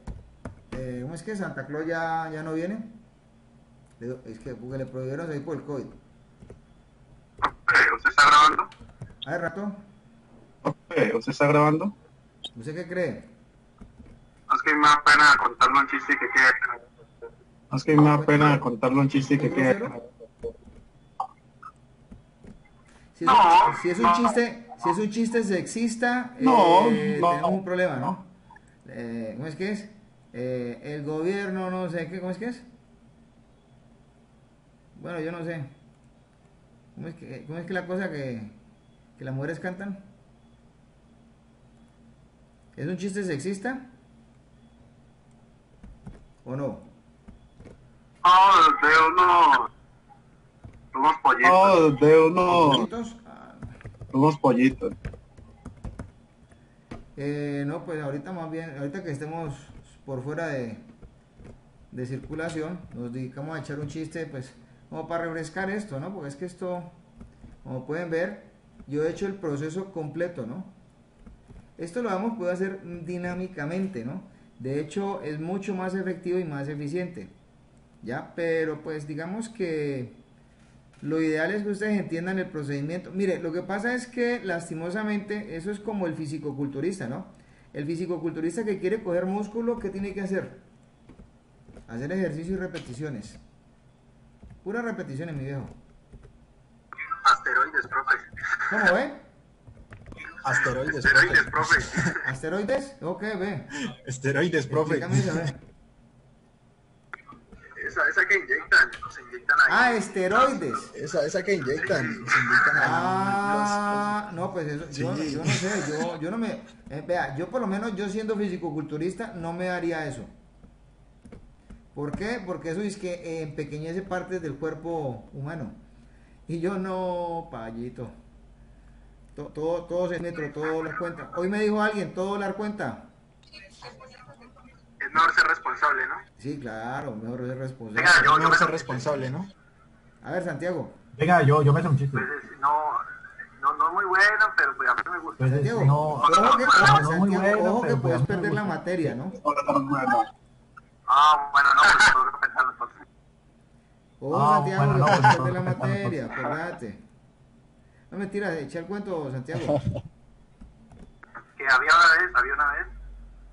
eh, ¿cómo es que Santa Claus ya, ya no viene? Es que porque le prohibieron salir por el COVID. ¿usted está grabando? ¿Hace rato? ¿usted está grabando? ¿Usted qué cree? Es que me da pena contarle un chiste que quede. Es que me da pena contarle un chiste que ¿Es quede. Si es, No, un, si es un no. chiste, si es un chiste sexista, No, eh, no. tenemos un problema, ¿no? Eh, ¿Cómo es que es? Eh, el gobierno, no sé qué, ¿cómo es que es? Bueno, yo no sé. ¿Cómo es que, cómo es que la cosa que, que las mujeres cantan? ¿Es un chiste sexista? ¿O no? No, de unos. unos pollitos. Oh, de unos, ¿Pollitos? Ah, unos pollitos. Eh, no, pues ahorita más bien, ahorita que estemos por fuera de, de circulación, nos dedicamos a echar un chiste, pues, como para refrescar esto, ¿no? Porque es que esto, como pueden ver, yo he hecho el proceso completo, ¿no? Esto lo hemos podido hacer dinámicamente, ¿no? De hecho, es mucho más efectivo y más eficiente. ¿Ya? Pero pues digamos que lo ideal es que ustedes entiendan el procedimiento. Mire, lo que pasa es que lastimosamente eso es como el fisicoculturista, ¿no? El fisicoculturista que quiere coger músculo, ¿qué tiene que hacer? Hacer ejercicio y repeticiones. Pura repeticiones, mi viejo. Asteroides, profe. ¿Cómo ve? Asteroides, Asteroides, profe. profe. ¿Asteroides? Ok, ve. Esteroides, profe. Esa, esa que inyectan, se inyectan ahí. Ah, esteroides. Esa, esa que inyectan. Se inyectan ahí Ah, no, pues eso, yo, yo no sé, yo, yo no me, eh, vea, yo por lo menos, yo siendo fisicoculturista, no me haría eso. ¿Por qué? Porque eso es que eh, empequeñece partes del cuerpo humano. Y yo no, payito. To- Todo, todo se metro, todo la cuenta. Hoy me dijo alguien, todo dar cuenta. Es mejor ser responsable, ¿no? Sí, claro, mejor ser responsable. Venga, yo, No yo me ser responsable, ¿no? A ver, Santiago. Venga, yo, yo me sé un chiste. Pues, es- no, no, no muy bueno, pero pues a mí me gusta. Pues es- Santiago, no, ojo que, no, ojo, no muy Santiago, bueno, ojo que pero pues puedes perder la materia, ¿no? Ah, bueno, no, pues tengo que pensarlo entonces. Oh, Ah, Santiago, que pues, perder la materia, entonces. No mentira, echa el cuento, Santiago. Que había una vez, había una vez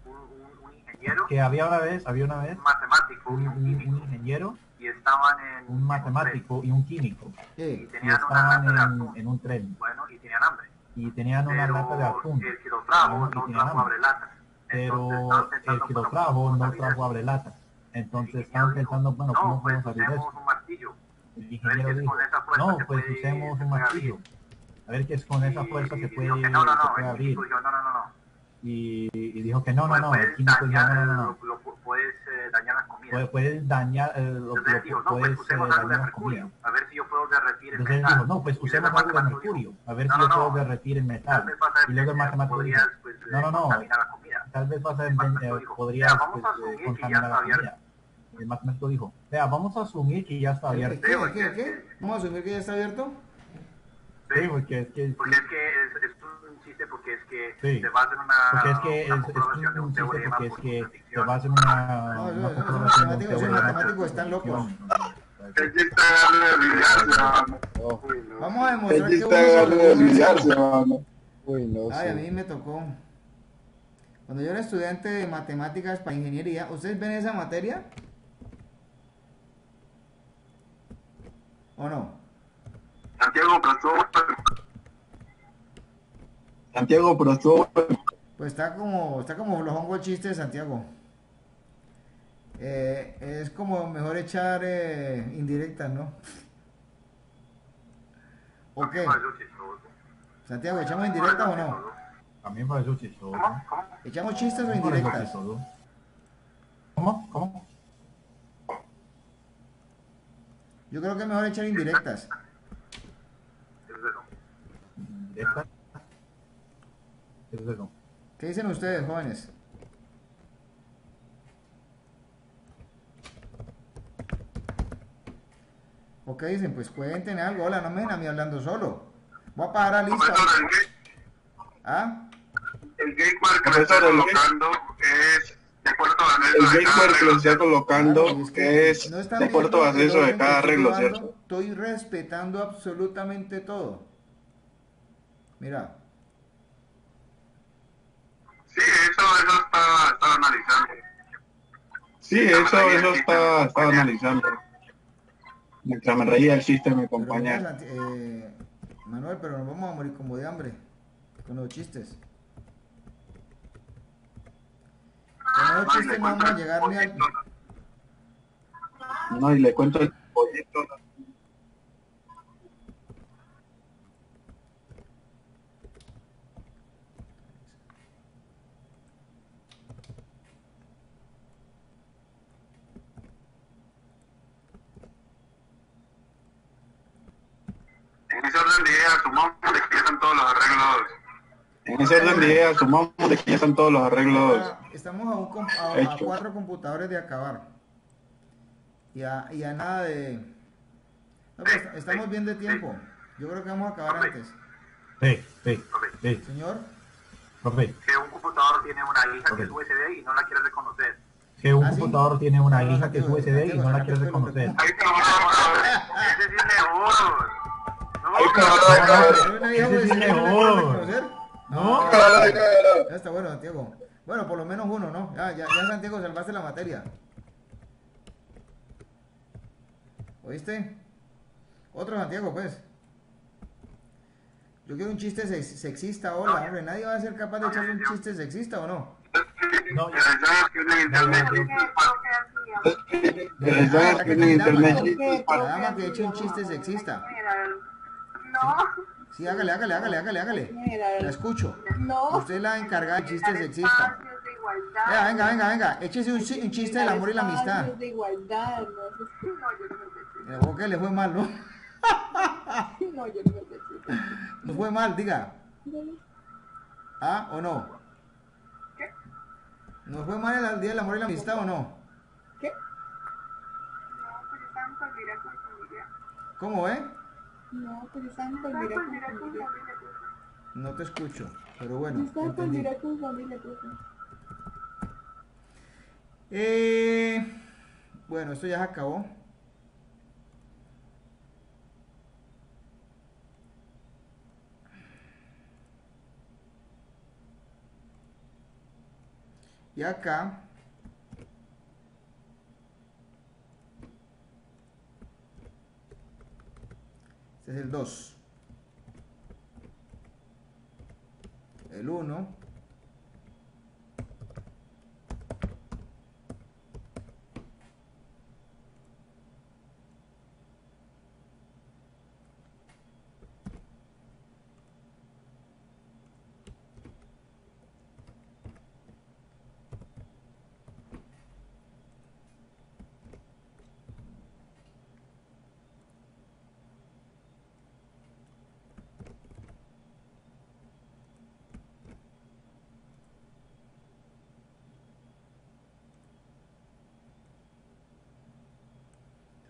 un, un, un ingeniero, Que había una vez, había una vez un matemático un, y un- un químico, un ingeniero, y estaban en un matemático y un químico. y Sí, Y tenían una lata de estaban atún, en, en un tren. bueno, y tenían hambre. Y tenían una Pero lata de atún. el que lo trajo y no tenían trajo hambre. abrelatas. Pero el que lo trajo no trajo abrelatas. Entonces estaban pensando, bueno, ¿cómo no, pues podemos abrir eso? un martillo. El ingeniero dijo, no, pues puede- usemos se un martillo. A ver que es con esa fuerza se y puede, dijo que no, no, se no, puede abrir. dijo, no, no, no, no. Y, y dijo que no, no, Pues no, el químico dijo, no, no, no. lo- lo- puedes eh, dañar las comidas. Puedes, puedes dañar, eh, lo, Entonces lo- dijo, no, puedes pues eh, dañar la mercurio, comida. a ver si yo puedo derretir el Entonces metal. dijo, no, pues usemos algo de mercurio, a ver no, si no, yo puedo no, derretir el tal metal. vez vas a Y luego el matemático dijo, pues, no, no, no, contaminar la comida. tal vez vas a, El matemático dijo, podrías "Vea, vamos pues, a asumir que ya contaminar está la abierto". comida. El matemático dijo, vea, vamos a asumir que ya está ¿Qué, abierto. qué, qué, qué? ¿Vamos a asumir que ya está abierto? Sí, porque es que, Porque es que es, es un chiste, porque es que Sí. se va a hacer una, porque es que es, un un chiste teorema porque es que se contradicción. va a hacer una, No, de un esos matemáticos- por matemáticos están locos. no. Vamos a demostrar que uno. Uy, no Ay, a mí me tocó. Cuando yo era estudiante de matemáticas para ingeniería, ¿ustedes ven esa materia? ¿O no? Santiago, estuvo Santiago, estuvo Pues está como, está como flojongo el chiste de Santiago. Eh, es como mejor echar eh, indirectas, ¿no? ¿O qué? Eso. Santiago, ¿echamos indirectas o no? A mí me pareció chistoso. ¿Cómo? ¿Cómo? ¿Echamos chistes o indirectas? ¿Cómo? ¿Cómo? Yo creo que es mejor echar indirectas. ¿Qué dicen ustedes, jóvenes? ¿O qué dicen? Pues cuenten algo. Hola, no me ven a mí hablando solo. Voy a pagar a lista. Profesor, el gate, ¿Ah? el gateway que lo Profesor, está el gate- colocando es de puerto de El acceso cada gateway que lo regla. está colocando Claro, es que es no están de puerto de el acceso de cada arreglo. ¿cierto? Estoy respetando absolutamente todo. Mira, Sí, eso, eso está, está analizando. Sí, eso, eso está, estaba analizando. Mientras me reía el chiste de mi pero vamos compañero. a- eh, Manuel, pero nos vamos a morir como de hambre con los chistes. Con los chistes no vamos a llegar ni al... No, y le cuento el pollito. En ese orden de ideas, sumamos de que ya están todos los arreglos. En ese orden de ideas, sumamos de que ya están todos los arreglos. Ah, Estamos a, un a- a cuatro computadores de acabar. Y a, y a nada de... No, pues, estamos bien de tiempo. Yo creo que vamos a acabar antes. Sí, sí, sí. Señor, Profe, Que un computador tiene una hija que es USB y no la quiere reconocer. que un ¿Ah, sí? computador tiene una No, hija que es USB y no la quiere reconocer. Ese sí es mejor. No, Ahí está, no, ahí está. ¿Pero una hija Ese sí no? No. Ya está bueno, Santiago. Bueno, por lo menos uno, ¿no? Ya, ya, ya Santiago, salvaste la materia. ¿Oíste? Otro Santiago, pues. Yo quiero un chiste sex- sexista, hola, hombre. Nadie va a ser capaz de echarse un chiste sexista o no. No, que el internet. La dama que eche un chiste sexista. No, Sí, hágale, hágale, hágale, hágale, hágale. La escucho. no. Usted es la encargada de chistes sexistas. Espacios de igualdad. Venga, venga, venga, venga. Échese un, un chiste del amor y la amistad. De igualdad. No, no, yo no Eh, ¿O qué le fue mal, no? No, yo no necesito. No fue mal, diga. ¿Ah o no? ¿Qué? ¿Nos fue mal el día del amor y la amistad o no? ¿Qué? No, pues están con familia. ¿Cómo, eh? No, están por mirar con familia. No te escucho, pero bueno, entendí. mirar con familia. Eh, bueno, esto ya se acabó. Y acá es el 2 el 1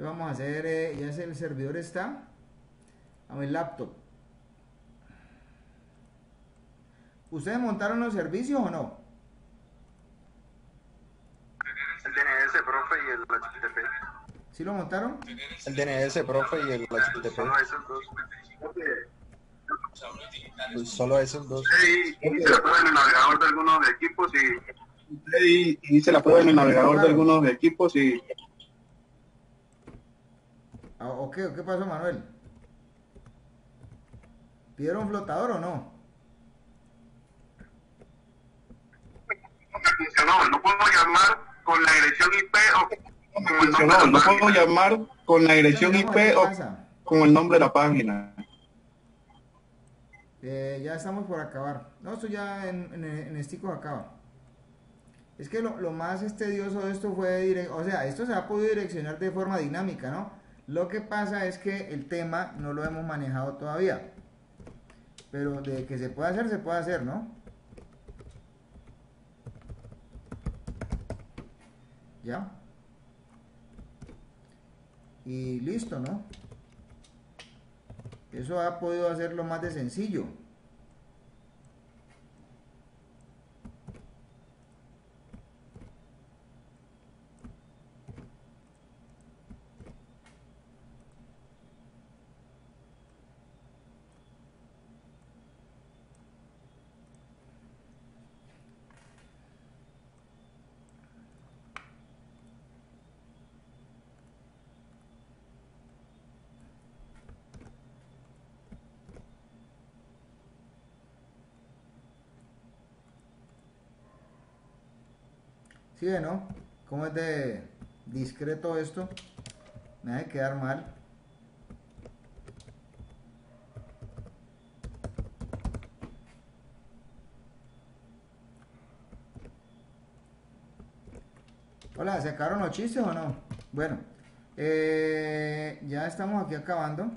Entonces vamos a hacer, eh, ya sé, el servidor está a mi laptop. ¿Ustedes montaron los servicios o no? El DNS, profe, y el HTTP. ¿Sí lo montaron? El DNS, profe, y el HTTP. Solo esos dos. Pues solo esos dos. Sí, y se la prueba en el navegador de algunos equipos y Y, y hice la prueba en el navegador de algunos equipos y ¿O qué? ¿O ¿Qué pasó, Manuel? ¿Pidieron flotador o no? funcionó. No puedo llamar con la dirección IP o con el nombre funcionó. de No la puedo página. llamar con la dirección IP o con el nombre de la página. Eh, ya estamos por acabar. No, esto ya en, en, en esticos acaba. Es que lo, lo más tedioso de esto fue, dire- o sea, esto se ha podido direccionar de forma dinámica, ¿no? Lo que pasa es que el tema no lo hemos manejado todavía. Pero de que se puede hacer, se puede hacer, ¿no? ¿Ya? Y listo, ¿no? Eso ha podido hacerlo más de sencillo. ¿Sí ve, no? ¿Cómo es de discreto esto? Me hace quedar mal. Hola, ¿se acabaron los chistes o no? Bueno, eh, ya estamos aquí acabando.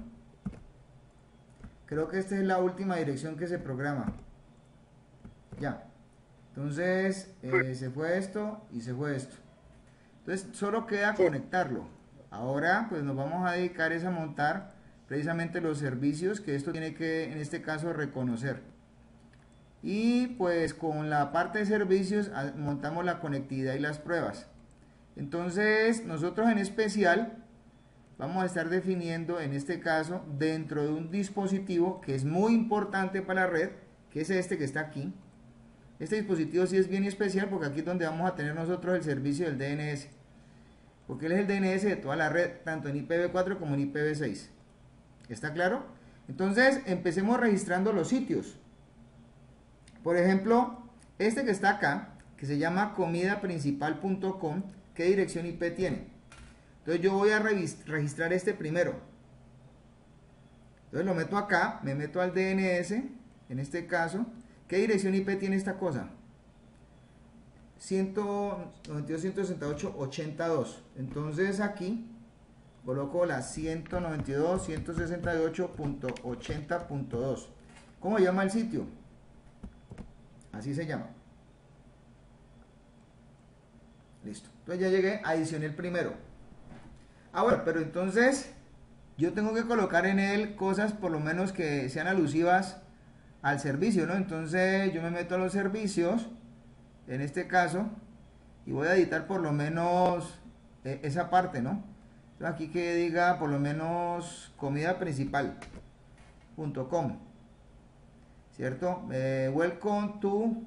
Creo que esta es la última dirección que se programa. Ya. Entonces, eh, se fue esto y se fue esto. Entonces, solo queda conectarlo. Ahora, pues nos vamos a dedicar es a montar precisamente los servicios que esto tiene que, en este caso, reconocer. Y pues con la parte de servicios ah, montamos la conectividad y las pruebas. Entonces nosotros en especial vamos a estar definiendo en este caso dentro de un dispositivo que es muy importante para la red, que es este que está aquí. Este dispositivo sí es bien especial porque aquí es donde vamos a tener nosotros el servicio del DNS. Porque él es el DNS de toda la red, tanto en IPv4 como en IPv6. ¿Está claro? Entonces empecemos registrando los sitios. Por ejemplo, este que está acá, que se llama comidaprincipal.com, ¿qué dirección IP tiene? Entonces yo voy a registrar este primero. Entonces lo meto acá, me meto al DNS, en este caso. ¿Qué dirección IP tiene esta cosa? 192.168.82. Entonces aquí coloco la 192.168.80.2. ¿Cómo llama el sitio? Así se llama. Listo. Entonces ya llegué, adicioné el primero. Ahora, pero entonces yo tengo que colocar en él cosas por lo menos que sean alusivas al servicio, ¿no? Entonces yo me meto a los servicios, en este caso, y voy a editar por lo menos eh, esa parte, ¿no? aquí que diga por lo menos comida principal.com, ¿cierto? Eh, welcome to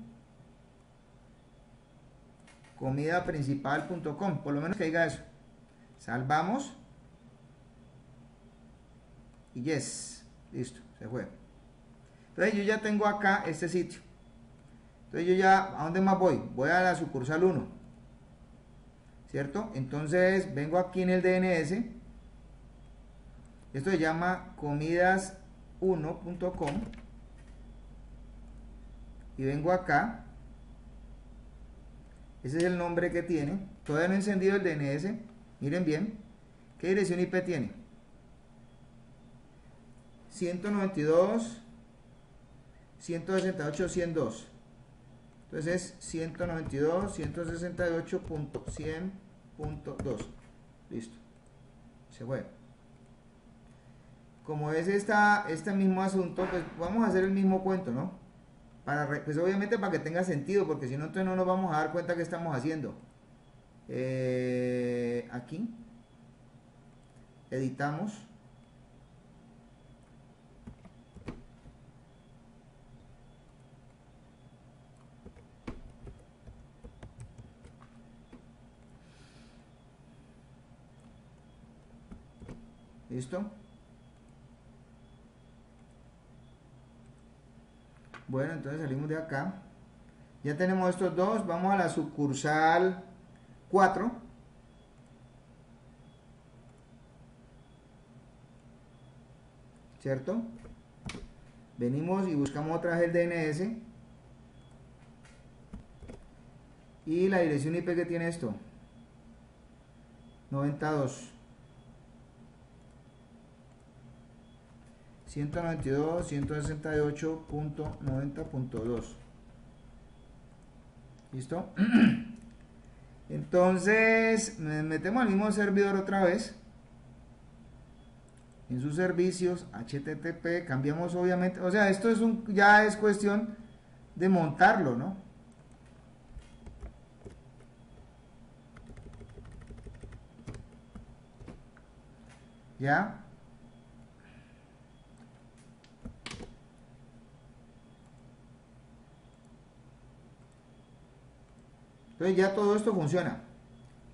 comidaprincipal.com, por lo menos que diga eso. Salvamos. Y yes, listo, se fue. Entonces yo ya tengo acá este sitio. Entonces yo ya, ¿a dónde más voy? Voy a la sucursal 1. ¿Cierto? Entonces vengo aquí en el DNS. Esto se llama comidas1.com. Y vengo acá. Ese es el nombre que tiene. Todavía no he encendido el DNS. Miren bien. ¿Qué dirección IP tiene? 192 168 102 entonces es 192 168.100.2 listo. Se fue. Como es esta, este mismo asunto pues vamos a hacer el mismo cuento no pues obviamente para que tenga sentido porque si no entonces no nos vamos a dar cuenta que estamos haciendo. Eh, aquí. Editamos ¿Listo? Bueno, entonces salimos de acá. Ya tenemos estos dos. Vamos a la sucursal 4. ¿Cierto? Venimos y buscamos otra vez el DNS. Y la dirección IP que tiene esto. 92. 192, 168.90.2. ¿Listo? Entonces, metemos al mismo servidor otra vez. En sus servicios, HTTP, cambiamos obviamente, o sea, esto es un, ya es cuestión de montarlo, ¿no? ¿Ya? Entonces ya todo esto funciona.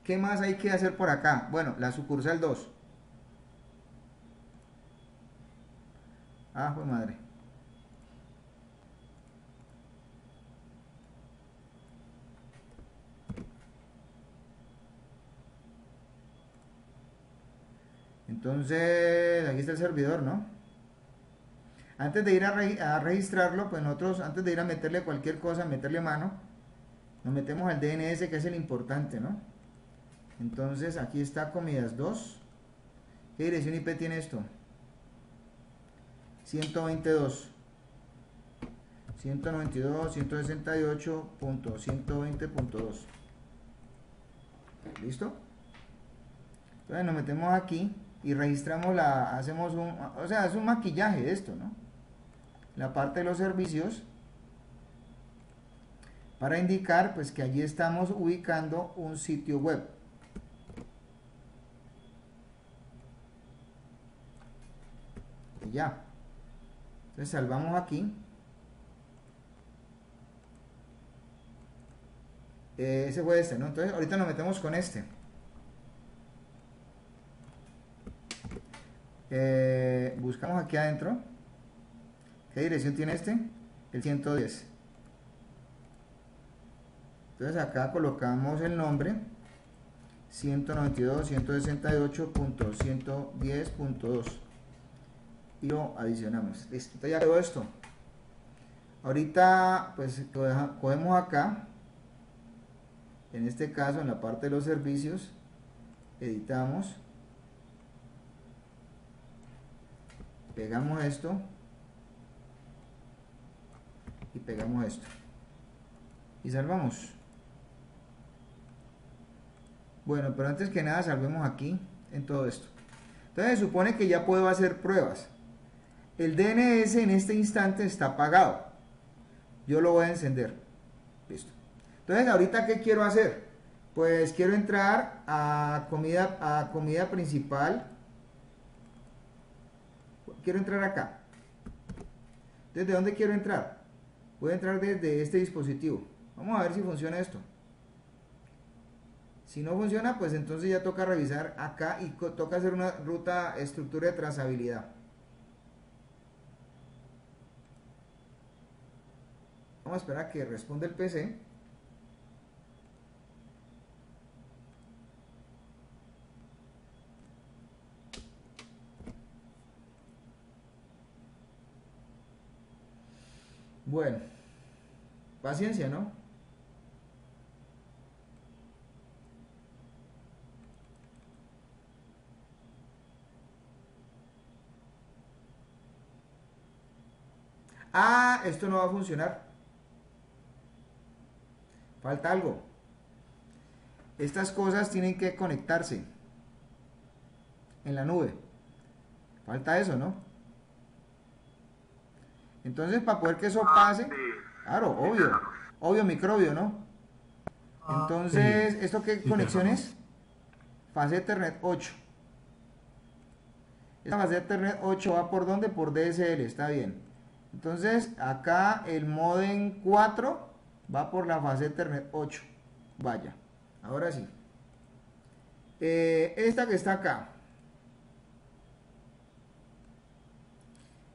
¿Qué más hay que hacer por acá? Bueno, la sucursal 2. Ah, pues madre. Entonces, aquí está el servidor, ¿no? Antes de ir a, a, registrarlo, pues nosotros, antes de ir a meterle cualquier cosa, meterle mano, nos metemos al DNS que es el importante, ¿no? Entonces aquí está comidas 2. ¿Qué dirección IP tiene esto? 122. 192, 168.120.2. ¿Listo? Entonces nos metemos aquí y registramos la, hacemos un, o sea, es un maquillaje esto, ¿no? La parte de los servicios para indicar pues que allí estamos ubicando un sitio web. Y ya. Entonces salvamos aquí. Eh, ese fue este, ¿no? Entonces ahorita nos metemos con este. Eh, buscamos aquí adentro. ¿Qué dirección tiene este? El 110. Entonces acá colocamos el nombre 192.168.110.2 y lo adicionamos. Listo, ya quedó esto. Ahorita pues cogemos acá. En este caso en la parte de los servicios editamos pegamos esto y pegamos esto y salvamos bueno pero antes que nada salvemos aquí en todo esto entonces se supone que ya puedo hacer pruebas el DNS en este instante está apagado yo lo voy a encender listo entonces ahorita qué quiero hacer pues quiero entrar a comida a comida principal quiero entrar acá. ¿Desde dónde quiero entrar? Voy a entrar desde este dispositivo. Vamos a ver si funciona esto. Si no funciona, pues entonces ya toca revisar acá y toca hacer una ruta estructura de trazabilidad. Vamos a esperar a que responda el PC. Bueno, paciencia, ¿no? Ah, esto no va a funcionar. Falta algo. Estas cosas tienen que conectarse en la nube. Falta eso, ¿no? Entonces, para poder que eso ah, pase, claro, obvio, obvio microbio, ¿no? Ah, Entonces, ¿esto qué conexión es? Fase Ethernet 8. Esta fase Ethernet 8 va por dónde? Por DSL, está bien. Entonces, acá el modem 4 va por la fase Ethernet 8. Vaya, ahora sí. Eh, esta que está acá,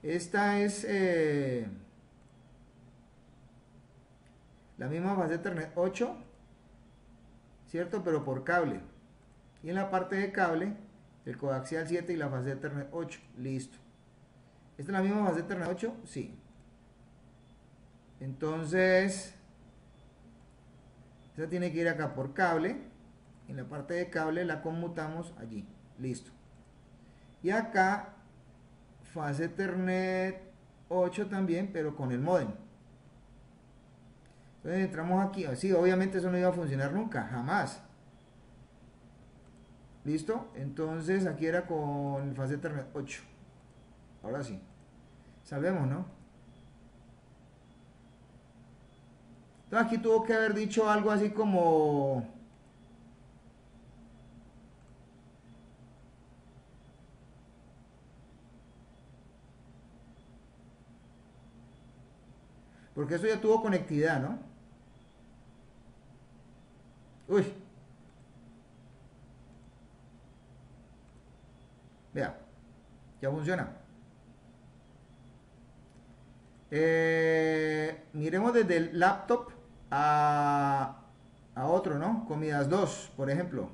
Esta es eh, la misma fase Ethernet 8, ¿cierto? Pero por cable. Y en la parte de cable, el coaxial 7 y la fase Ethernet 8. Listo. ¿Esta es la misma fase de Ethernet 8? Sí. Entonces, esta tiene que ir acá por cable. En la parte de cable la conmutamos allí. Listo. Y acá fase Ethernet 8 también, pero con el modem. Entonces entramos aquí, así obviamente eso no iba a funcionar nunca, jamás. ¿Listo? Entonces aquí era con fase Ethernet 8. Ahora sí. Salvemos, ¿no? Entonces aquí tuvo que haber dicho algo así como Porque eso ya tuvo conectividad, ¿no? Uy. Vea, ya funciona. Eh, miremos desde el laptop a, a otro, ¿no? Comidas 2, por ejemplo.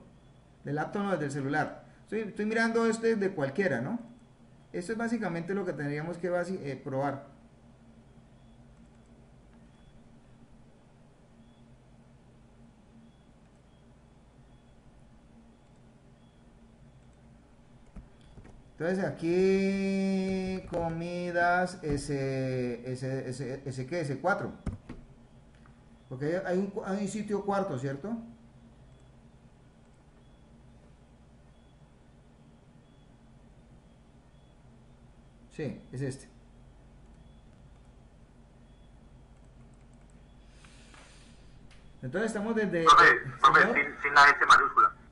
Del laptop no, desde el celular. Estoy, mirando este de cualquiera, ¿no? Esto es básicamente lo que tendríamos que eh, probar. Entonces aquí comidas S, S, S, S, ¿qué? S4. Porque hay un, hay un sitio cuarto, ¿cierto? Sí, es este. Entonces estamos desde... Profe, profe, señor, sin, sin la S mayúscula.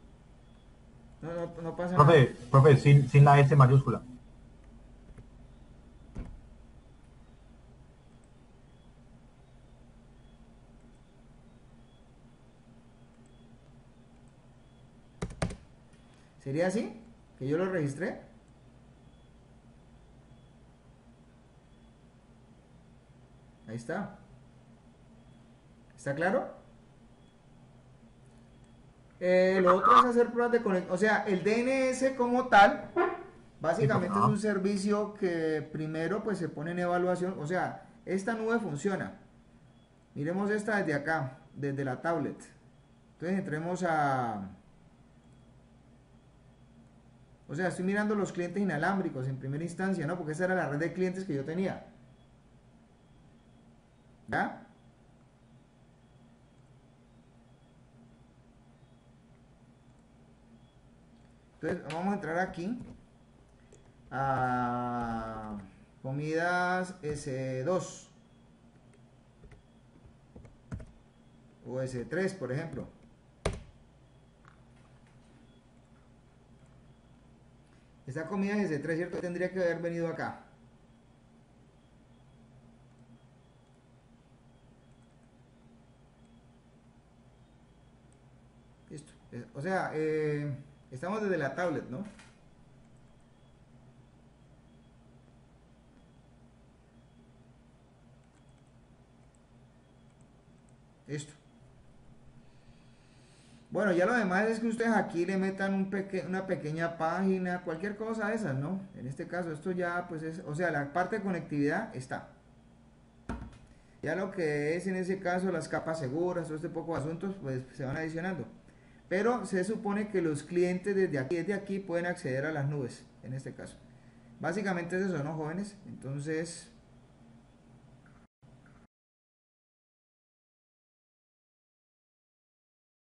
No, no, no pasa nada. Profe, profe, sin, sin la S mayúscula. ¿Sería así? ¿Que yo lo registré? Ahí está. ¿Está claro? Eh, lo otro es hacer pruebas de conexión. O sea, el DNS como tal, básicamente es un servicio que primero pues se pone en evaluación. O sea, esta nube funciona. Miremos esta desde acá, desde la tablet. Entonces entremos a... O sea, estoy mirando los clientes inalámbricos en primera instancia, ¿no? Porque esa era la red de clientes que yo tenía. ¿Ya? Entonces, vamos a entrar aquí a comidas S2 o S3, por ejemplo. Esta comida es S3, ¿cierto? Tendría que haber venido acá. Listo. O sea, eh, estamos desde la tablet, ¿no? Listo. Bueno, ya lo demás es que ustedes aquí le metan una pequeña página, cualquier cosa de esas, ¿no? En este caso, esto ya, pues es, o sea, la parte de conectividad está. Ya lo que es en ese caso las capas seguras, todo este poco de asuntos, pues se van adicionando. Pero se supone que los clientes desde aquí, desde aquí pueden acceder a las nubes, en este caso. Básicamente es eso, ¿no, jóvenes? Entonces,